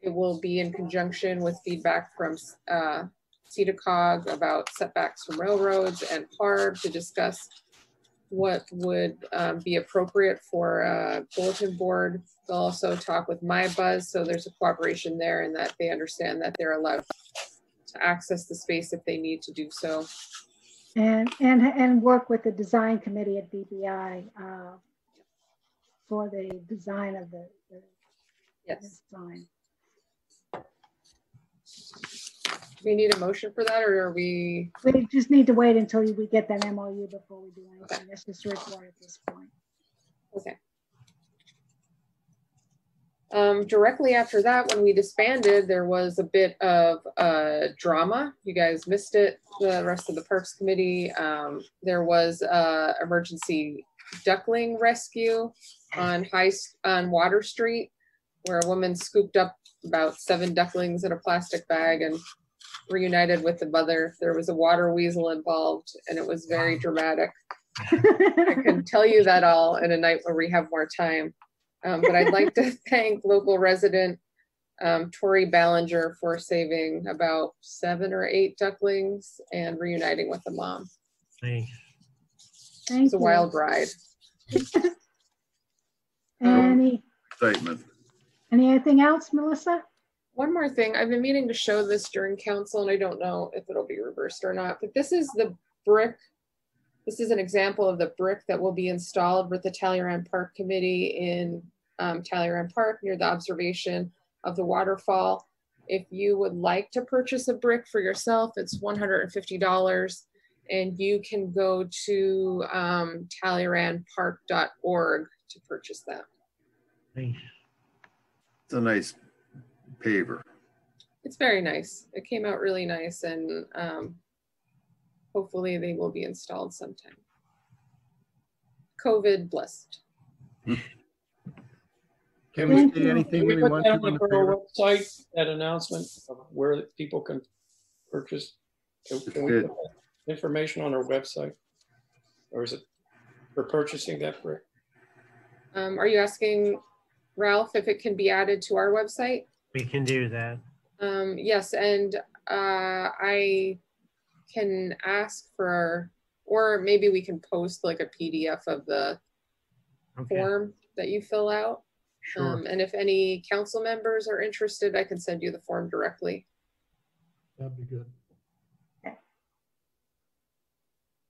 it will be in conjunction with feedback from uh, SEDA-COG about setbacks from railroads and HARB to discuss what would um, be appropriate for a bulletin board. They'll also talk with My Buzz, so there's a cooperation there and that they understand that they're allowed to access the space if they need to do so. And, and, and work with the design committee at DBI uh, for the design of the, the Yes. design. Do we need a motion for that or are we, We just need to wait until we get that MOU before we do anything. That's just a report at this point. okay. Um, directly after that, when we disbanded, there was a bit of uh, drama. You guys missed it. The rest of the Parks Committee. Um, there was a emergency duckling rescue on High on Water Street, where a woman scooped up about seven ducklings in a plastic bag and reunited with the mother. There was a water weasel involved, and it was very dramatic. I can (laughs) tell you that all in a night where we have more time. Um, but I'd like to (laughs) thank local resident um, Tori Ballinger for saving about seven or eight ducklings and reuniting with the mom. Thanks. Thank It's a you. wild ride. (laughs) Any, Statement. anything else, Melissa? One more thing, I've been meaning to show this during council and I don't know if it'll be reversed or not, but this is the brick. This is an example of the brick that will be installed with the Talleyrand Park Committee in um, Talleyrand Park near the observation of the waterfall. If you would like to purchase a brick for yourself, it's one hundred and fifty dollars. And you can go to um, TalleyRandPark.org to purchase that. Thanks. It's a nice paver. It's very nice. It came out really nice and um, hopefully they will be installed sometime. COVID blessed. Can we Thank see anything Can we we put want that to on on the the borough website, that announcement of where people can purchase? Can can we Good. put that information on our website? Or is it for purchasing that brick? Um, are you asking Ralph if it can be added to our website? We can do that. Um, yes, and uh, I can ask for, or maybe we can post like a PDF of the Okay, form that you fill out. sure. Um, and if any council members are interested, I can send you the form directly. That'd be good.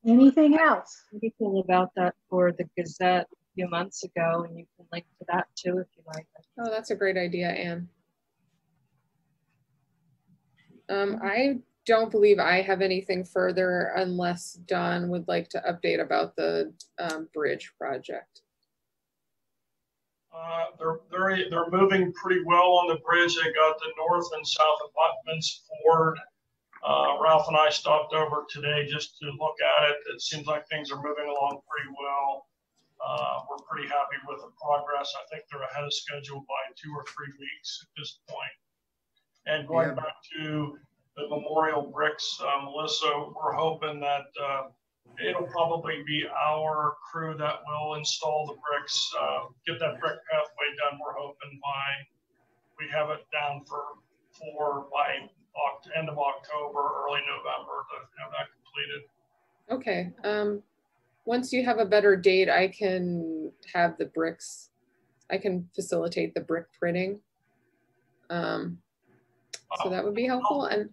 Anything else? Article about that for the Gazette a few months ago, and you can link to that too if you like. Oh, that's a great idea, Anne. Um, I don't believe I have anything further unless Don would like to update about the um, bridge project. Uh, they're very, they're moving pretty well on the bridge. They got the north and south abutments poured. Uh, Ralph and I stopped over today just to look at it. It seems like things are moving along pretty well. Uh, we're pretty happy with the progress. I think they're ahead of schedule by two or three weeks at this point. And going Yeah. back to the memorial bricks, uh, Melissa, we're hoping that, uh, it'll probably be our crew that will install the bricks, uh, get that brick pathway done. We're hoping by, we have it down for, for by Oct, end of October, early November to have that completed. Okay, um, once you have a better date, I can have the bricks, I can facilitate the brick printing. Um, so that would be helpful and,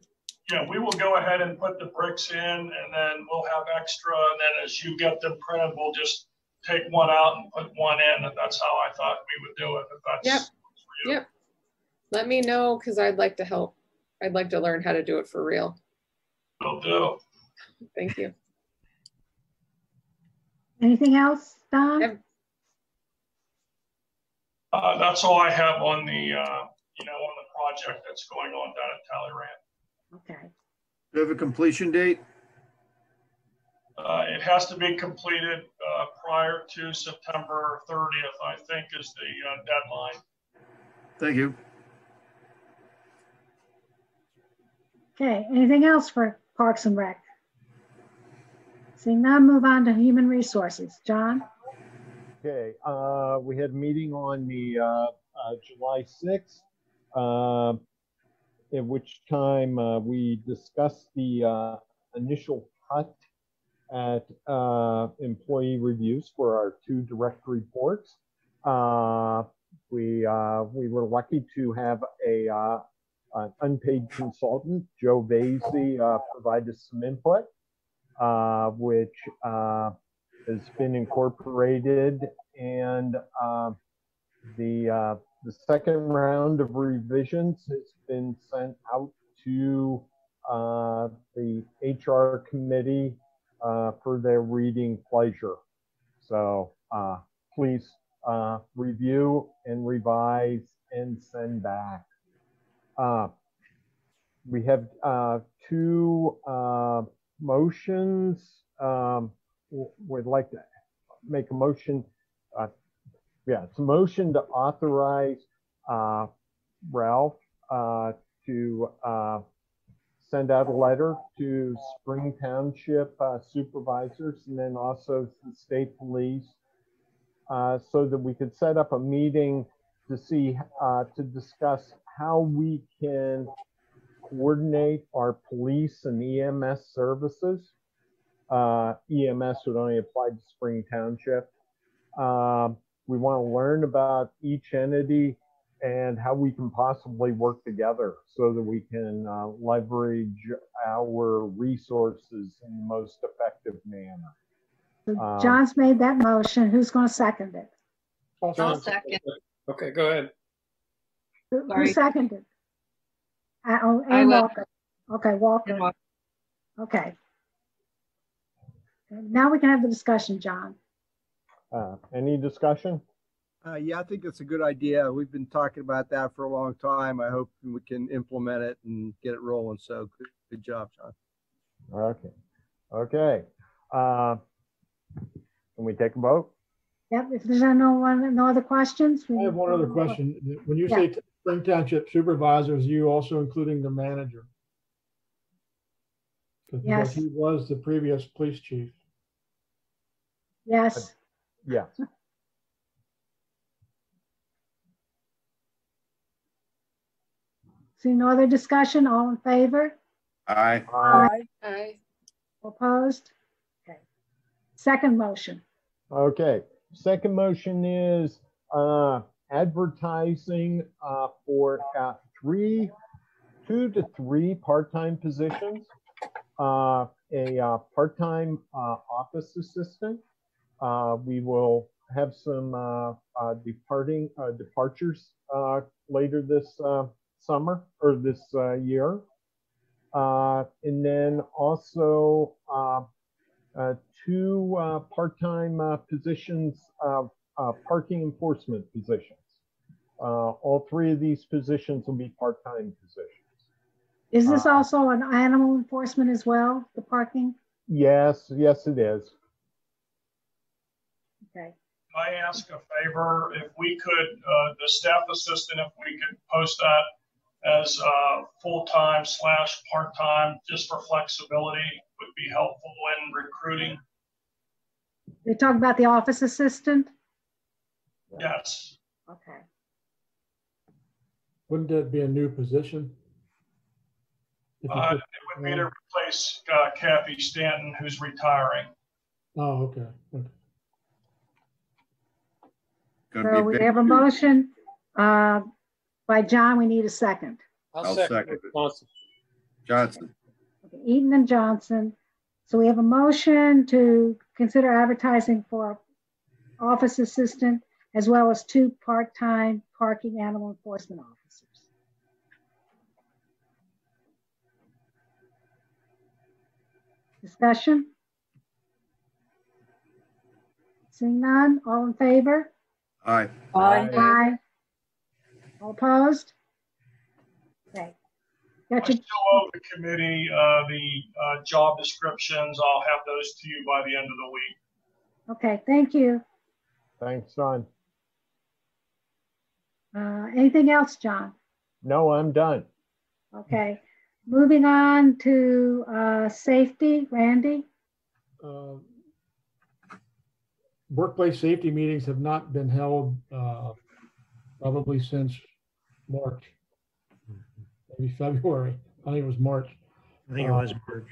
Yeah, we will go ahead and put the bricks in and then we'll have extra. And then as you get them printed, we'll just take one out and put one in. And that's how I thought we would do it. If that's Yep. for you. yep. Let me know, cause I'd like to help. I'd like to learn how to do it for real. Will do. Thank you. Anything else, Don? Yep. Uh, that's all I have on the, uh, you know, on the project that's going on down at Talleyrand. Okay. Do you have a completion date? Uh, it has to be completed, uh, prior to September thirtieth, I think is the, uh, deadline. Thank you. Okay, anything else for Parks and Rec? Seeing none, move on to Human Resources. John? Okay, uh, we had a meeting on the, uh, uh, July sixth, uh, at which time, uh, we discussed the, uh, initial cut at, uh, employee reviews for our two direct reports. Uh, we, we were lucky to have a, an unpaid consultant, Joe Vasey, uh, provide us some input, uh, which, uh, has been incorporated and the the second round of revisions has been sent out to uh, the HR committee uh, for their reading pleasure. So uh, please uh, review and revise and send back. Uh, we have uh, two motions. Um, w- would like to make a motion. Yeah, it's a motion to authorize uh, Ralph uh, to uh, send out a letter to Spring Township uh, supervisors and then also the state police uh, so that we could set up a meeting to see, uh, to discuss how we can coordinate our police and EMS services. EMS would only apply to Spring Township. Um, we want to learn about each entity and how we can possibly work together so that we can uh, leverage our resources in the most effective manner. So Um, John's made that motion. Who's going to second it? I'll second. Okay, go ahead. Who who seconded? Uh, oh, I Ann will. Walker. Okay, Walker. Okay. Now we can have the discussion, John. Uh, any discussion? Uh, yeah, I think it's a good idea. We've been talking about that for a long time. I hope we can implement it and get it rolling. So good, good job, John. Okay. Okay. Uh, can we take a vote? Yep, if there's no one, no other questions? I have one other question. When you Yeah. say Spring Township supervisors, you also including the manager? 'Cause- because Yes. He was the previous police chief. Yes, Yes. see no other discussion, all in favor? Aye. Aye. Aye. Opposed? Okay. Second motion, Okay. Second motion is uh, advertising uh, for uh, three, two to three part-time positions. Uh, a uh, part-time uh, office assistant. Uh, we will have some uh, uh, departing uh, departures uh, later this uh, summer or this uh, year. Uh, and then also uh, uh, two uh, part-time uh, positions, parking enforcement positions. Uh, all three of these positions will be part-time positions. is this Uh, also an animal enforcement as well, the parking? Yes, yes, it is. Okay, I ask a favor, if we could, uh, the staff assistant, if we could post that as, uh, full-time slash part-time, just for flexibility, would be helpful in recruiting. they talk about the office assistant? Yes. Okay, Wouldn't that be a new position? If you Uh, put- it would be to replace, uh, Kathy Stanton, who's retiring. Oh, okay. okay. Gonna so be we big have a shoes. motion uh, by John, we need a second. I'll second it. Johnson. Johnson. Okay, Eaton and Johnson. So we have a motion to consider advertising for office assistant as well as two part-time parking animal enforcement officers. Discussion? Seeing none, all in favor? Aye. Aye. All opposed? Okay. I Got your, still owe the committee, uh, the, uh, job descriptions. I'll have those to you by the end of the week. okay, thank you. Thanks, John. Uh, Anything else, John? No, I'm done. Okay, moving on to uh, safety, Randy? uh, workplace safety meetings have not been held uh, probably since March, maybe February. I think it was March. I think it was March.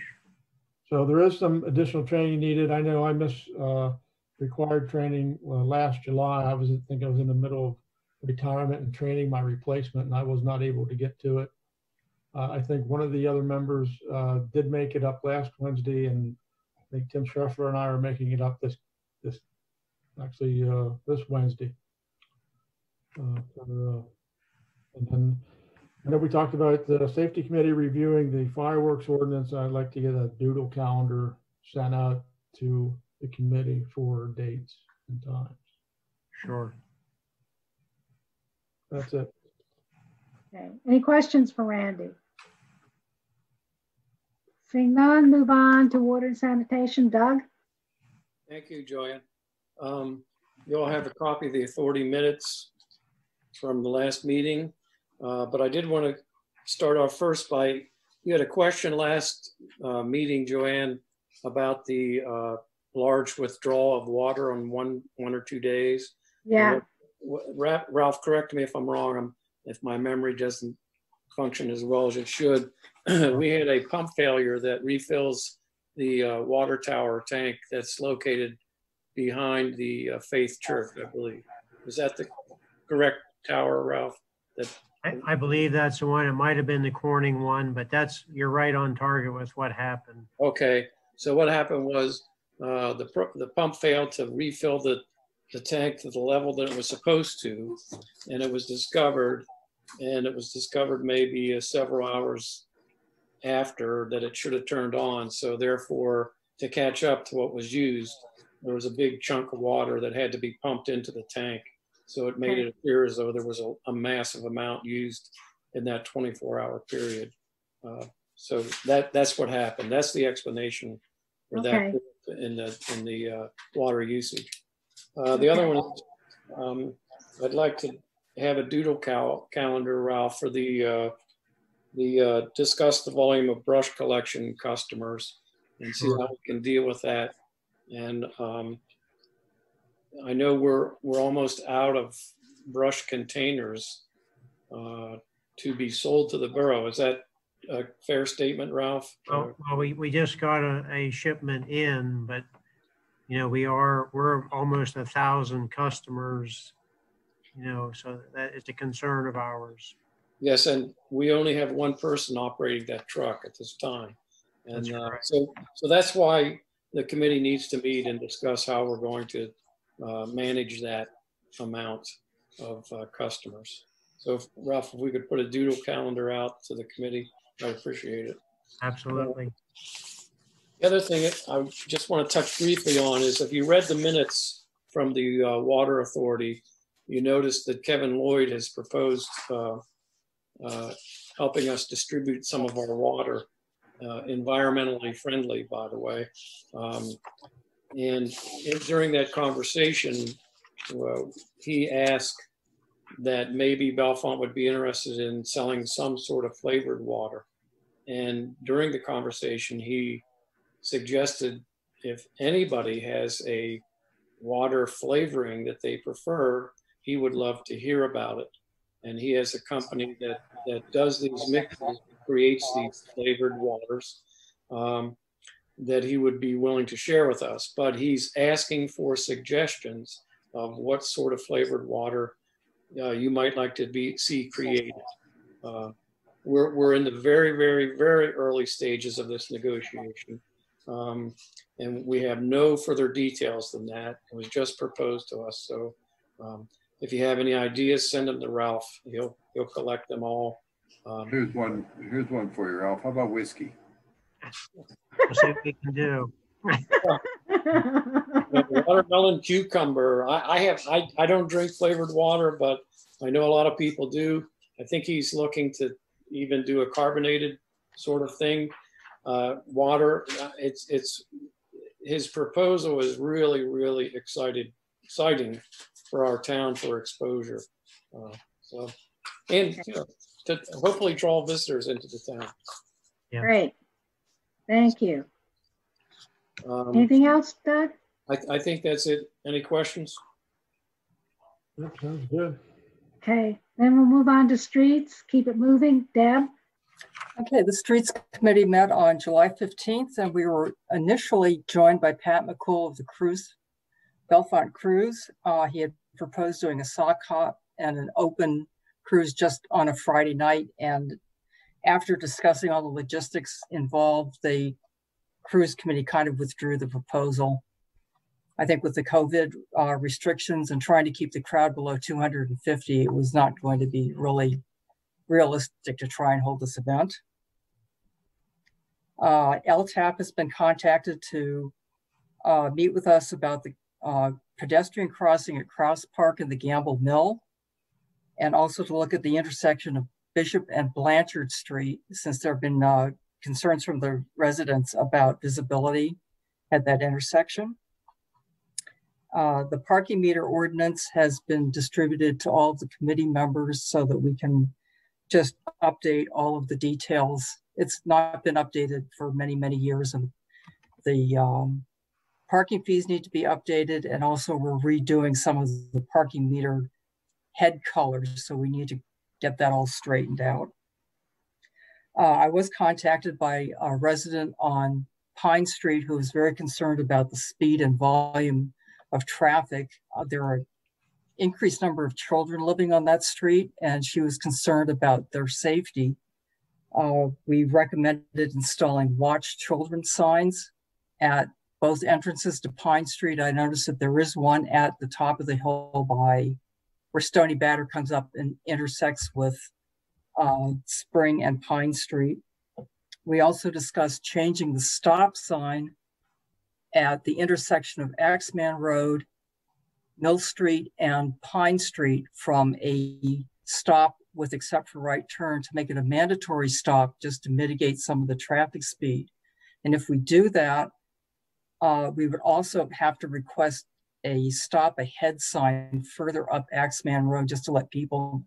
So there is some additional training needed. I know I missed uh, required training uh, last July. I was, I think I was in the middle of retirement and training my replacement, and I was not able to get to it. Uh, I think one of the other members uh, did make it up last Wednesday, and I think Tim Schreffler and I are making it up this, this, actually, uh, this Wednesday. Uh, for, uh, And then, I know we talked about the safety committee reviewing the fireworks ordinance. I'd like to get a doodle calendar sent out to the committee for dates and times. Sure. That's it. Okay, any questions for Randy? Seeing none, move on to water and sanitation. Doug? Thank you, Joanne. Um, You all have a copy of the authority minutes from the last meeting. Uh, But I did want to start off first by, you had a question last uh, meeting, Joanne, about the uh, large withdrawal of water on one, one or two days. Yeah, Ra- Ralph, correct me if I'm wrong, I'm- if my memory doesn't function as well as it should. (clears throat) We had a pump failure that refills the uh, water tower tank that's located behind the uh, Faith Church, I believe. Is that the correct tower, Ralph? That, I, I believe that's the one. It might have been the Corning one, but that's, you're right on target with what happened. okay, so what happened was uh, the, the pump failed to refill the, the tank to the level that it was supposed to. And it was discovered, and it was discovered maybe uh, several hours after that it should have turned on. So therefore, to catch up to what was used, there was a big chunk of water that had to be pumped into the tank. So it made it appear as though there was a, a massive amount used in that 24 hour period. Uh, so that that's what happened. That's the explanation for Okay. that in the in the uh, water usage. Uh, the other one, um, I'd like to have a doodle cal- calendar, Ralph, for the uh, the uh, discuss the volume of brush collection customers and see how we can deal with that. And um, I know we're we're almost out of brush containers uh, to be sold to the borough. Is that a fair statement, Ralph? Well, well, we, we just got a, a shipment in, but, you know, we are, we're almost a thousand customers, you know, so that is a concern of ours. Yes, and we only have one person operating that truck at this time. And uh, so, so that's why the committee needs to meet and discuss how we're going to uh, manage that amount of uh, customers. So if- Ralph, if we could put a doodle calendar out to the committee, I'd appreciate it. Absolutely. The other thing I just want to touch briefly on is if you read the minutes from the uh, Water Authority, you notice that Kevin Lloyd has proposed uh, uh, helping us distribute some of our water, uh, environmentally friendly, by the way. Um, And in- during that conversation, well, he asked that maybe Bellefonte would be interested in selling some sort of flavored water. And during the conversation, he suggested if anybody has a water flavoring that they prefer, he would love to hear about it. And he has a company that, that does these mixes, creates these flavored waters um, that he would be willing to share with us. But he's asking for suggestions of what sort of flavored water uh, you might like to be see created. Uh, we're, we're in the very, very, very early stages of this negotiation. Um, and we have no further details than that. It was just proposed to us. So um, if you have any ideas, send them to Ralph. He'll, he'll collect them all. Um, Here's one, here's one for you, Ralph. How about whiskey? We'll see what we can do. (laughs) watermelon cucumber. I, I have, I, I don't drink flavored water, but I know a lot of people do. I think he's looking to even do a carbonated sort of thing. Uh, water, it's, it's, his proposal is really, really excited, exciting for our town for exposure. Uh, so, and you know, to hopefully draw visitors into the town. Great. Thank you. Um, Anything else, Doug? I, I think that's it. Any questions? That sounds good. Okay, then we'll move on to streets. Keep it moving. Deb? Okay, the Streets Committee met on July 15th, and we were initially joined by Pat McCool of the Cruise, Bellefonte Cruise. Uh, he had proposed doing a sock hop and an open cruise just on a Friday night. And after discussing all the logistics involved, the Cruise Committee kind of withdrew the proposal. I think with the COVID uh, restrictions and trying to keep the crowd below 250, it was not going to be really realistic to try and hold this event. Uh, LTAP has been contacted to uh, meet with us about the uh, pedestrian crossing at Cross Park and the Gamble Mill, and also to look at the intersection of Bishop and Blanchard Street, since there have been uh, concerns from the residents about visibility at that intersection. Uh, the parking meter ordinance has been distributed to all the committee members so that we can just update all of the details. It's not been updated for many, many years and the um, parking fees need to be updated and also we're redoing some of the parking meter head colors. So we need to get that all straightened out. Uh, I was contacted by a resident on Pine Street who was very concerned about the speed and volume of traffic. Uh, there are increased number of children living on that street and she was concerned about their safety. Uh, we recommended installing watch children signs at both entrances to Pine Street. I noticed that there is one at the top of the hill by where Stony Batter comes up and intersects with uh, Spring and Pine Street. We also discussed changing the stop sign at the intersection of Axemann Road, Mill Street, and Pine Street from a stop with except for right turn to make it a mandatory stop just to mitigate some of the traffic speed. And if we do that, uh, we would also have to request a stop ahead sign further up Axemann Road just to let people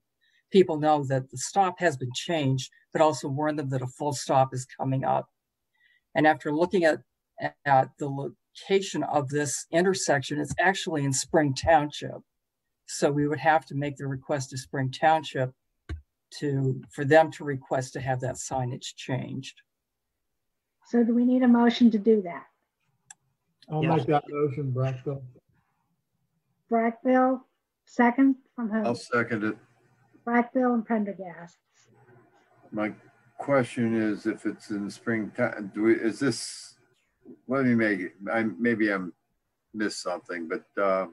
people know that the stop has been changed, but also warn them that a full stop is coming up. And after looking at, at the location of this intersection, it's actually in Spring Township. So we would have to make the request to Spring Township to for them to request to have that signage changed. So do we need a motion to do that? I'll Yeah. make that motion, Brackbill. Brackbill, second from who? I'll second it. Brackbill and Prendergast. My question is if it's in springtime, do we, is this, let me make it, I, maybe I'm missed something, but, uh,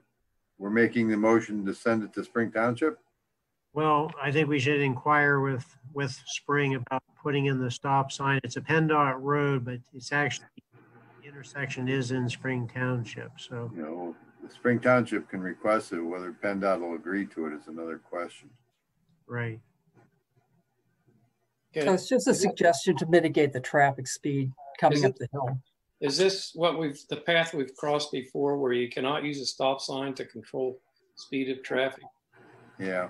we're making the motion to send it to Spring Township? Well, I think we should inquire with, with Spring about putting in the stop sign. It's a PennDOT road, but it's actually, the intersection is in Spring Township, so. You know, the Spring Township can request it, whether PennDOT will agree to it is another question. Right. So it's just a suggestion to mitigate the traffic speed coming up it- the hill. Is this what we've, the path we've crossed before where you cannot use a stop sign to control speed of traffic? Yeah.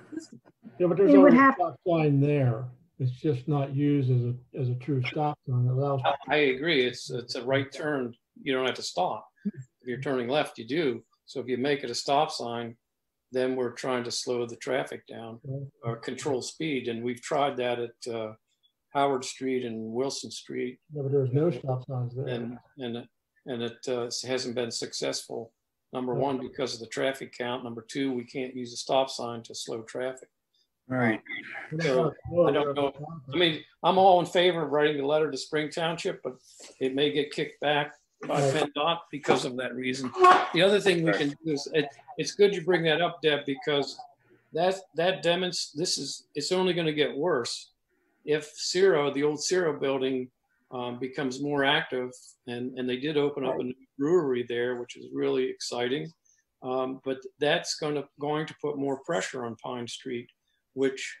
Yeah, but there's It would already a have- stop sign there. It's just not used as a, as a true stop sign. It allows, I agree. It's, it's a right turn. You don't have to stop. If you're turning left, you do. So if you make it a stop sign, then we're trying to slow the traffic down or control speed. And we've tried that at uh, Howard Street and Wilson Street. yeah, but there's no stop signs there. and and it- and it uh, hasn't been successful. Number one, because of the traffic count. Number two, we can't use a stop sign to slow traffic. Right. So I don't know. I mean, I'm all in favor of writing a letter to Spring Township, but it may get kicked back by PennDOT because of that reason. The other thing we can do is, it, it's good you bring that up, Deb, because that, that demonstrates, this is, it's only gonna get worse. If Cerro, the old Cerro building, um, becomes more active, and, and they did open up a new brewery there, which is really exciting. Um, but that's gonna, going to put more pressure on Pine Street, which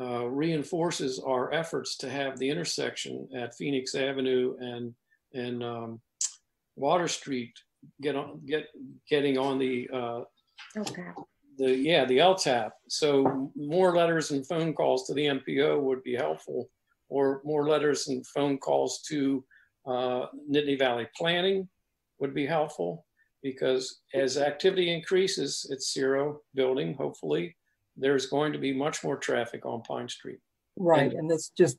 uh, reinforces our efforts to have the intersection at Phoenix Avenue and and um, Water Street get on get getting on the uh, Okay. the yeah the LTAP. So more letters and phone calls to the MPO would be helpful, or more letters and phone calls to uh, Nittany Valley Planning would be helpful because as activity increases at Cerro Building, hopefully there's going to be much more traffic on Pine Street. Right, and that's just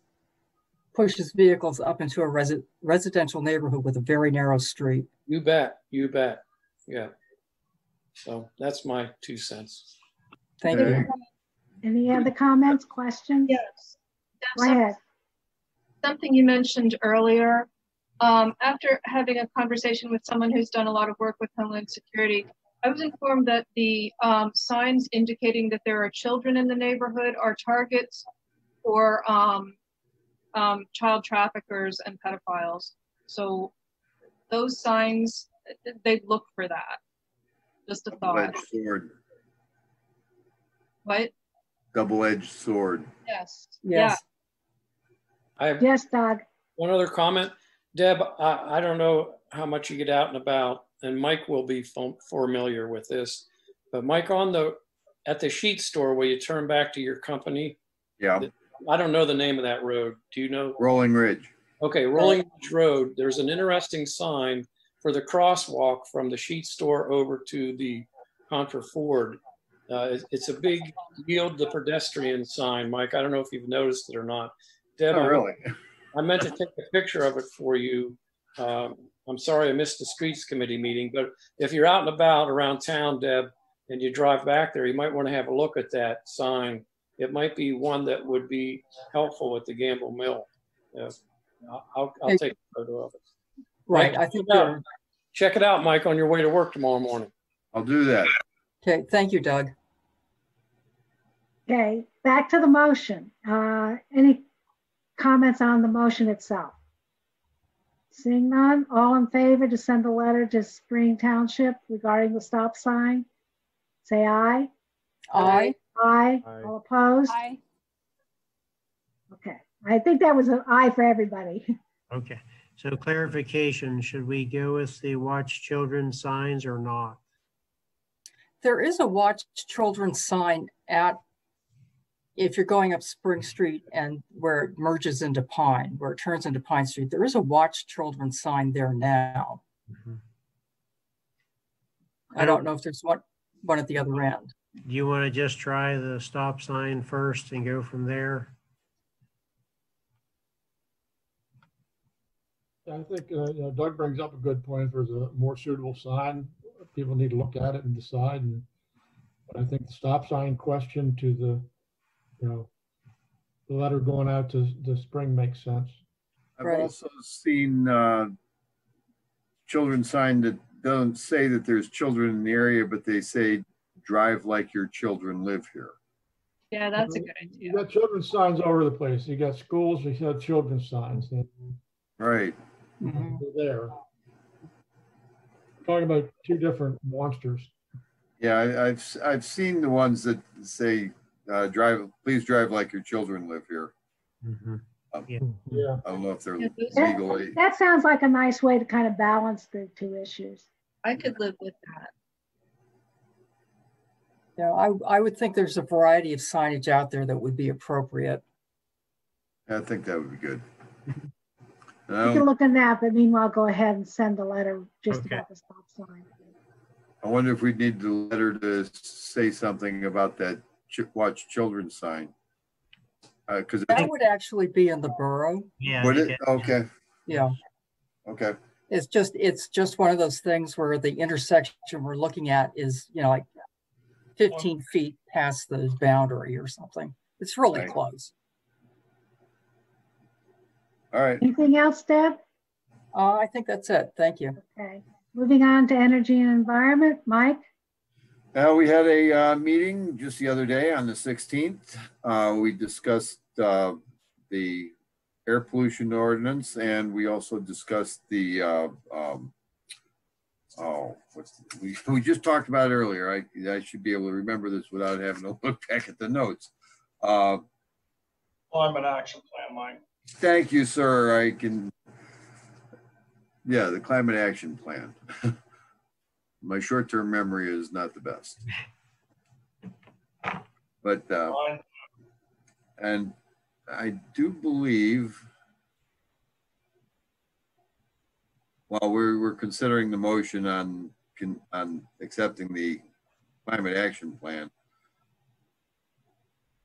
pushes vehicles up into a resi- residential neighborhood with a very narrow street. You bet, you bet, yeah. So that's my two cents. Thank you. Any other comments, questions? Yes. Go ahead. Something you mentioned earlier, um, after having a conversation with someone who's done a lot of work with Homeland Security, I was informed that the um, signs indicating that there are children in the neighborhood are targets for um, um, child traffickers and pedophiles. So those signs, they look for that. Just a thought. Double-edged sword, What? double-edged sword. Yes. Yes. I have Yes, Doug. one other comment. Deb, I, I don't know how much you get out and about, and Mike will be familiar with this. But Mike, on the, at the Sheetz store where you turn back to your company, Yeah, I don't know the name of that road. Do you know? Rolling Ridge. Okay, Rolling Ridge Road, there's an interesting sign for the crosswalk from the Sheetz store over to the Contra Ford. Uh, it's- It's a big yield the pedestrian sign, Mike. I don't know if you've noticed it or not. Deb, Oh, I- really? (laughs) I meant to take a picture of it for you. Um, I'm sorry I missed the streets committee meeting, but if you're out and about around town, Deb, and you drive back there, you might want to have a look at that sign. It might be one that would be helpful at the Gamble Mill. Yeah. I'll, I'll- I'll take a photo of it. Right, Mike, I think check it out. they're- Check it out, Mike, on your way to work tomorrow morning. I'll do that. Okay, thank you, Doug. Okay, back to the motion. Uh, Any comments on the motion itself? Seeing none, all in favor to send a letter to Spring Township regarding the stop sign? Say aye. Aye. Aye. Aye. All opposed? Aye. Okay, I think that was an aye for everybody. (laughs) Okay, so clarification, should we go with the watch children signs or not? There is a watch children sign at, if you're going up Spring Street and where it merges into Pine, where it turns into Pine Street, there is a watch children sign there now. Mm-hmm. I don't know if there's one, one at the other end. Do you want to just try the stop sign first and go from there? I think uh, you know, Doug brings up a good point. If there's a more suitable sign, people need to look at it and decide. And but I think the stop sign question to the, you know, the letter going out to the spring makes sense. I've Right. also seen uh, children sign that doesn't say that there's children in the area, but they say, drive like your children live here. Yeah, that's a good idea. You got children's signs all over the place. You got schools, you got children's signs. and Right. Mhm. There. Talking about two different monsters. Yeah, I, I've, s- I've seen the ones that say, uh, drive, please drive like your children live here. Mhm. Um, Yeah. Yeah. I don't know if they're Yeah, those are- legally, That sounds like a nice way to kind of balance the two issues. I could live with that. You know, I, I would think there's a variety of signage out there that would be appropriate. I think that would be good. (laughs) You can don't- look at that, but meanwhile, go ahead and send the letter just Okay. about the stop sign. I wonder if we need the letter to say something about that ch- watch children sign. Uh, cause That would actually be in the borough. Yeah. would I it? Okay, Yeah. okay. It's just, it's just one of those things where the intersection we're looking at is, you know, like 15 feet past the boundary or something. It's really Right. close. All right. Anything else, Deb? Uh, I think that's it. Thank you. Okay, moving on to energy and environment, Mike? Uh, we had a, uh, meeting just the other day on the sixteenth. Uh, we discussed, uh, the air pollution ordinance and we also discussed the, uh, um, oh, what's, we, (laughs) we just talked about it earlier. I, I should be able to remember this without having to (laughs) look back at the notes. Uh, Climate action plan, Mike. Thank you, sir. I can, yeah, the climate action plan. (laughs) My short-term memory is not the best. But, uh, Fine. and I do believe, while we're, we're considering the motion on, con- on accepting the climate action plan.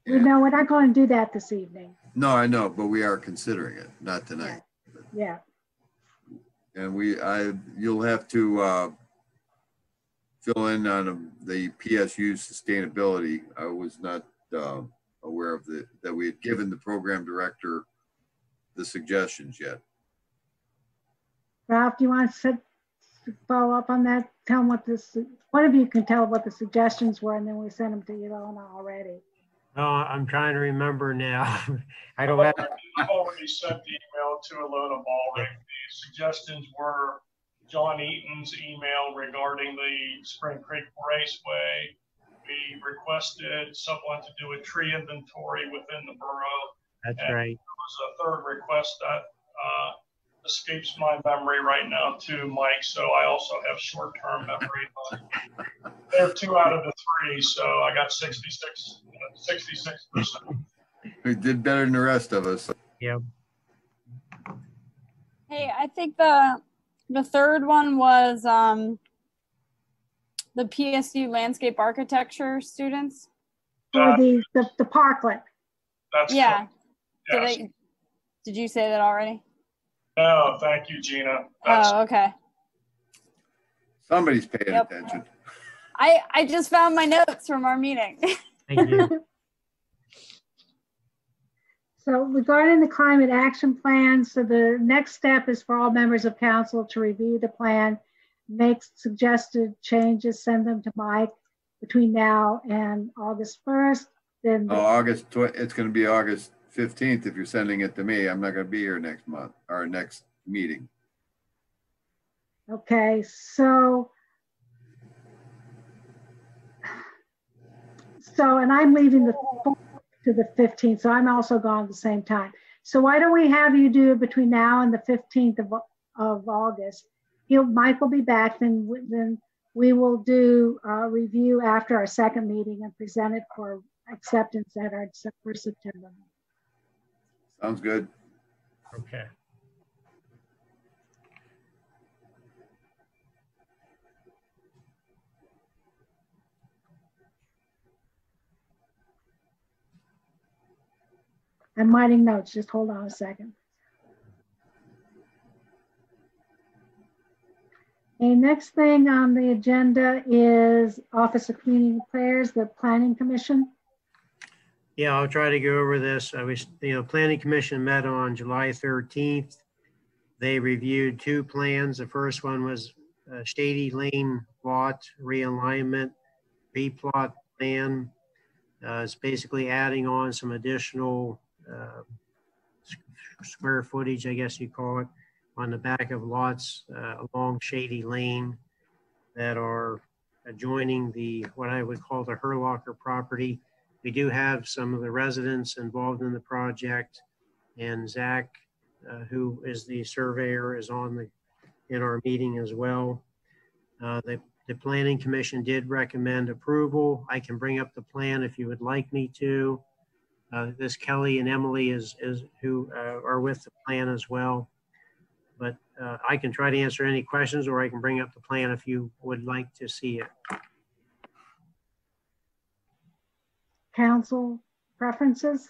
We know we're not going to do that this evening. No, I know, but we are considering it, not tonight. Yeah, And we, I, you'll have to, uh, fill in on um, the PSU sustainability. I was not, uh, aware of the, that we had given the program director the suggestions yet. Ralph, do you want to sit- follow up on that? Tell them what this, one of you can tell what the suggestions were, and then we send them to Ilona already. Oh, I'm trying to remember now. (laughs) I don't have, I've already sent the email to Alona Ballrick. The suggestions were John Eaton's email regarding the Spring Creek Raceway. We requested someone to do a tree inventory within the borough. that's And right. There was a third request that uh, escapes my memory right now too, Mike, so I also have short-term memory. but They're two out of the three, so I got 66, 66%. We did better than the rest of us. Yeah. Hey, I think the The third one was um, the PSU landscape architecture students. For the, the, the parklet. That's yeah. Did, Yes. they, did you say that already? No, thank you, Gina. That's, Oh, okay. Somebody's paying Yep. attention. I I just found my notes from our meeting. (laughs) Thank you. So regarding the climate action plan, so the next step is for all members of council to review the plan, make suggested changes, send them to Mike between now and August 1st. Then, Oh, August, tw- it's gonna be August fifteenth if you're sending it to me. I'm not gonna be here next month, or next meeting. okay, so. So, and I'm leaving the 4th to the 15th, so I'm also gone at the same time. So why don't we have you do between now and the 15th of, of August? He'll, Mike will be back, then, then we will do a review after our second meeting and present it for acceptance at our September. meeting. Sounds good. Okay. I'm writing notes, just hold on a second. Okay, next thing on the agenda is Office of Community Affairs, the Planning Commission. Yeah, I'll try to go over this. I was, you know, Planning Commission met on July 13th. They reviewed two plans. The first one was Shady Lane lot realignment, B-plot plan. Uh, It's basically adding on some additional uh, square footage, I guess you call it, on the back of lots uh, along Shady Lane that are adjoining the, what I would call the Herlocker property. We do have some of the residents involved in the project and Zach, uh, who is the surveyor, is on the, in our meeting as well. Uh, The, the planning commission did recommend approval. I can bring up the plan if you would like me to. Uh, This Kelly and Emily is, is who uh, are with the plan as well. But uh, I can try to answer any questions or I can bring up the plan if you would like to see it. Council preferences?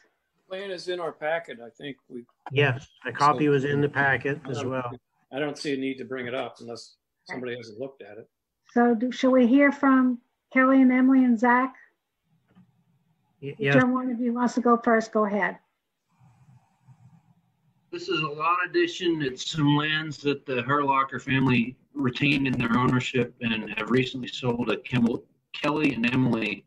Plan is in our packet. I think we. Yes, a copy was in the packet as well. I don't see a need to bring it up unless somebody hasn't looked at it. So do- shall we hear from Kelly and Emily and Zach? Y- Yes, Whichever one of you wants to go first, go ahead. This is a lot addition. It's some lands that the Herlocker family retained in their ownership and have recently sold to Kimball, Kelly and Emily.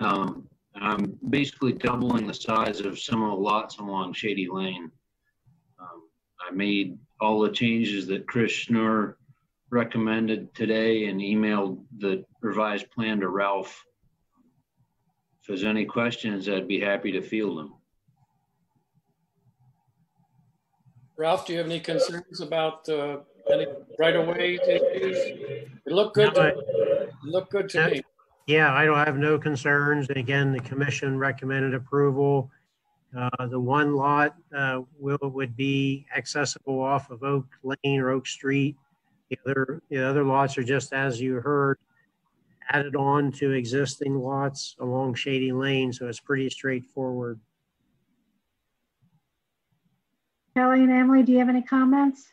Um, I'm basically doubling the size of some of the lots along Shady Lane. Um, I made all the changes that Chris Schnur recommended today and emailed the revised plan to Ralph. If there's any questions, I'd be happy to field them. Ralph, do you have any concerns about uh, any right of way issues? It looked good. No, To, I- it looked good to me. Yeah, I don't have no concerns. And Again, the commission recommended approval. Uh, The one lot uh, will, would be accessible off of Oak Lane or Oak Street. The other, the other lots are just as you heard, added on to existing lots along Shady Lane, so it's pretty straightforward. Kelly and Emily, do you have any comments?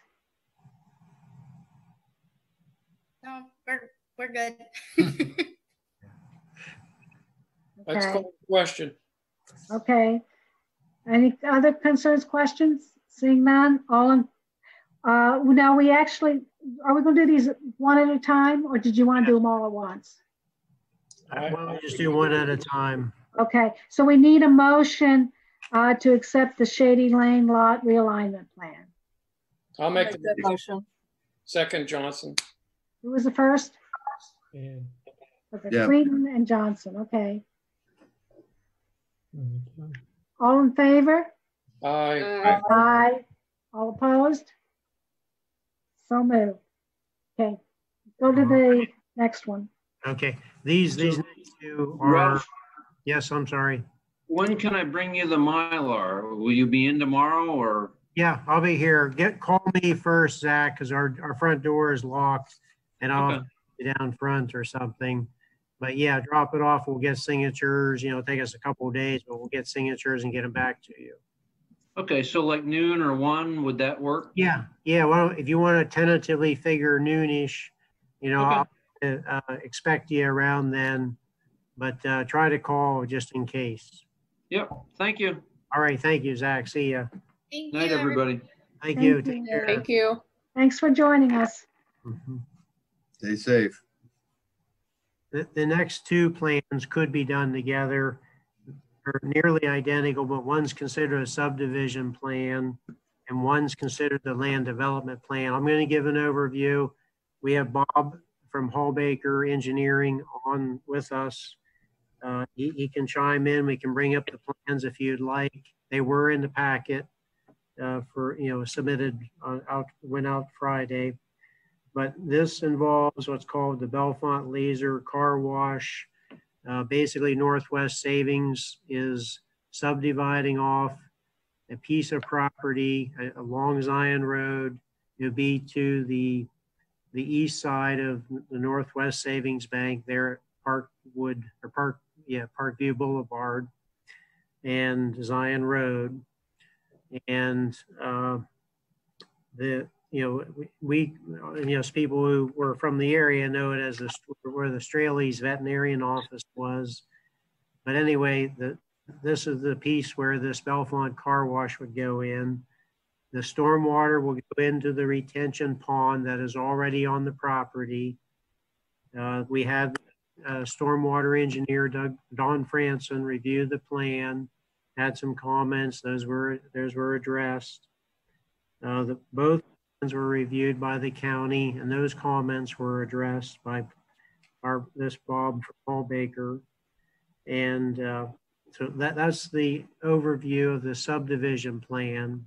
No, we're, we're good. (laughs) (laughs) Let's Okay. call the question. Okay. Any other concerns, questions? Seeing none, all in, uh, now we actually, are we gonna do these one at a time, or did you want to do them all at once? Why don't we just do one at a time? Okay, so we need a motion, uh, to accept the Shady Lane Lot realignment plan. I'll make the That motion. second Johnson. Who was the first? Yeah. Was it Yeah. Clayton and Johnson? Okay. All in favor? Aye. Aye. All opposed? So moved. Okay, go to the next one. Okay, these, these next two are, Ralph, yes, I'm sorry. when can I bring you the Mylar? Will you be in tomorrow or Yeah, I'll be here. Get, call me first, Zach, because our, our front door is locked and I'll Okay. be down front or something. But yeah, drop it off. We'll get signatures, you know, take us a couple of days, but we'll get signatures and get them back to you. Okay, so like noon or one, would that work? Yeah, yeah. Well, if you want to tentatively figure noonish, you know, I'll uh, uh, expect you around then, but uh, try to call just in case. Yep, thank you. All right, thank you, Zach. See ya. Thank Night, you, everybody. Thank you. Thank Take you. care. Thank you. Thanks for joining us. Mhm. Stay safe. The, the next two plans could be done together. They're nearly identical, but one's considered a subdivision plan and one's considered the land development plan. I'm going to give an overview. We have Bob from Hallbaker Engineering on with us. Uh, he, he can chime in. We can bring up the plans if you'd like. They were in the packet uh, for, you know, submitted uh, out, went out Friday. But this involves what's called the Bellefonte Laser Car Wash. Uh, basically, Northwest Savings is subdividing off a piece of property along Zion Road. It'll be to the, the east side of the Northwest Savings Bank there at Parkwood, or Park, yeah, Parkview Boulevard and Zion Road. And uh, the, you know, we- we, you know, people who were from the area know it as the, where the Straley's veterinarian office was. But anyway, the, this is the piece where this Bellefonte car wash would go in. The stormwater will go into the retention pond that is already on the property. Uh, we had uh, stormwater engineer Doug, Don Franson review the plan, had some comments, those were, those were addressed. Uh, the, both were reviewed by the county and those comments were addressed by our, this Bob Paul Baker. And, uh, so that, that's the overview of the subdivision plan.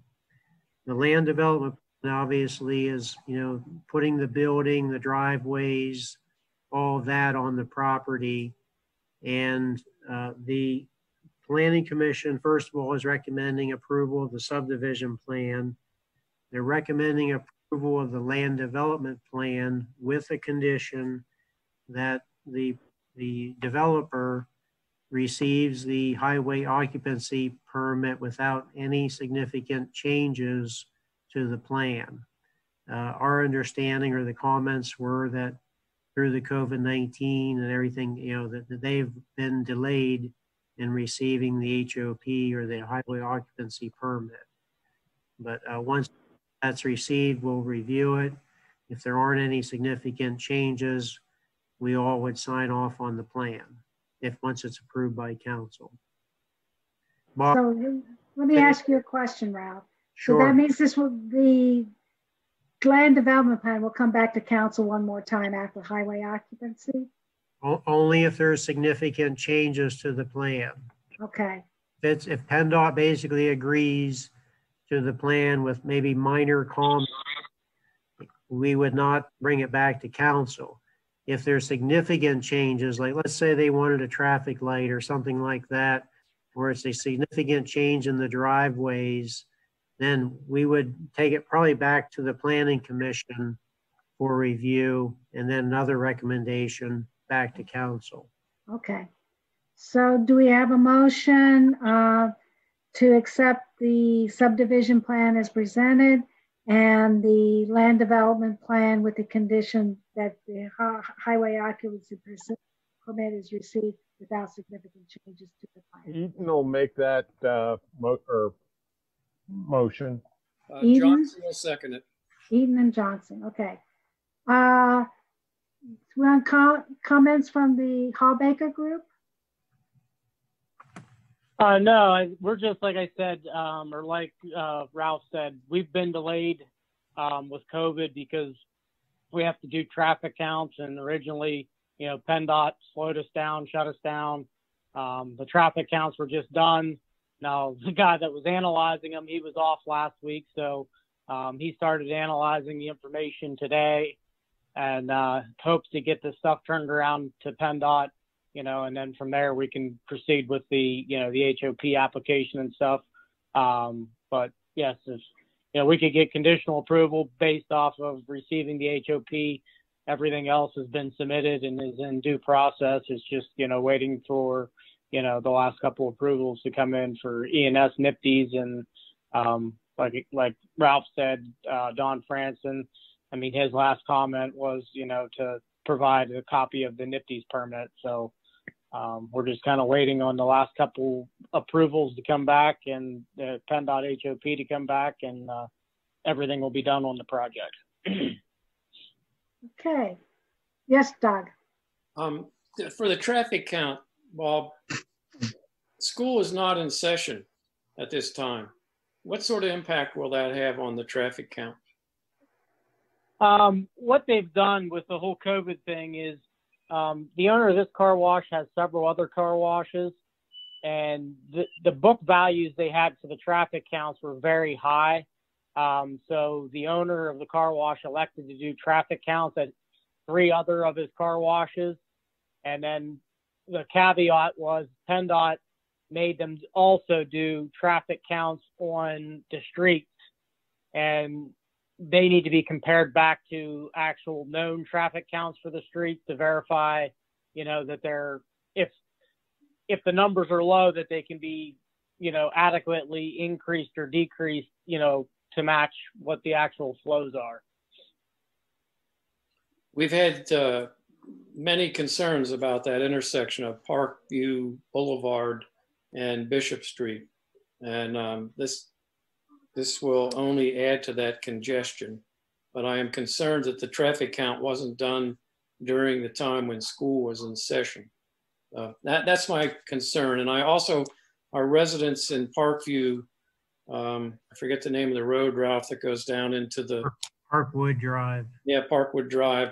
The land development obviously is, you know, putting the building, the driveways, all that on the property. And uh, the planning commission, first of all, is recommending approval of the subdivision plan. They're recommending approval of the land development plan with a condition that the, the developer receives the highway occupancy permit without any significant changes to the plan. Uh, Our understanding or the comments were that through the COVID-19 and everything, you know, that that they've been delayed in receiving the HOP or the highway occupancy permit. But uh, once that's received, we'll review it. If there aren't any significant changes, we all would sign off on the plan if, once it's approved by council. Bob, So let me ask you a question, Ralph. So Sure. that means this will, the land development plan will come back to council one more time after highway occupancy? o- only if there's significant changes to the plan. Okay, If it's, if PennDOT basically agrees to the plan with maybe minor comments, we would not bring it back to council. If there's significant changes, like let's say they wanted a traffic light or something like that, where it's a significant change in the driveways, then we would take it probably back to the planning commission for review and then another recommendation back to council. okay. So do we have a motion uh, to accept the subdivision plan as presented and the land development plan with the condition that the hi- highway occupancy percent- permit is received without significant changes to the plan? Eaton will make that, uh, mo- or motion. Uh, Eaton? Johnson will second it. Eaton and Johnson, okay. Uh, we want co- comments from the Hallbaker group? Uh, no, we're just like I said, um, or like uh, Ralph said, we've been delayed um, with COVID because we have to do traffic counts, and originally, you know, PennDOT slowed us down, shut us down. Um, the traffic counts were just done. Now, (laughs) the guy that was analyzing them, he was off last week, so um, he started analyzing the information today, and uh, hopes to get this stuff turned around to PennDOT you know, and then from there we can proceed with the, you know, the HOP application and stuff. Um, but yes, if, you know, we could get conditional approval based off of receiving the HOP. Everything else has been submitted and is in due process. It's just, you know, waiting for, you know, the last couple approvals to come in for E&S NPDES and, um, like, like Ralph said, uh, Don Franson, I mean, his last comment was, you know, to provide a copy of the NPDES permit. So, um, we're just kind of waiting on the last couple approvals to come back and the PennDOT HOP to come back and, uh, everything will be done on the project. (clears throat) Okay. Yes, Doug. Um, th- for the traffic count, Bob, school is not in session at this time. What sort of impact will that have on the traffic count? Um, what they've done with the whole COVID thing is um, the owner of this car wash has several other car washes, and the, the book values they had for the traffic counts were very high. Um, so the owner of the car wash elected to do traffic counts at three other of his car washes. And then the caveat was PennDOT made them also do traffic counts on the streets. And they need to be compared back to actual known traffic counts for the streets to verify, you know, that they're, if, if the numbers are low, that they can be, you know, adequately increased or decreased, you know, to match what the actual flows are. We've had uh, many concerns about that intersection of Parkview Boulevard and Bishop Street. And um, this, this will only add to that congestion. But I am concerned that the traffic count wasn't done during the time when school was in session. Uh, that, that's my concern. And I also, our residents in Parkview um, I forget the name of the road, Ralph, that goes down into the Parkwood Drive. yeah Parkwood Drive,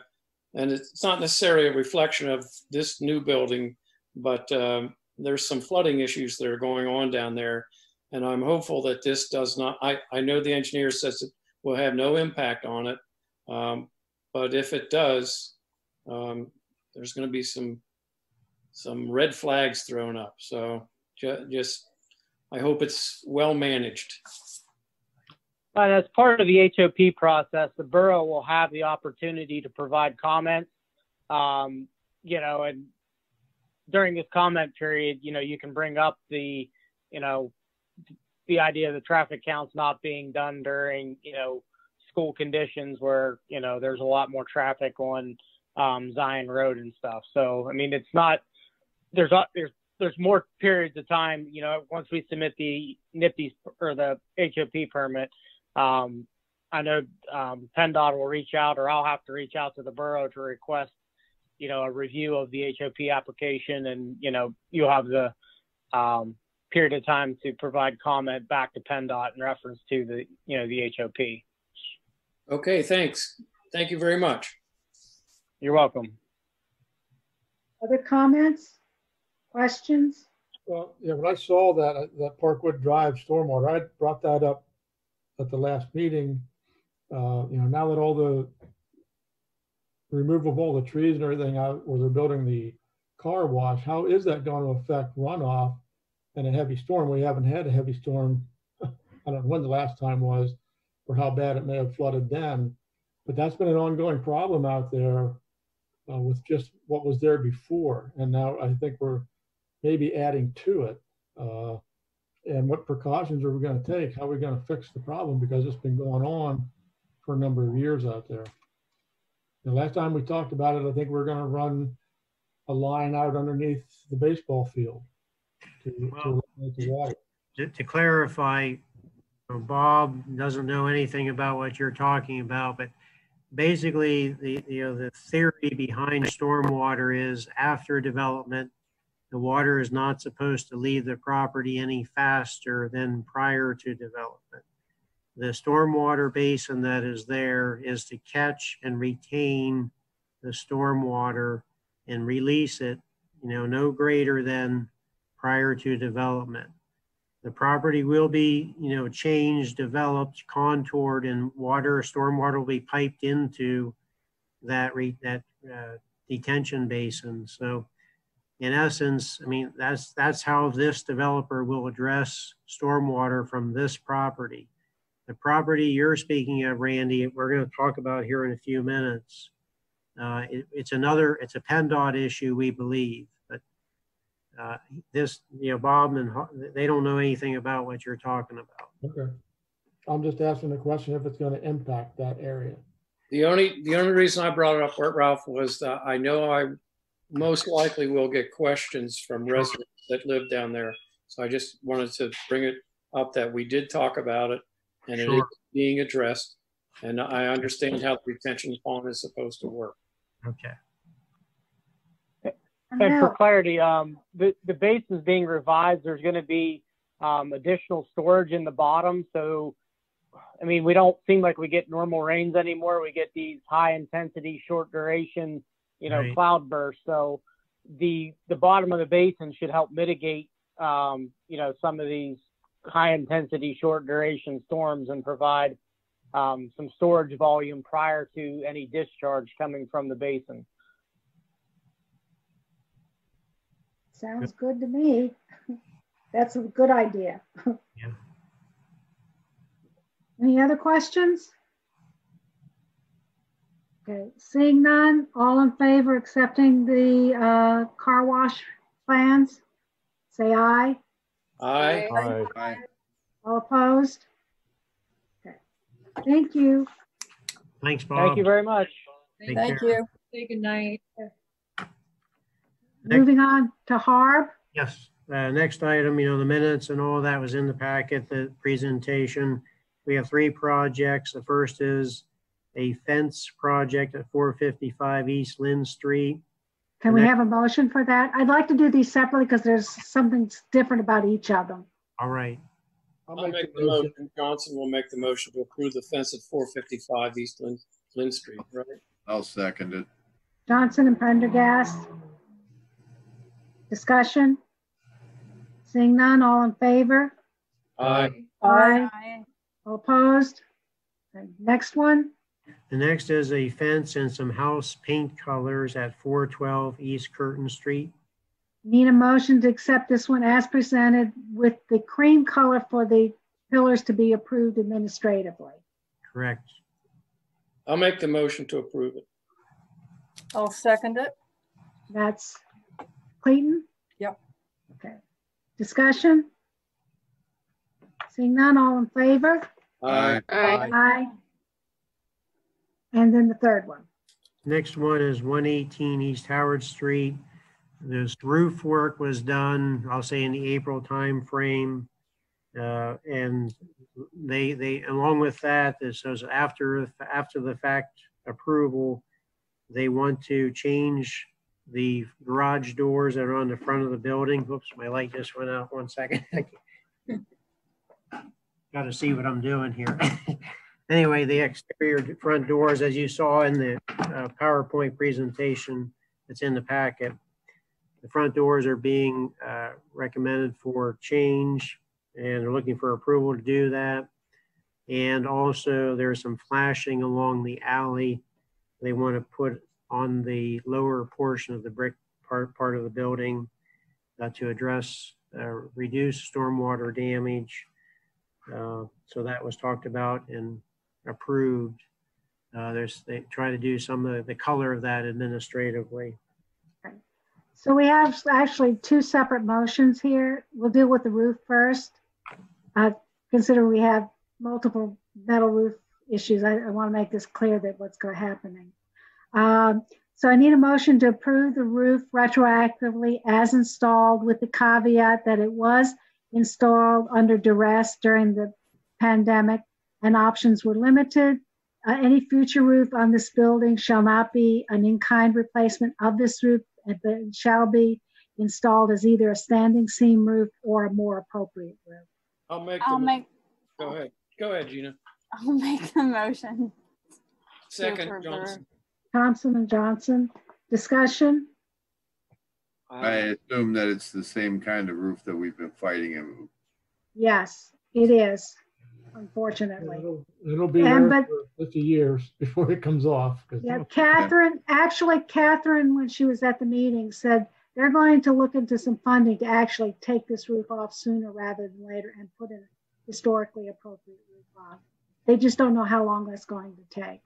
and it's not necessarily a reflection of this new building, but um, there's some flooding issues that are going on down there, and I'm hopeful that this does not. I I know the engineer says it will have no impact on it, um, but if it does, um, there's going to be some some red flags thrown up. So ju- just I hope it's well managed. But as part of the HOP process, the borough will have the opportunity to provide comments. Um, you know, and during this comment period, you know, you can bring up the, you know, the idea of the traffic counts not being done during, you know, school conditions where, you know, there's a lot more traffic on um, Zion Road and stuff. So, I mean, it's not, there's, there's there's more periods of time, you know, once we submit the NPDES or the HOP permit, um, I know um, PennDOT will reach out or I'll have to reach out to the borough to request, you know, a review of the HOP application and, you know, you'll have the um, period of time to provide comment back to PennDOT in reference to the, you know, the HOP. Okay, thanks. Thank you very much. You're welcome. Other comments? Questions? Well, yeah, when I saw that, uh, that Parkwood Drive stormwater, I brought that up at the last meeting. Uh, you know, now that all the removal of all the trees and everything out where they're building the car wash, how is that going to affect runoff in a heavy storm? We haven't had a heavy storm. (laughs) I don't know when the last time was or how bad it may have flooded then, but that's been an ongoing problem out there uh, with just what was there before. And now I think we're maybe adding to it. Uh, and what precautions are we going to take? How are we going to fix the problem? Because it's been going on for a number of years out there. The last time we talked about it, I think we are going to run a line out underneath the baseball field to, well, to the water. To, to clarify, Bob doesn't know anything about what you're talking about, but basically the you know the theory behind stormwater is after development the water is not supposed to leave the property any faster than prior to development. The stormwater basin that is there is to catch and retain the stormwater and release it, you know, no greater than prior to development. The property will be, you know, changed, developed, contoured, and water, stormwater will be piped into that re, that uh, detention basin. So in essence, I mean, that's, that's how this developer will address stormwater from this property. the property you're speaking of, Randy, we're going to talk about here in a few minutes. Uh, it, it's another, it's a PennDOT issue, we believe, uh, this, you know, Bob and they don't know anything about what you're talking about. Okay. I'm just asking the question if it's going to impact that area. The only, the only reason I brought it up, Ralph, was that I know I most likely will get questions from residents that live down there. So I just wanted to bring it up that we did talk about it and it is being addressed. And I understand how the retention pond is supposed to work. Okay. And for clarity, um, the, the base is being revised. There's going to be um, additional storage in the bottom. So, I mean, we don't seem like we get normal rains anymore. We get these high intensity, short duration, you know, Right. cloud bursts. So, the the bottom of the basin should help mitigate, um, you know, some of these high intensity, short duration storms and provide um, some storage volume prior to any discharge coming from the basin. Sounds good to me. (laughs) That's a good idea. Yeah. Any other questions? Okay, seeing none, all in favor accepting the uh, car wash plans? Say aye. Aye. Aye. All opposed? Okay, thank you. Thanks, Bob. Thank you very much. Take Thank care. you. Say good night. Next- Moving on to HARB. Yes, uh, next item, you know, the minutes and all that was in the packet, the presentation. We have three projects. The first is a fence project at four fifty-five East Linn Street. Can we have a motion for that? I'd like to do these separately because there's something different about each of them. All right, I'll I'll make the motion. Johnson will make the motion to approve the fence at 455 East Linn, Linn Street, right? I'll second it. Johnson and Prendergast. Discussion? Seeing none, all in favor? Aye. Aye. All Opposed? Okay, Next one, the next is a fence and some house paint colors at four twelve East Curtin Street. need a motion to accept this one as presented with the cream color for the pillars to be approved administratively. Correct. I'll make the motion to approve it. I'll second it. That's Clayton? Yep. Okay. Discussion? Seeing none, all in favor? Aye. Aye. Aye. And then the third one. Next one is one eighteen East Howard Street. This roof work was done, I'll say in the April timeframe. Uh, and they, they, along with that, this was after, after the fact approval, they want to change the garage doors that are on the front of the building. Whoops, my light just went out. One second. (laughs) Got to see what I'm doing here. (laughs) Anyway, the exterior front doors, as you saw in the uh, PowerPoint presentation that's in the packet, the front doors are being uh, recommended for change and they're looking for approval to do that. And also there's some flashing along the alley. They want to put on the lower portion of the brick part, part of the building uh, to address, uh, reduce stormwater damage. Uh, So that was talked about and approved. Uh, There's, they try to do some of the color of that administratively. So we have actually two separate motions here. We'll deal with the roof first. Uh, Consider we have multiple metal roof issues. I, I want to make this clear that what's going to happening. Um, So I need a motion to approve the roof retroactively as installed with the caveat that it was installed under duress during the pandemic and options were limited. Uh, Any future roof on this building shall not be an in-kind replacement of this roof, but shall be installed as either a standing seam roof or a more appropriate roof. I'll make the, I'll make, go ahead. Go ahead, Gina. I'll make the motion. Second, Johnson. Thompson and Johnson, discussion? I assume that it's the same kind of roof that we've been fighting in. Yes, it is, unfortunately. It'll it'll be And there but- for 50 years (laughs) before it comes off. Yeah, (laughs) Catherine, actually Catherine, when she was at the meeting, said they're going to look into some funding to actually take this roof off sooner rather than later and put in a historically appropriate roof on. They just don't know how long that's going to take.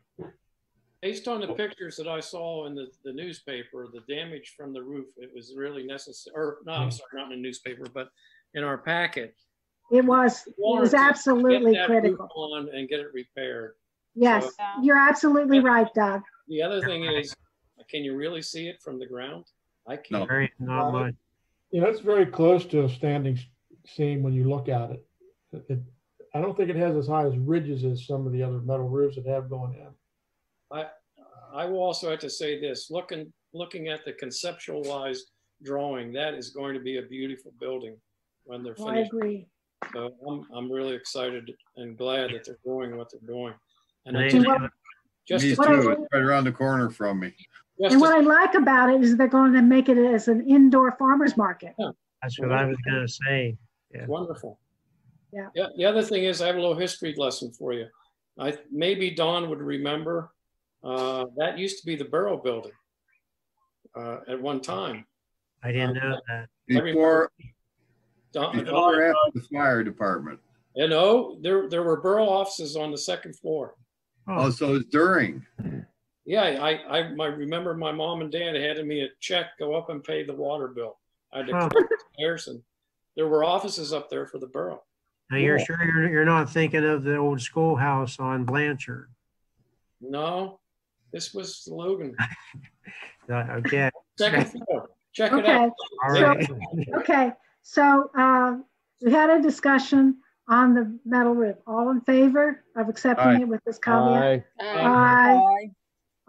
Based on the oh. pictures that I saw in the, the newspaper, the damage from the roof, it was really necessary, or no, I'm mm. sorry, not in the newspaper, but in our packet. It was, it was absolutely get that roof critical. On and get it repaired. Yes, So- uh, you're absolutely right, Doug. The other thing is, can you really see it from the ground? I can't. Very, not uh, much. You know, it's very close to a standing s- seam when you look at it. It- it- I don't think it has as high as ridges as some of the other metal roofs that have going in. I, I will also have to say this, looking, looking at the conceptualized drawing, that is going to be a beautiful building when they're Oh, I finished. agree. So I'm, I'm really excited and glad that they're doing what they're doing. And I Me just, just Me to- too. It's right around the corner from me. just And to- what I like about it is they're going to make it as an indoor farmer's market. That's what I was gonna say. Yeah. Wonderful. Yeah. Yeah, the other thing is I have a little history lesson for you. I, maybe Don would remember, uh, that used to be the Borough Building, uh, at one time. I didn't know that. Before, Don- before or after the fire department. You know, there, there were borough offices on the second floor. Oh, so it's during. Yeah, I, I, I remember my mom and dad handed me a check, go up and pay the water bill. I had to Huh. clear the stairs and there were offices up there for the borough. Now, you're Cool. sure you're, you're not thinking of the old schoolhouse on Blanchard? No, this was Logan. Okay. Second floor. Check it Okay, out. All so- right. Okay, so uh, we had a discussion on the metal roof. All in favor of accepting Aye. it with this caveat? Aye. Aye.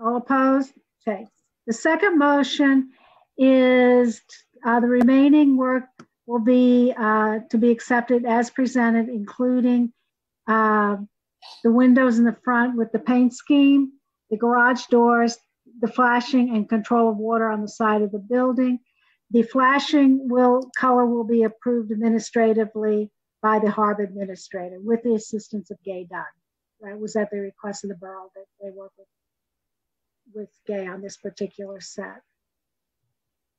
All opposed? Okay. The second motion is uh, the remaining work will be uh, to be accepted as presented, including uh, the windows in the front with the paint scheme, the garage doors, the flashing and control of water on the side of the building. The flashing will, color will be approved administratively by the harbor administrator with the assistance of Gay Dunn. That was at the request of the borough that they work with, with Gay on this particular set.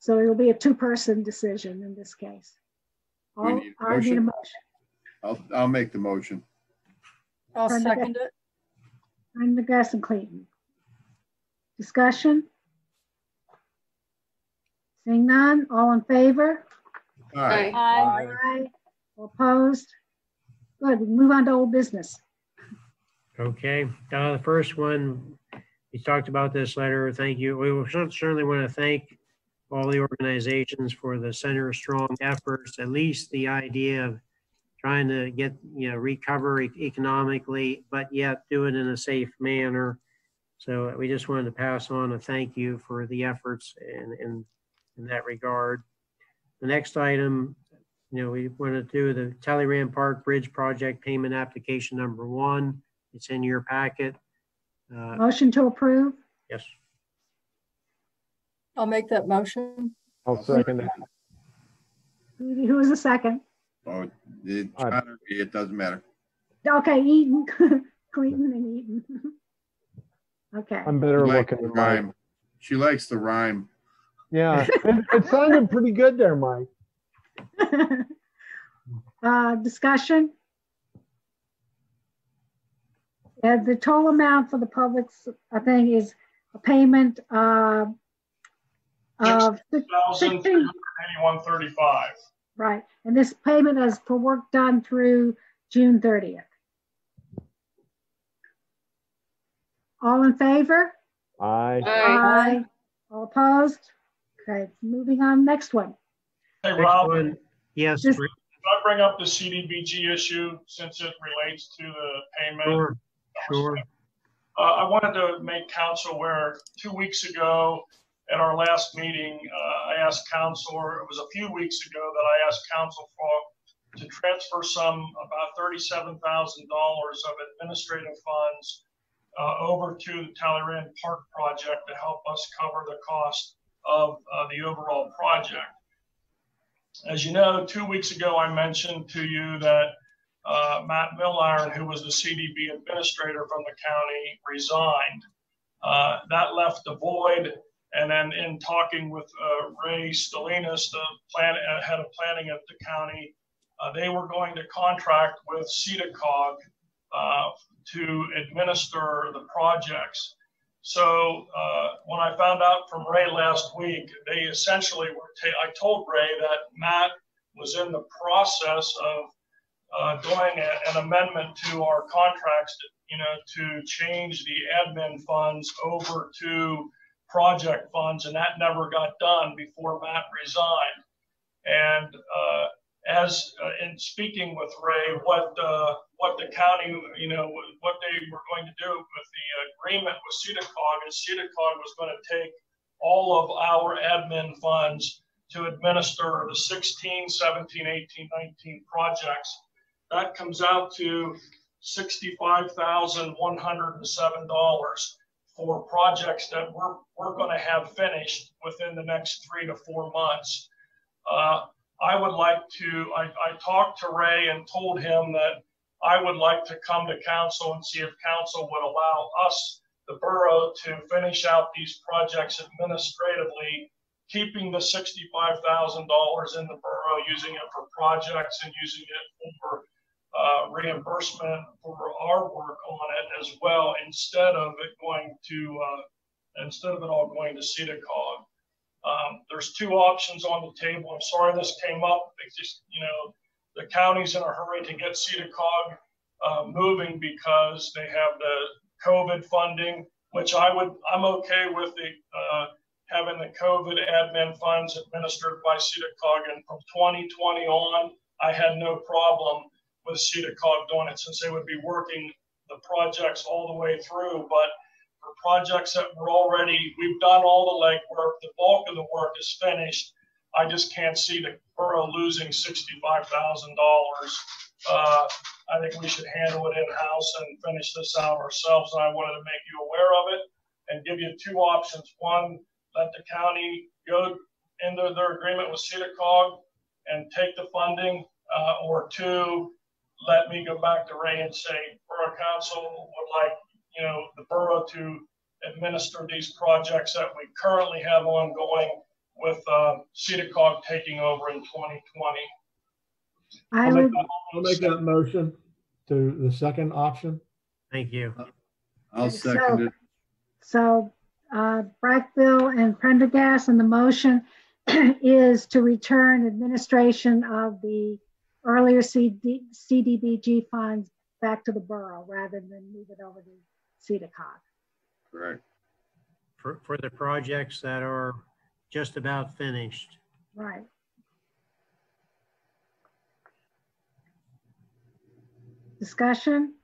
So it'll be a two-person decision in this case. We All- need a I need a motion? motion. I'll, I'll make the motion. I'll Brenda- second it. I'm McGrath and Clayton. Discussion? Seeing none, all in favor? Aye. Aye. Aye. All Opposed? Good, we move on to old business. Okay, uh, the first one, we talked about this letter. Thank you. We will certainly want to thank all the organizations for the center strong efforts, at least the idea of trying to get, you know, recover economically, but yet do it in a safe manner. So we just wanted to pass on a thank you for the efforts in, in, in that regard. The next item, you know, we want to do the Talleyrand Park Bridge Project Payment Application Number One. It's in your packet. Uh, Motion to approve? Yes. I'll make that motion. I'll second that. Who who was the second? Oh, it, it doesn't matter. Okay, Eaton, (laughs) Clayton and Eaton. (laughs) Okay. I'm better She likes looking the than Mike. rhyme. She likes the rhyme. Yeah, (laughs) it, it sounded pretty good there, Mike. (laughs) Uh, discussion? Uh, the total amount for the public's, I think, is a payment, uh, of Thousand three sixteen, hundred eighty-one thirty-five. right, and this payment is for work done through June thirtieth. All in favor? Aye. Aye. All opposed? Okay, moving on, next one. Hey, Next Rob, one, yes, This- Can I bring up the CDBG issue since it relates to the payment? sure, sure. Uh, I wanted to make council aware, two weeks ago at our last meeting, uh, I asked council, or it was a few weeks ago that I asked council for, to transfer some, about thirty-seven thousand dollars of administrative funds uh, over to the Talleyrand Park project to help us cover the cost of, uh, the overall project. As you know, two weeks ago, I mentioned to you that uh, Matt Milliron, who was the CDB administrator from the county, resigned. Uh, that left a void. And then in talking with uh, Ray Stolinas, the plan, uh, head of planning at the county, they were going to contract with SEDA-COG uh, to administer the projects. So uh, when I found out from Ray last week, they essentially were. I told Ray that Matt was in the process of uh, doing a, an amendment to our contracts, you know, to change the admin funds over to project funds, and that never got done before Matt resigned. And uh, as uh, in speaking with Ray, what uh, what the county, you know, what they were going to do with the agreement with SEDA-COG is SEDA-COG was going to take all of our admin funds to administer the 16, 17, 18, 19 projects. That comes out to $65,107 for projects that we're, we're going to have finished within the next three to four months. Uh, I would like to, I, I talked to Ray and told him that I would like to come to council and see if council would allow us, the borough, to finish out these projects administratively, keeping the $65,000 in the borough, using it for projects and using it for uh, reimbursement for our work on it as well, instead of it going to, uh, instead of it all going to SEDA-COG. Um, there's two options on the table. I'm sorry this came up. It's just, you know, the county's in a hurry to get SEDA-COG uh, moving because they have the COVID funding, which I would, I'm okay with the uh, having the COVID admin funds administered by SEDA-COG. And from 2020 on, I had no problem with SEDA-COG doing it since they would be working the projects all the way through. But for projects that were already, we've done all the legwork, the bulk of the work is finished. I just can't see the borough losing $65,000. Uh, I think we should handle it in-house and finish this out ourselves. And I wanted to make you aware of it and give you two options. One, let the county go into their agreement with SEDA-COG and take the funding, uh, or two, let me go back to Ray and say, Borough Council would like, you know, the borough to administer these projects that we currently have ongoing with uh, SEDA-COG taking over in 2020. I I'll make, would, that, I'll make that motion to the second option. Thank you. I'll So- second it. so uh, Brackbill and Prendergast, and the motion (clears throat) is to return administration of the earlier CD, CDBG funds back to the borough rather than move it over to SEDA-COG. Correct. For, for the projects that are just about finished. Right. Discussion?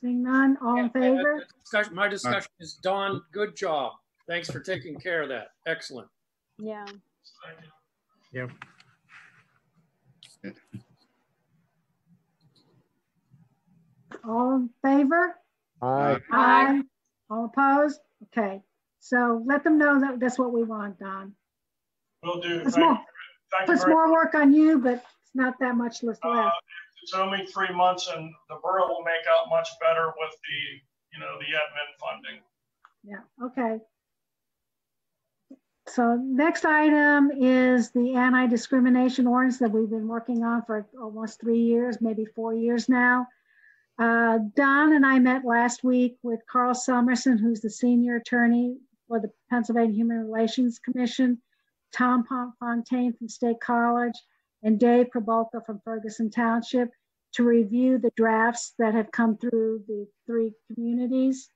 Seeing none, all in favor? Discussion- My discussion is, Don, good job. Thanks for taking care of that. Excellent. Yeah. Yep. All in favor? Aye. Aye. All opposed? Okay, so let them know that that's what we want, Don. Will do. Puts Thank more, you. Thank puts very more work on you, but it's not that much less Uh, left. It's only three months and the borough will make out much better with the, you know, the admin funding. Yeah, okay. So next item is the anti-discrimination ordinance that we've been working on for almost three years, maybe four years now. Uh, Don and I met last week with Carl Summerson, who's the senior attorney for the Pennsylvania Human Relations Commission, Tom Fountaine from State College, and Dave Pribulka from Ferguson Township to review the drafts that have come through the three communities.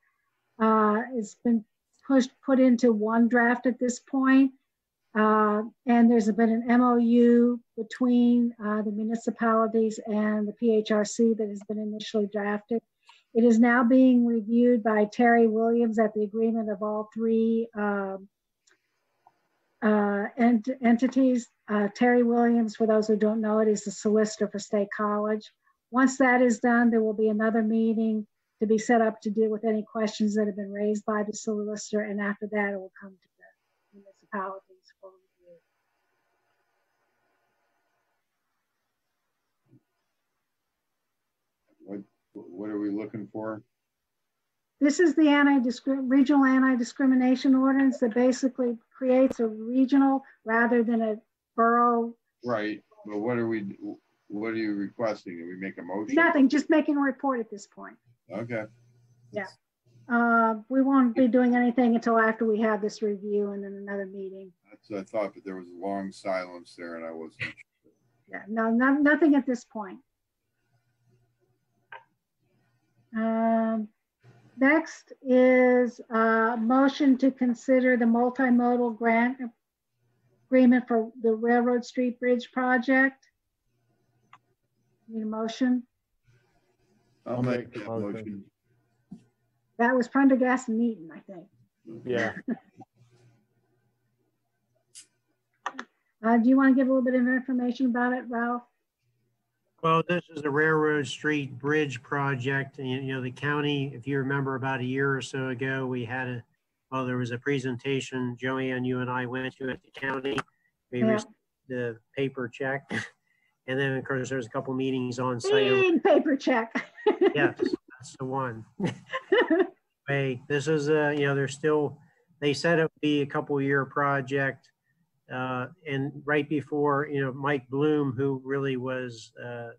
Uh, it's been pushed, put into one draft at this point. Uh, and there's been an MOU between uh, the municipalities and the PHRC that has been initially drafted. It is now being reviewed by Terry Williams at the agreement of all three um, uh, ent- entities. Uh, Terry Williams, for those who don't know it, is the solicitor for State College. Once that is done, there will be another meeting to be set up to deal with any questions that have been raised by the solicitor, and after that, it will come to the municipalities for review. What, what are we looking for? This is the anti-discrim, regional anti-discrimination ordinance that basically creates a regional rather than a borough. Right, but what are we, what are you requesting? Do we make a motion? Nothing, just making a report at this point. Okay. Yeah. Uh, we won't be doing anything until after we have this review and then another meeting. That's what I thought, but there was a long silence there and I wasn't. Yeah, no, no, nothing at this point. Um, next is a motion to consider the multimodal grant agreement for the Railroad Street Bridge project. Need a motion? I'll make that motion. That was Prendergast and Eaton, I think. Yeah. (laughs) Uh, do you want to give a little bit of information about it, Ralph? Well, this is the Railroad Street Bridge project. And, you know, the county, if you remember about a year or so ago, we had a, well, there was a presentation, Joanne, you and I went to at the county. We Yeah. received the paper check. (laughs) And then, of course, there's a couple meetings on site. Big paper check. Yes, (laughs) that's the one. (laughs) Hey, this is, a, you know, they're still, they said it would be a couple year project. Uh, and right before, you know, Mike Bloom, who really was, uh,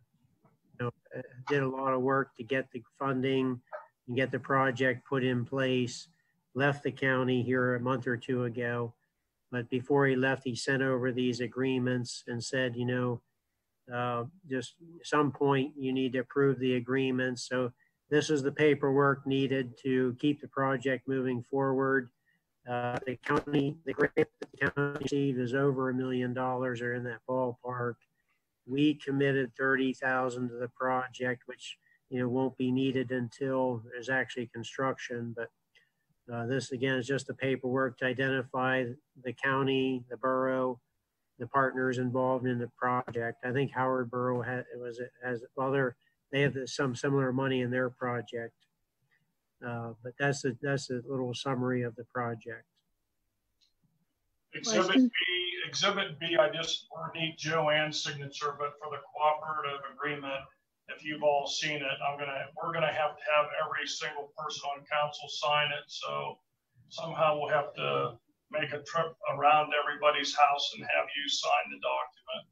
you know, uh, did a lot of work to get the funding and get the project put in place, left the county here a month or two ago. But before he left, he sent over these agreements and said, you know, uh, just some point you need to approve the agreements. So this is the paperwork needed to keep the project moving forward. Uh, the county, the grant that the county received is over a million dollars or in that ballpark. We committed thirty thousand to the project, which, you know, won't be needed until there's actually construction, but uh, this again is just the paperwork to identify the county, the borough, the partners involved in the project. I think Howard Borough had, was, has, well, they have some similar money in their project. Uh, but that's a, that's a little summary of the project. Exhibit Question? B, Exhibit B, I just need Joanne's signature, but for the cooperative agreement, if you've all seen it, I'm gonna, we're gonna have to have every single person on council sign it, so somehow we'll have to make a trip around everybody's house and have you sign the document.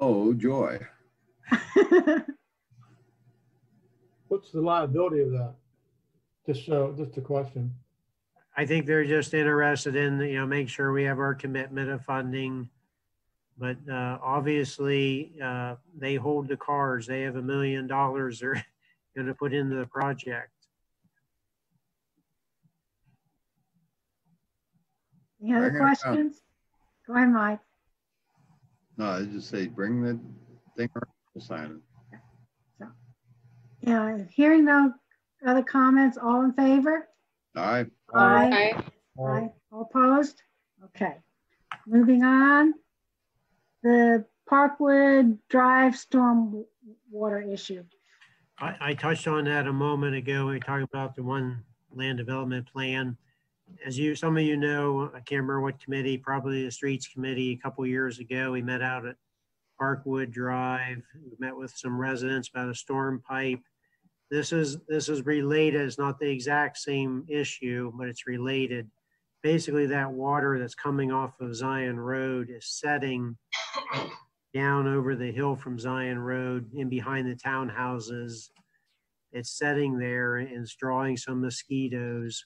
Oh, joy. (laughs) What's the liability of that? Just so, just a question. I think they're just interested in, you know, make sure we have our commitment of funding. But uh, obviously, uh, they hold the cards. They have a million dollars they're (laughs) going to put into the project. Any other Bring it on. questions? Go ahead, Mike. No, I just say, bring the thing around, we'll sign it. Yeah, hearing no other comments, all in favor? Aye. Aye. Aye. All opposed? Okay. Moving on. The Parkwood Drive storm water issue. I, I touched on that a moment ago. We talked about the one land development plan. As you, some of you know, I can't remember what committee, probably the streets committee, a couple years ago, we met out at Parkwood Drive. We met with some residents about a storm pipe. This is, this is related. It's not the exact same issue, but it's related. Basically, that water that's coming off of Zion Road is setting down over the hill from Zion Road in behind the townhouses. It's setting there and it's drawing some mosquitoes.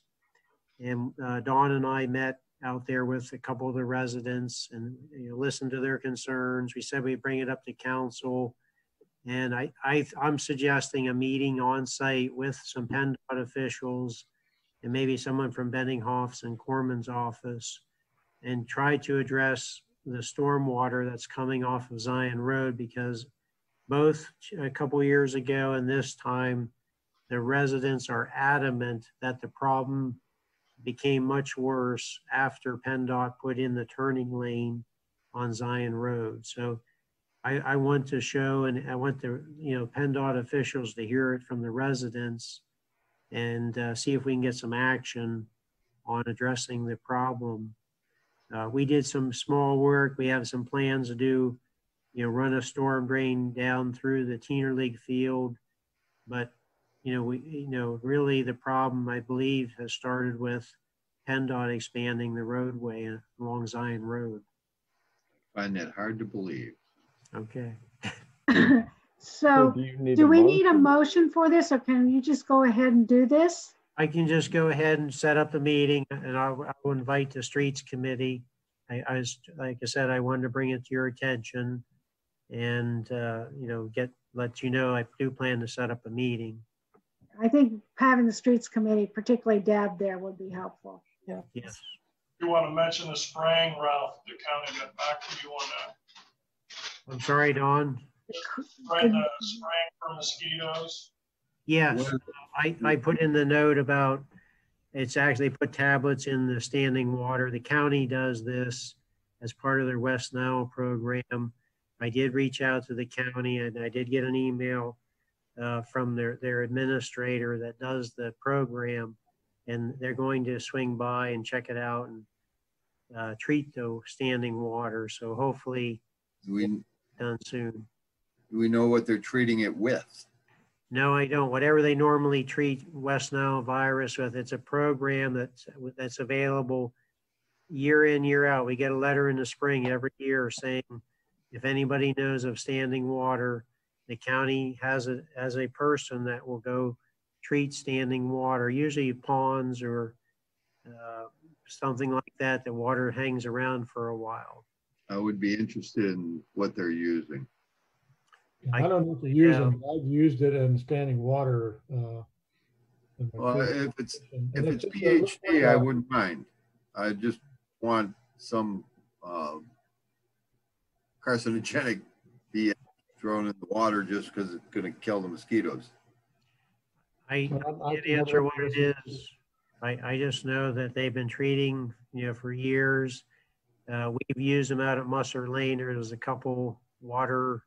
And uh, Dawn and I met out there with a couple of the residents and you know, listened to their concerns. We said we'd bring it up to council. And I, I, I'm suggesting a meeting on site with some PennDOT officials and maybe someone from Benninghoff's and Corman's office and try to address the stormwater that's coming off of Zion Road because both a couple years ago and this time, the residents are adamant that the problem became much worse after PennDOT put in the turning lane on Zion Road. So I, I want to show and I want the, you know, PennDOT officials to hear it from the residents and uh, see if we can get some action on addressing the problem. Uh, we did some small work. We have some plans to do, you know, run a storm drain down through the Teener League field. But, you know, we, you know, really the problem, I believe, has started with PennDOT expanding the roadway along Zion Road. I find that hard to believe. Okay. (laughs) So do do a we need a motion? motion for this or can you just go ahead and do this? I can just go ahead and set up the meeting and I'll, I'll invite the streets committee. I, I was, like I said, I wanted to bring it to your attention and, uh, you know, get, let you know, I do plan to set up a meeting. I think having the streets committee, particularly Deb there would be helpful. Yeah. Yes. You want to mention the spraying, Ralph, the county got back to you on that. I'm sorry, Don. Spraying the spraying for mosquitoes. Yes, I, I put in the note about, it's actually put tablets in the standing water. The county does this as part of their West Nile program. I did reach out to the county and I did get an email uh, from their, their administrator that does the program. And they're going to swing by and check it out and uh, treat the standing water. So hopefully Do we, done soon. do we know what they're treating it with? No, I don't. Whatever they normally treat West Nile virus with, it's a program that's, that's available year in, year out. We get a letter in the spring every year saying, if anybody knows of standing water, the county has a, has a person that will go treat standing water, usually ponds or uh, something like that. The water hangs around for a while. I would be interested in what they're using. I don't know if to use Yeah. them. I've used it in standing water. uh, in Well, if it's, and if it's it's just a little PHP, bit, I wouldn't mind. I just want some uh, carcinogenic BS thrown in the water just because it's gonna kill the mosquitoes. I Well, I- I can't can answer what it is. I, I just know that they've been treating, you know, for years. Uh, we've used them out at Musser Lane. There's a couple water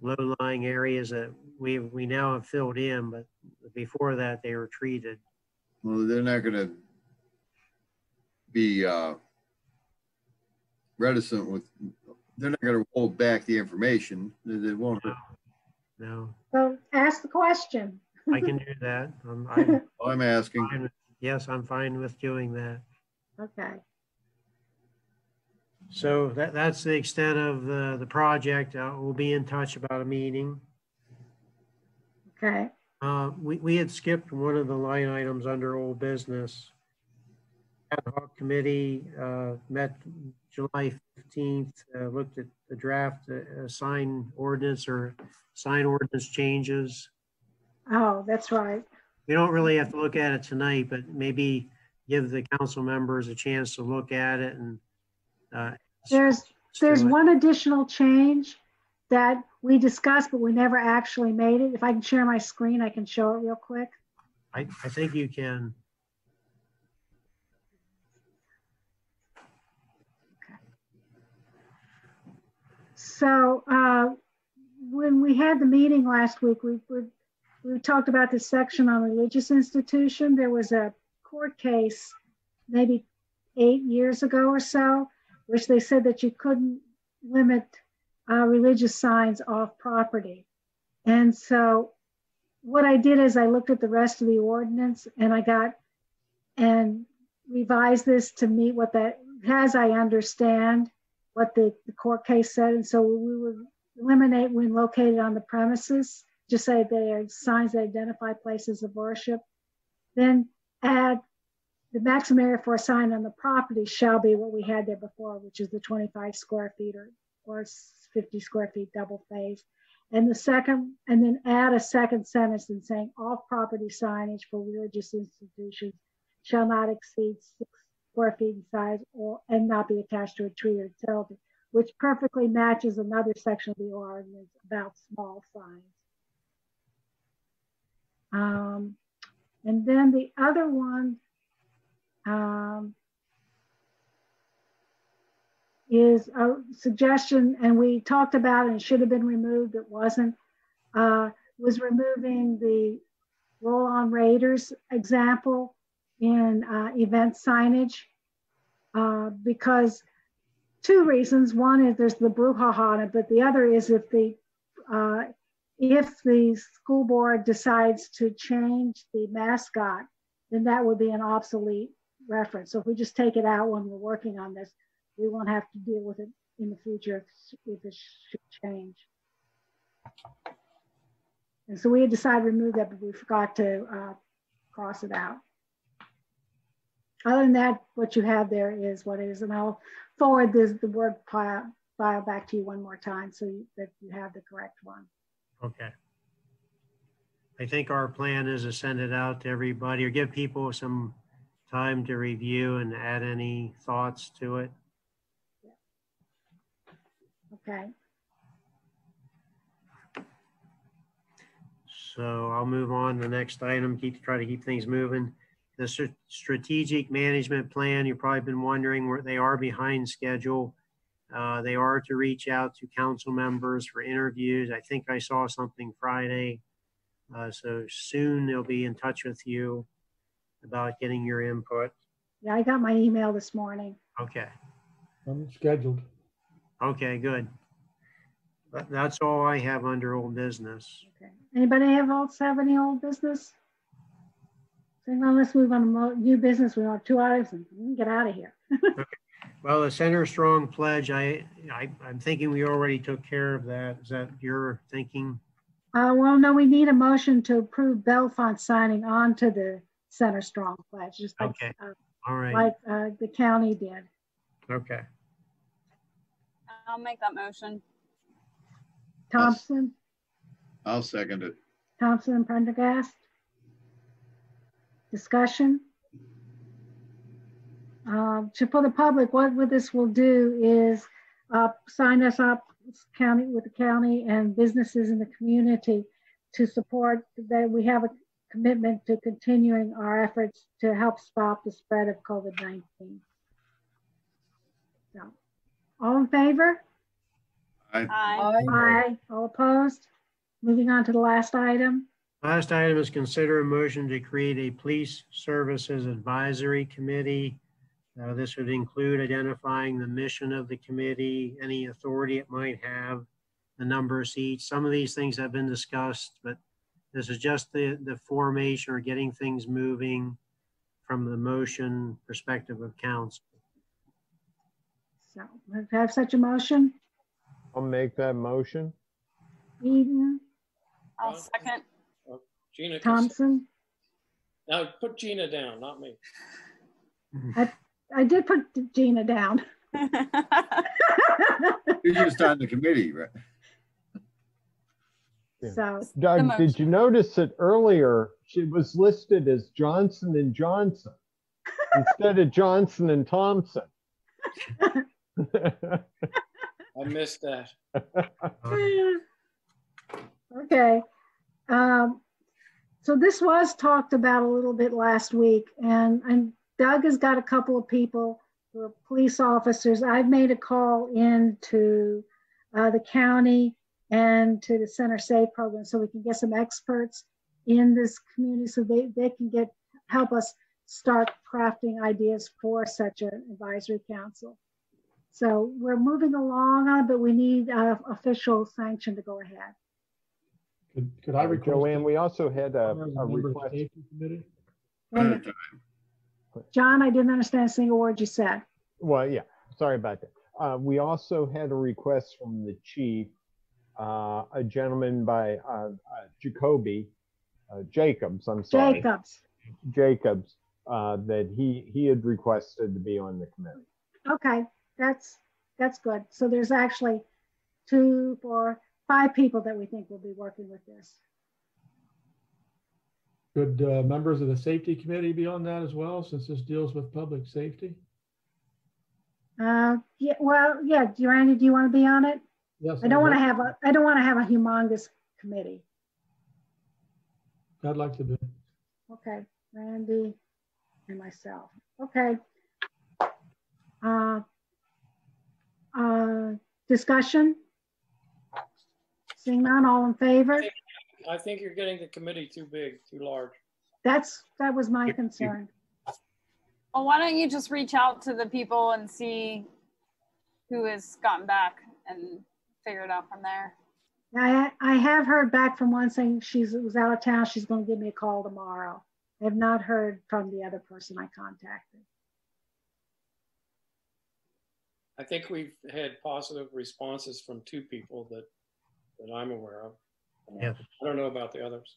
low-lying areas that we, we now have filled in, but before that, they were treated. Well, they're not gonna be uh, reticent with, they're not gonna hold back the information. They they won't. No, So ask the question. I can do that. I'm, I'm (laughs) I'm asking. fine with- Yes, I'm fine with doing that. Okay. So that, that's the extent of the, the project. Uh, We'll be in touch about a meeting. Okay. Uh, we, we had skipped one of the line items under old business. Ad hoc committee, uh, met July fifteenth, uh, looked at the draft, uh, sign ordinance or sign ordinance changes. Oh, that's right. We don't really have to look at it tonight, but maybe give the council members a chance to look at it and, uh, There's, there's one additional change that we discussed, but we never actually made it. If I can share my screen, I can show it real quick. I, I think you can. So uh, when we had the meeting last week, we, we, we talked about this section on religious institution. There was a court case maybe eight years ago or so, which they said that you couldn't limit uh, religious signs off property. And so what I did is I looked at the rest of the ordinance and I got and revised this to meet what that, as I understand what the, the court case said. And so we would eliminate when located on the premises, just say they are signs that identify places of worship. Then add the maximum area for a sign on the property shall be what we had there before, which is the 25 square feet or, or 50 square feet double phase. And the second, and then add a second sentence in saying off property signage for religious institutions shall not exceed six square feet in size or and not be attached to a tree or building, which perfectly matches another section of the ordinance about small signs. Um, and then the other one um, is a suggestion, and we talked about it and should have been removed, it wasn't, uh, was removing the roll-on raiders example in uh, event signage uh, because two reasons. One is there's the brouhaha on it, but the other is if the uh, if the school board decides to change the mascot, then that would be an obsolete reference. So if we just take it out when we're working on this, we won't have to deal with it in the future if it should change. And so we had decided to remove that, but we forgot to uh, cross it out. Other than that, what you have there is what it is, and I'll forward this the word file, file back to you one more time so you, that you have the correct one. Okay. I think our plan is to send it out to everybody or give people some time to review and add any thoughts to it. Okay. So I'll move on to the next item, keep, try to keep things moving. The str- strategic management plan, you've probably been wondering where they are behind schedule. Uh, they are to reach out to council members for interviews. I think I saw something Friday. Uh, so soon they'll be in touch with you about getting your input. Yeah, I got my email this morning. Okay. I'm scheduled. Okay, good. But that's all I have under old business. Okay. Anybody have else have any old business? So now let's move on to mo- new business. We have two items and we can get out of here. (laughs) Well, the Centre Strong Pledge, I, I, I'm thinking we already took care of that. Is that your thinking? Uh, well, no, we need a motion to approve Bellefonte signing on to the Centre Strong Pledge, just like, Okay, uh, all right, like uh, the county did. okay. I'll make that motion. Thompson, I'll second it. Thompson and Prendergast. Discussion. Um, to for the public, what what this will do is uh, sign us up county with the county and businesses in the community to support that we have a commitment to continuing our efforts to help stop the spread of COVID-19. So, all in favor? Aye. Aye. All opposed? Moving on to the last item. Last item is consider a motion to create a police services advisory committee. Uh, this would include identifying the mission of the committee, any authority it might have, the number of seats. Some of these things have been discussed, but this is just the, the formation or getting things moving from the motion perspective of council. So, we have such a motion. I'll make that motion. Eaton, I'll second. Uh, Gina, can- Thompson. now put Gina down, not me. I, I did put Gina down. (laughs) (laughs) You're just on the committee, right? So, Doug, did you notice that earlier she was listed as Johnson and Johnson (laughs) instead of Johnson and Thompson? I missed that. (laughs) okay. Um, so this was talked about a little bit last week, and, and Doug has got a couple of people who are police officers. I've made a call in to uh, the county and to the Centre Safe program so we can get some experts in this community so they, they can get help us start crafting ideas for such an advisory council. So we're moving along on, but we need uh, official sanction to go ahead. Could, could I request? Joanne, we also had a, As a the request. committee? Wait a minute. John, I didn't understand a single word you said. Well, yeah, sorry about that. Uh, we also had a request from the chief, uh, a gentleman by, uh, uh, Jacoby, uh, Jacobs, I'm sorry. Jacobs. Jacobs, uh, that he, he had requested to be on the committee. Okay, that's that's good. So there's actually two, four, five people that we think will be working with this. Could uh, members of the safety committee be on that as well, since this deals with public safety? Uh, yeah, well, yeah, do Randy, do you want to be on it? Yes. I don't want to have a, I don't want to have a humongous committee. I'd like to be. Okay, Randy and myself. Okay. Uh, uh, discussion? Seeing none, all in favor? I think you're getting the committee too big, too large. That's, that was my concern. Well, why don't you just reach out to the people and see who has gotten back and figure it out from there. I, I have heard back from one saying she's was out of town. She's going to give me a call tomorrow. I have not heard from the other person I contacted. I think we've had positive responses from two people that, that I'm aware of. Yes. I don't know about the others.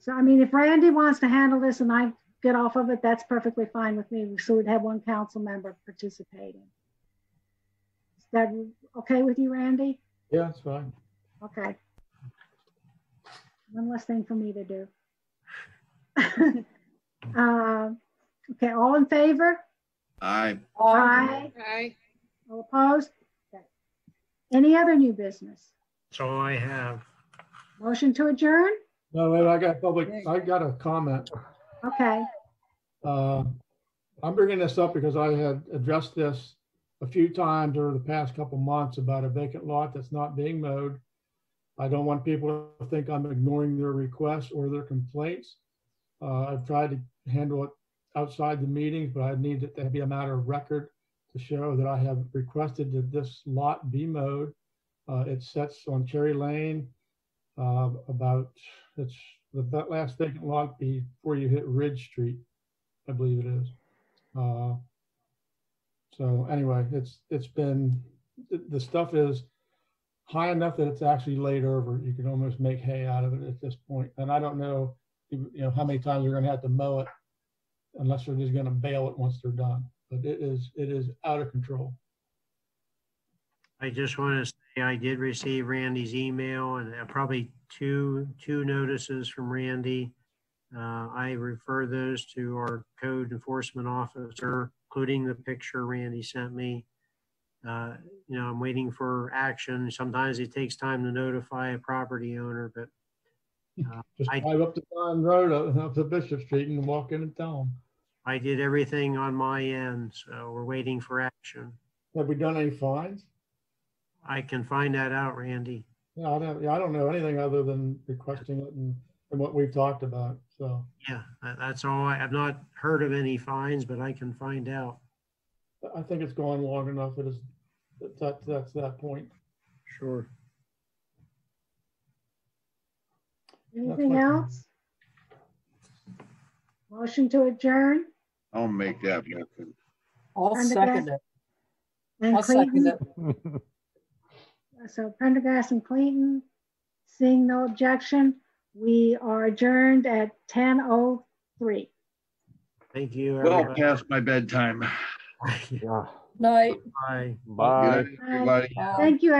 So, I mean, if Randy wants to handle this and I get off of it, that's perfectly fine with me. So we'd have one council member participating. Is that okay with you, Randy? Yeah, it's fine. Okay. One less thing for me to do. (laughs) Uh, Okay, all in favor? Aye. Aye. Aye. All opposed? Okay. Any other new business? That's all I have. Motion to adjourn? No, wait, I got public, I got a comment. Okay, Uh, I'm bringing this up because I had addressed this a few times over the past couple months about a vacant lot that's not being mowed. I don't want people to think I'm ignoring their requests or their complaints. Uh, I've tried to handle it outside the meetings, but I need it to be a matter of record to show that I have requested that this lot be mowed. Uh, it sets on Cherry Lane, uh, about, it's the that last vacant lot before you hit Ridge Street, I believe it is. So anyway, it's, it's been, the, stuff is high enough that it's actually laid over. You can almost make hay out of it at this point. And I don't know, you know, how many times we're gonna have to mow it unless they're just gonna bail it once they're done. But it is, it is out of control. I just want to say I did receive Randy's email and uh, probably two, two notices from Randy. Uh, I refer those to our code enforcement officer, including the picture Randy sent me. Uh, You know, I'm waiting for action. Sometimes it takes time to notify a property owner, but uh, (laughs) Just I, drive up the Vine Road, up to Bishop Street and walk in and tell them. I did everything on my end, so we're waiting for action. Have we done any fines? I can find that out, Randy. Yeah, I don't, yeah, I don't know anything other than requesting it and, and what we've talked about, so. Yeah, that's all. I- I've not heard of any fines, but I can find out. I think it's gone long enough. It is, that, that- that's that point. Sure. anything my- else? Motion to adjourn? I'll make that motion. I'll Prendergast second it. And I'll second Clayton? it. So Prendergast and Clayton, seeing no objection, we are adjourned at 10:03. Thank you, Well everybody. past my bedtime. Yeah. Night. Bye. Bye. Good night, everybody. Thank you,